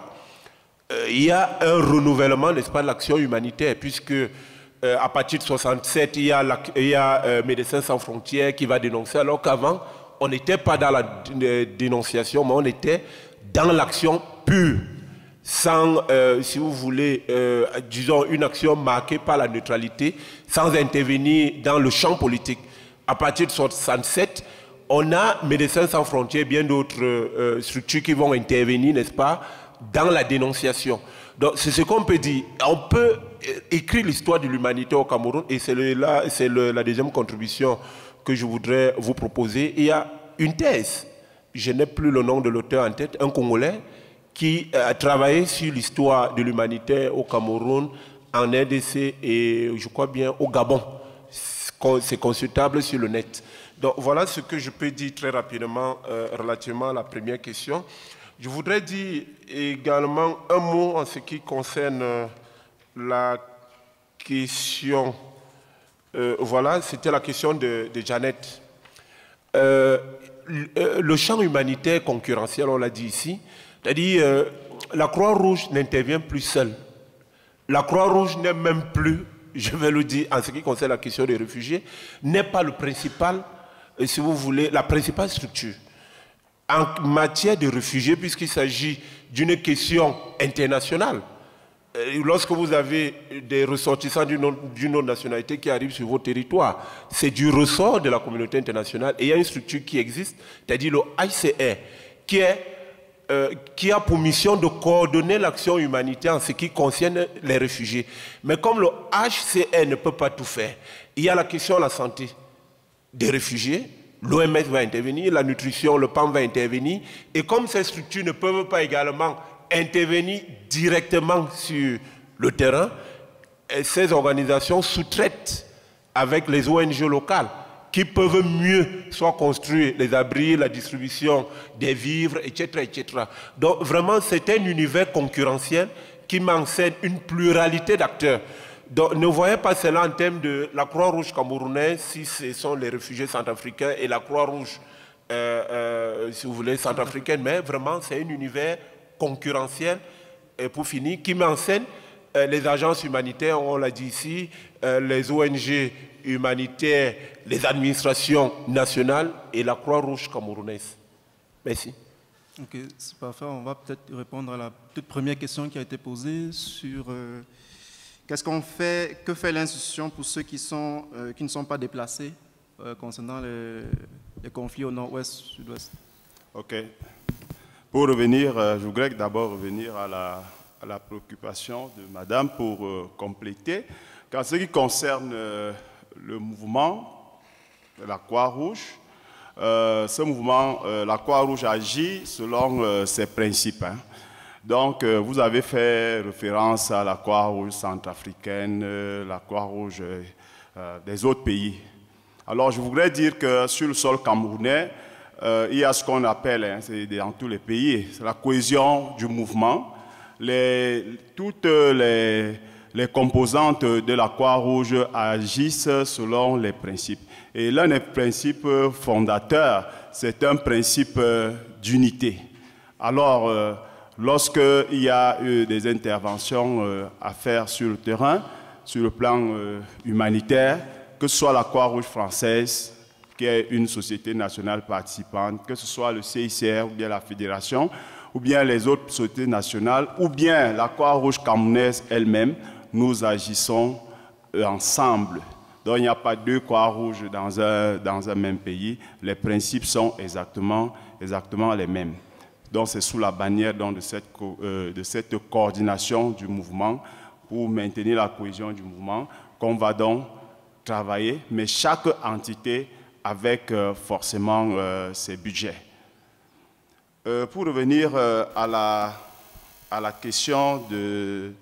euh, il y a un renouvellement, n'est-ce pas, de l'action humanitaire, puisque à partir de 67, il y a, a Médecins sans frontières qui va dénoncer, alors qu'avant, on n'était pas dans la dénonciation, mais on était dans l'action pure, sans, euh, si vous voulez, euh, disons, une action marquée par la neutralité, sans intervenir dans le champ politique. À partir de 67, on a Médecins sans frontières, bien d'autres euh, structures qui vont intervenir, n'est-ce pas, dans la dénonciation. Donc, c'est ce qu'on peut dire. On peut écrire l'histoire de l'humanité au Cameroun, et c'est là, c'est la deuxième contribution que je voudrais vous proposer. Il y a une thèse, je n'ai plus le nom de l'auteur en tête, un Congolais qui a travaillé sur l'histoire de l'humanité au Cameroun, en RDC et je crois bien au Gabon. C'est consultable sur le net. Donc voilà ce que je peux dire très rapidement euh, relativement à la première question. Je voudrais dire également un mot en ce qui concerne euh, la question euh, voilà, c'était la question de, Janet. Euh, euh, le champ humanitaire concurrentiel, on l'a dit ici, c'est-à-dire la Croix-Rouge n'intervient plus seule. La Croix-Rouge n'est même plus, je vais le dire en ce qui concerne la question des réfugiés, n'est pas le principal, si vous voulez, la principale structure. En matière de réfugiés, puisqu'il s'agit d'une question internationale, euh, lorsque vous avez des ressortissants d'une autre nationalité qui arrivent sur vos territoires, c'est du ressort de la communauté internationale. Et il y a une structure qui existe, c'est-à-dire le HCR, qui, euh, qui a pour mission de coordonner l'action humanitaire en ce qui concerne les réfugiés. Mais comme le HCR ne peut pas tout faire, il y a la question de la santé des réfugiés. L'OMS va intervenir, la nutrition, le PAM va intervenir. Et comme ces structures ne peuvent pas également intervenir directement sur le terrain. Et ces organisations sous-traitent avec les ONG locales qui peuvent mieux soit construire les abris, la distribution des vivres, etc. etc. Donc vraiment, c'est un univers concurrentiel qui m'enseigne une pluralité d'acteurs. Ne voyez pas cela en termes de la Croix-Rouge camerounaise, si ce sont les réfugiés centrafricains, et la Croix-Rouge, euh, euh, si vous voulez, centrafricaine, mais vraiment, c'est un univers concurrentielle, et pour finir, qui m'enseigne euh, les agences humanitaires, on l'a dit ici, les ONG humanitaires, les administrations nationales et la Croix-Rouge camerounaise. Merci. Ok, c'est parfait. On va peut-être répondre à la toute première question qui a été posée sur qu'est-ce qu'on fait, que fait l'institution pour ceux qui, sont, qui ne sont pas déplacés concernant les, conflits au nord-ouest, sud-ouest? Ok. Pour revenir, euh, je voudrais d'abord revenir à la, préoccupation de Madame pour euh, compléter. Quand ce qui concerne euh, le mouvement de la Croix-Rouge, ce mouvement, la Croix-Rouge agit selon ses principes. Hein. Donc, vous avez fait référence à la Croix-Rouge centrafricaine, la Croix-Rouge des autres pays. Alors, je voudrais dire que sur le sol camerounais, euh, il y a ce qu'on appelle, hein, c'est dans tous les pays, la cohésion du mouvement. Toutes les, composantes de la Croix-Rouge agissent selon les principes. Et l'un des principes fondateurs, c'est un principe d'unité. Alors, euh, lorsqu'il y a eu des interventions euh, à faire sur le terrain, sur le plan humanitaire, que ce soit la Croix-Rouge française, qui est une société nationale participante, que ce soit le CICR ou bien la Fédération, ou bien les autres sociétés nationales, ou bien la Croix-Rouge camerounaise elle-même, nous agissons euh, ensemble. Donc il n'y a pas deux Croix-Rouges dans un, même pays. Les principes sont exactement les mêmes. Donc c'est sous la bannière donc, de, cette, euh, de cette coordination du mouvement pour maintenir la cohésion du mouvement qu'on va donc travailler, mais chaque entité avec euh, forcément euh, ses budgets. Pour revenir à, la, à la question de,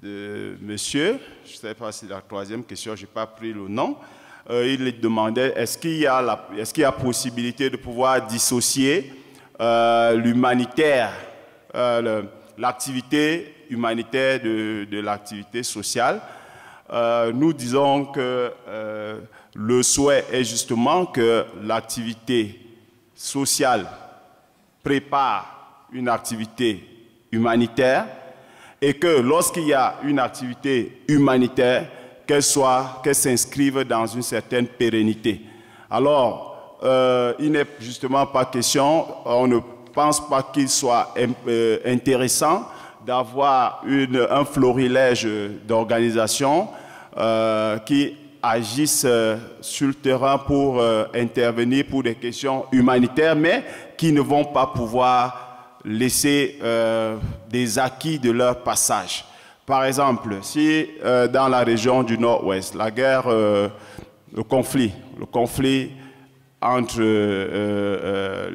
de monsieur, je ne sais pas si la troisième question, je n'ai pas pris le nom, il demandait est-ce qu'il y, a est qu'il y a possibilité de pouvoir dissocier l'humanitaire, l'activité humanitaire de, de l'activité sociale Nous disons que le souhait est justement que l'activité sociale prépare une activité humanitaire et que lorsqu'il y a une activité humanitaire, qu'elle soit, qu'elle s'inscrive dans une certaine pérennité. Alors, euh, il n'est justement pas question, on ne pense pas qu'il soit euh, intéressant d'avoir un florilège d'organisations euh, qui agissent sur le terrain pour intervenir pour des questions humanitaires, mais qui ne vont pas pouvoir laisser des acquis de leur passage. Par exemple, si euh, dans la région du Nord-Ouest, la guerre, euh, le conflit, le conflit entre euh,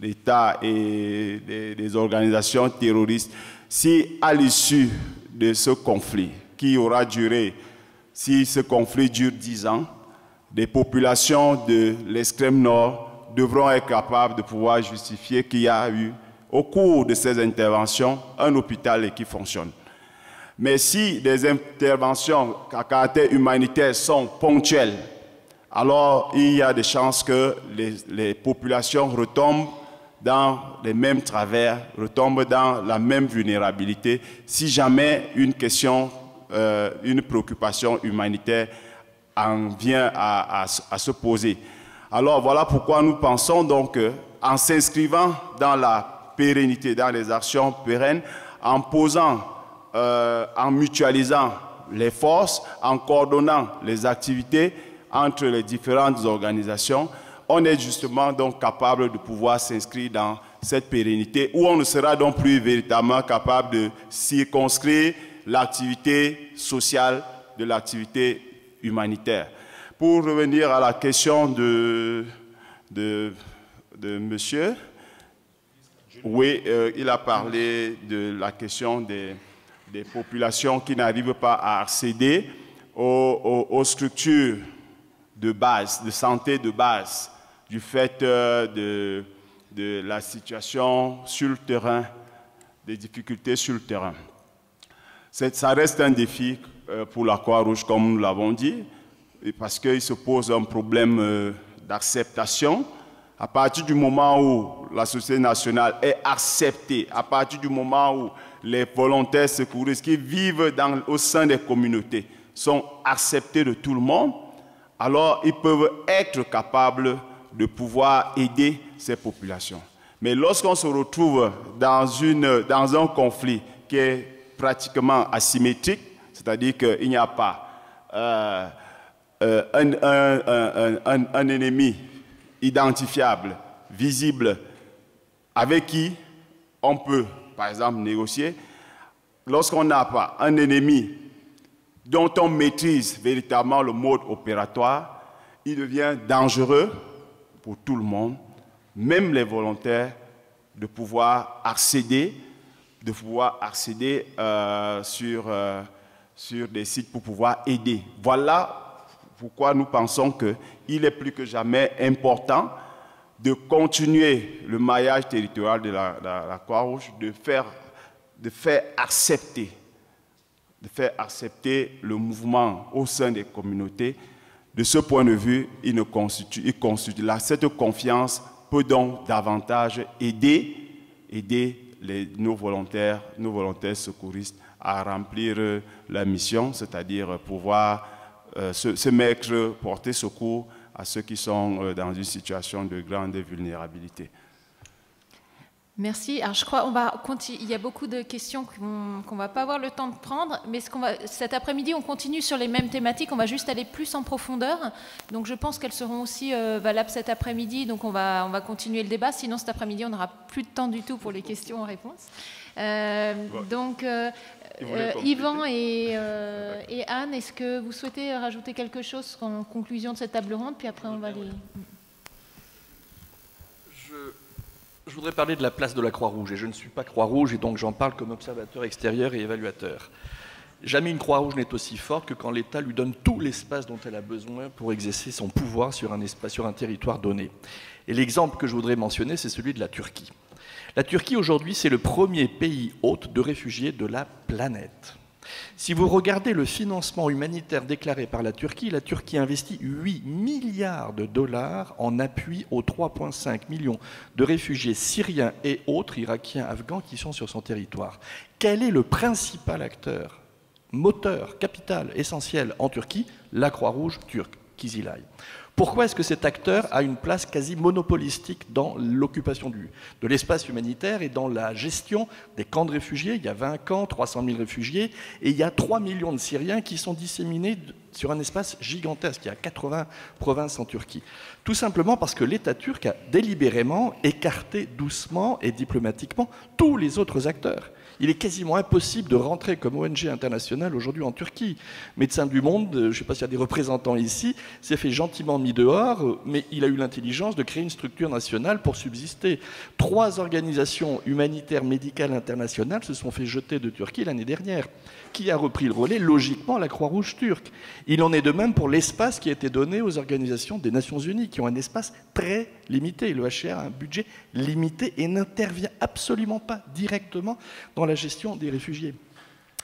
l'État et les, organisations terroristes, si à l'issue de ce conflit, qui aura duré, si ce conflit dure dix ans, les populations de l'extrême nord devront être capables de pouvoir justifier qu'il y a eu au cours de ces interventions un hôpital qui fonctionne. Mais si des interventions à caractère humanitaire sont ponctuelles, alors il y a des chances que les, populations retombent dans les mêmes travers, retombent dans la même vulnérabilité si jamais une question, euh, une préoccupation humanitaire en vient à, se poser. Alors voilà pourquoi nous pensons donc en s'inscrivant dans la pérennité, dans les actions pérennes, en posant, euh, en mutualisant les forces, en coordonnant les activités entre les différentes organisations, on est justement donc capable de pouvoir s'inscrire dans cette pérennité où on ne sera donc plus véritablement capable de circonscrire l'activité sociale de l'activité humanitaire. Pour revenir à la question de, monsieur, oui, euh, il a parlé de la question des, populations qui n'arrivent pas à accéder aux, structures de base, de santé de base, du fait euh, de, la situation sur le terrain, des difficultés sur le terrain. Ça reste un défi euh, pour la Croix-Rouge, comme nous l'avons dit, parce qu'il se pose un problème d'acceptation à partir du moment où la société nationale est acceptée, à partir du moment où les volontaires secouristes qui vivent au sein des communautés sont acceptés de tout le monde, alors ils peuvent être capables de pouvoir aider ces populations. Mais lorsqu'on se retrouve dans, une, dans un conflit qui est pratiquement asymétrique, c'est-à-dire qu'il n'y a pas euh, euh, un ennemi identifiable, visible, avec qui on peut, par exemple, négocier. Lorsqu'on n'a pas un ennemi dont on maîtrise véritablement le mode opératoire, il devient dangereux pour tout le monde, même les volontaires, de pouvoir accéder, de pouvoir accéder euh, sur, euh, sur des sites pour pouvoir aider. Voilà pourquoi nous pensons qu'il est plus que jamais important de continuer le maillage territorial de la, Croix-Rouge, de faire accepter de faire accepter le mouvement au sein des communautés. De ce point de vue, il, ne constitue, il constitue cette confiance peut donc davantage aider, aider nos volontaires, nos volontaires secouristes à remplir la mission, c'est-à-dire pouvoir euh, se, mettre, porter secours à ceux qui sont euh, dans une situation de grande vulnérabilité. Merci. Alors je crois on va il y a beaucoup de questions qu'on ne va pas avoir le temps de prendre, mais ce va, cet après-midi on continue sur les mêmes thématiques. On va juste aller plus en profondeur. Donc je pense qu'elles seront aussi euh, valables cet après-midi. Donc on va on va continuer le débat. Sinon cet après-midi on n'aura plus de temps du tout pour les questions-réponses. donc euh, Yvan euh, et, Anne, est-ce que vous souhaitez rajouter quelque chose en conclusion de cette table ronde? Puis après, on va les. Je, voudrais parler de la place de la Croix-Rouge. Et je ne suis pas Croix-Rouge, et donc j'en parle comme observateur extérieur et évaluateur. Jamais une Croix-Rouge n'est aussi forte que quand l'État lui donne tout l'espace dont elle a besoin pour exercer son pouvoir sur un, espace, sur un territoire donné. Et l'exemple que je voudrais mentionner, c'est celui de la Turquie. La Turquie aujourd'hui, c'est le premier pays hôte de réfugiés de la planète. Si vous regardez le financement humanitaire déclaré par la Turquie, la Turquie investit 8 milliards de dollars en appui aux 3,5 millions de réfugiés syriens et autres, irakiens, afghans, qui sont sur son territoire. Quel est le principal acteur, moteur, capital, essentiel en Turquie? La Croix-Rouge turque, Kizilay. Pourquoi est-ce que cet acteur a une place quasi monopolistique dans l'occupation de l'espace humanitaire et dans la gestion des camps de réfugiés? Il y a 20 camps, 300 000 réfugiés, et il y a 3 millions de Syriens qui sont disséminés sur un espace gigantesque. Il y a 80 provinces en Turquie. Tout simplement parce que l'État turc a délibérément écarté doucement et diplomatiquement tous les autres acteurs. Il est quasiment impossible de rentrer comme ONG internationale aujourd'hui en Turquie. Médecins du Monde, je ne sais pas s'il y a des représentants ici, s'est fait gentiment mis dehors, mais il a eu l'intelligence de créer une structure nationale pour subsister. Trois organisations humanitaires médicales internationales se sont fait jeter de Turquie l'année dernière. Qui a repris le relais? Logiquement, la Croix-Rouge turque. Il en est de même pour l'espace qui a été donné aux organisations des Nations Unies, qui ont un espace très limité. Le HCR a un budget limité et n'intervient absolument pas directement dans la gestion des réfugiés.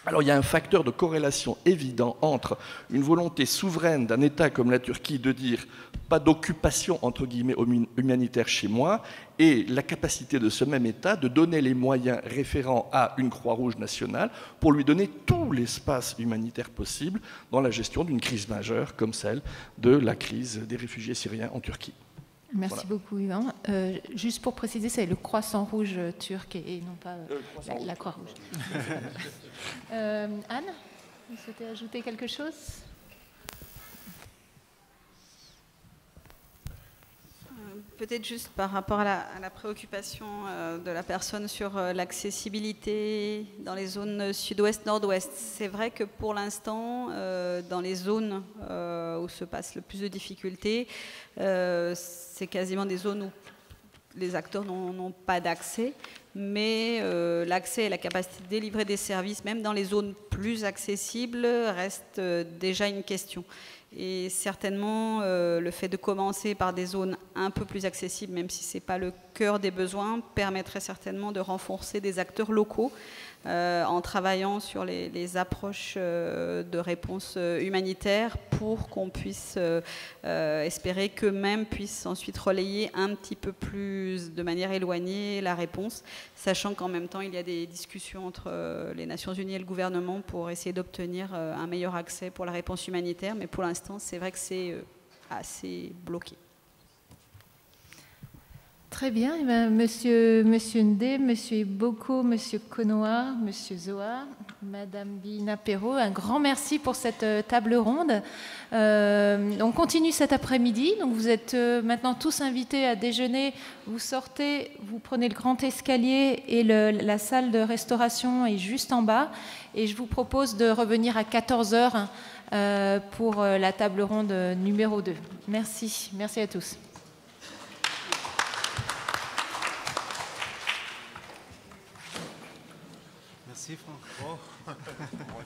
Alors il y a un facteur de corrélation évident entre une volonté souveraine d'un État comme la Turquie de dire pas d'occupation entre guillemets humanitaire chez moi et la capacité de ce même État de donner les moyens référents à une Croix-Rouge nationale pour lui donner tout l'espace humanitaire possible dans la gestion d'une crise majeure comme celle de la crise des réfugiés syriens en Turquie. Merci beaucoup, Yvan. Euh, juste pour préciser, c'est le croissant rouge turc et, non pas euh, la, croix rouge. Euh, Anne, vous souhaitez ajouter quelque chose? Peut-être juste par rapport à la, préoccupation de la personne sur l'accessibilité dans les zones sud-ouest, nord-ouest. C'est vrai que pour l'instant, dans les zones où se passe le plus de difficultés, c'est quasiment des zones où les acteurs n'ont pas d'accès, mais euh, l'accès et la capacité de délivrer des services, même dans les zones plus accessibles, reste euh, déjà une question. Et certainement, euh, le fait de commencer par des zones un peu plus accessibles, même si ce n'est pas le cœur des besoins, permettrait certainement de renforcer des acteurs locaux euh, en travaillant sur les, approches euh, de réponse euh, humanitaire pour qu'on puisse espérer qu'eux-mêmes puissent ensuite relayer un petit peu plus de manière éloignée la réponse, sachant qu'en même temps il y a des discussions entre les Nations Unies et le gouvernement pour essayer d'obtenir un meilleur accès pour la réponse humanitaire, mais pour l'instant c'est vrai que c'est assez bloqué. Très bien. Eh ben, monsieur, monsieur Ndé, Monsieur Boko, Monsieur Konoa, Monsieur Zoa, Madame Bina Perrault, un grand merci pour cette euh, table ronde. Euh, on continue cet après-midi. Donc vous êtes euh, maintenant tous invités à déjeuner. Vous sortez, vous prenez le grand escalier et la salle de restauration est juste en bas. Et je vous propose de revenir à 14 heures pour la table ronde numéro 2. Merci. Merci à tous. Merci Franck. Oh.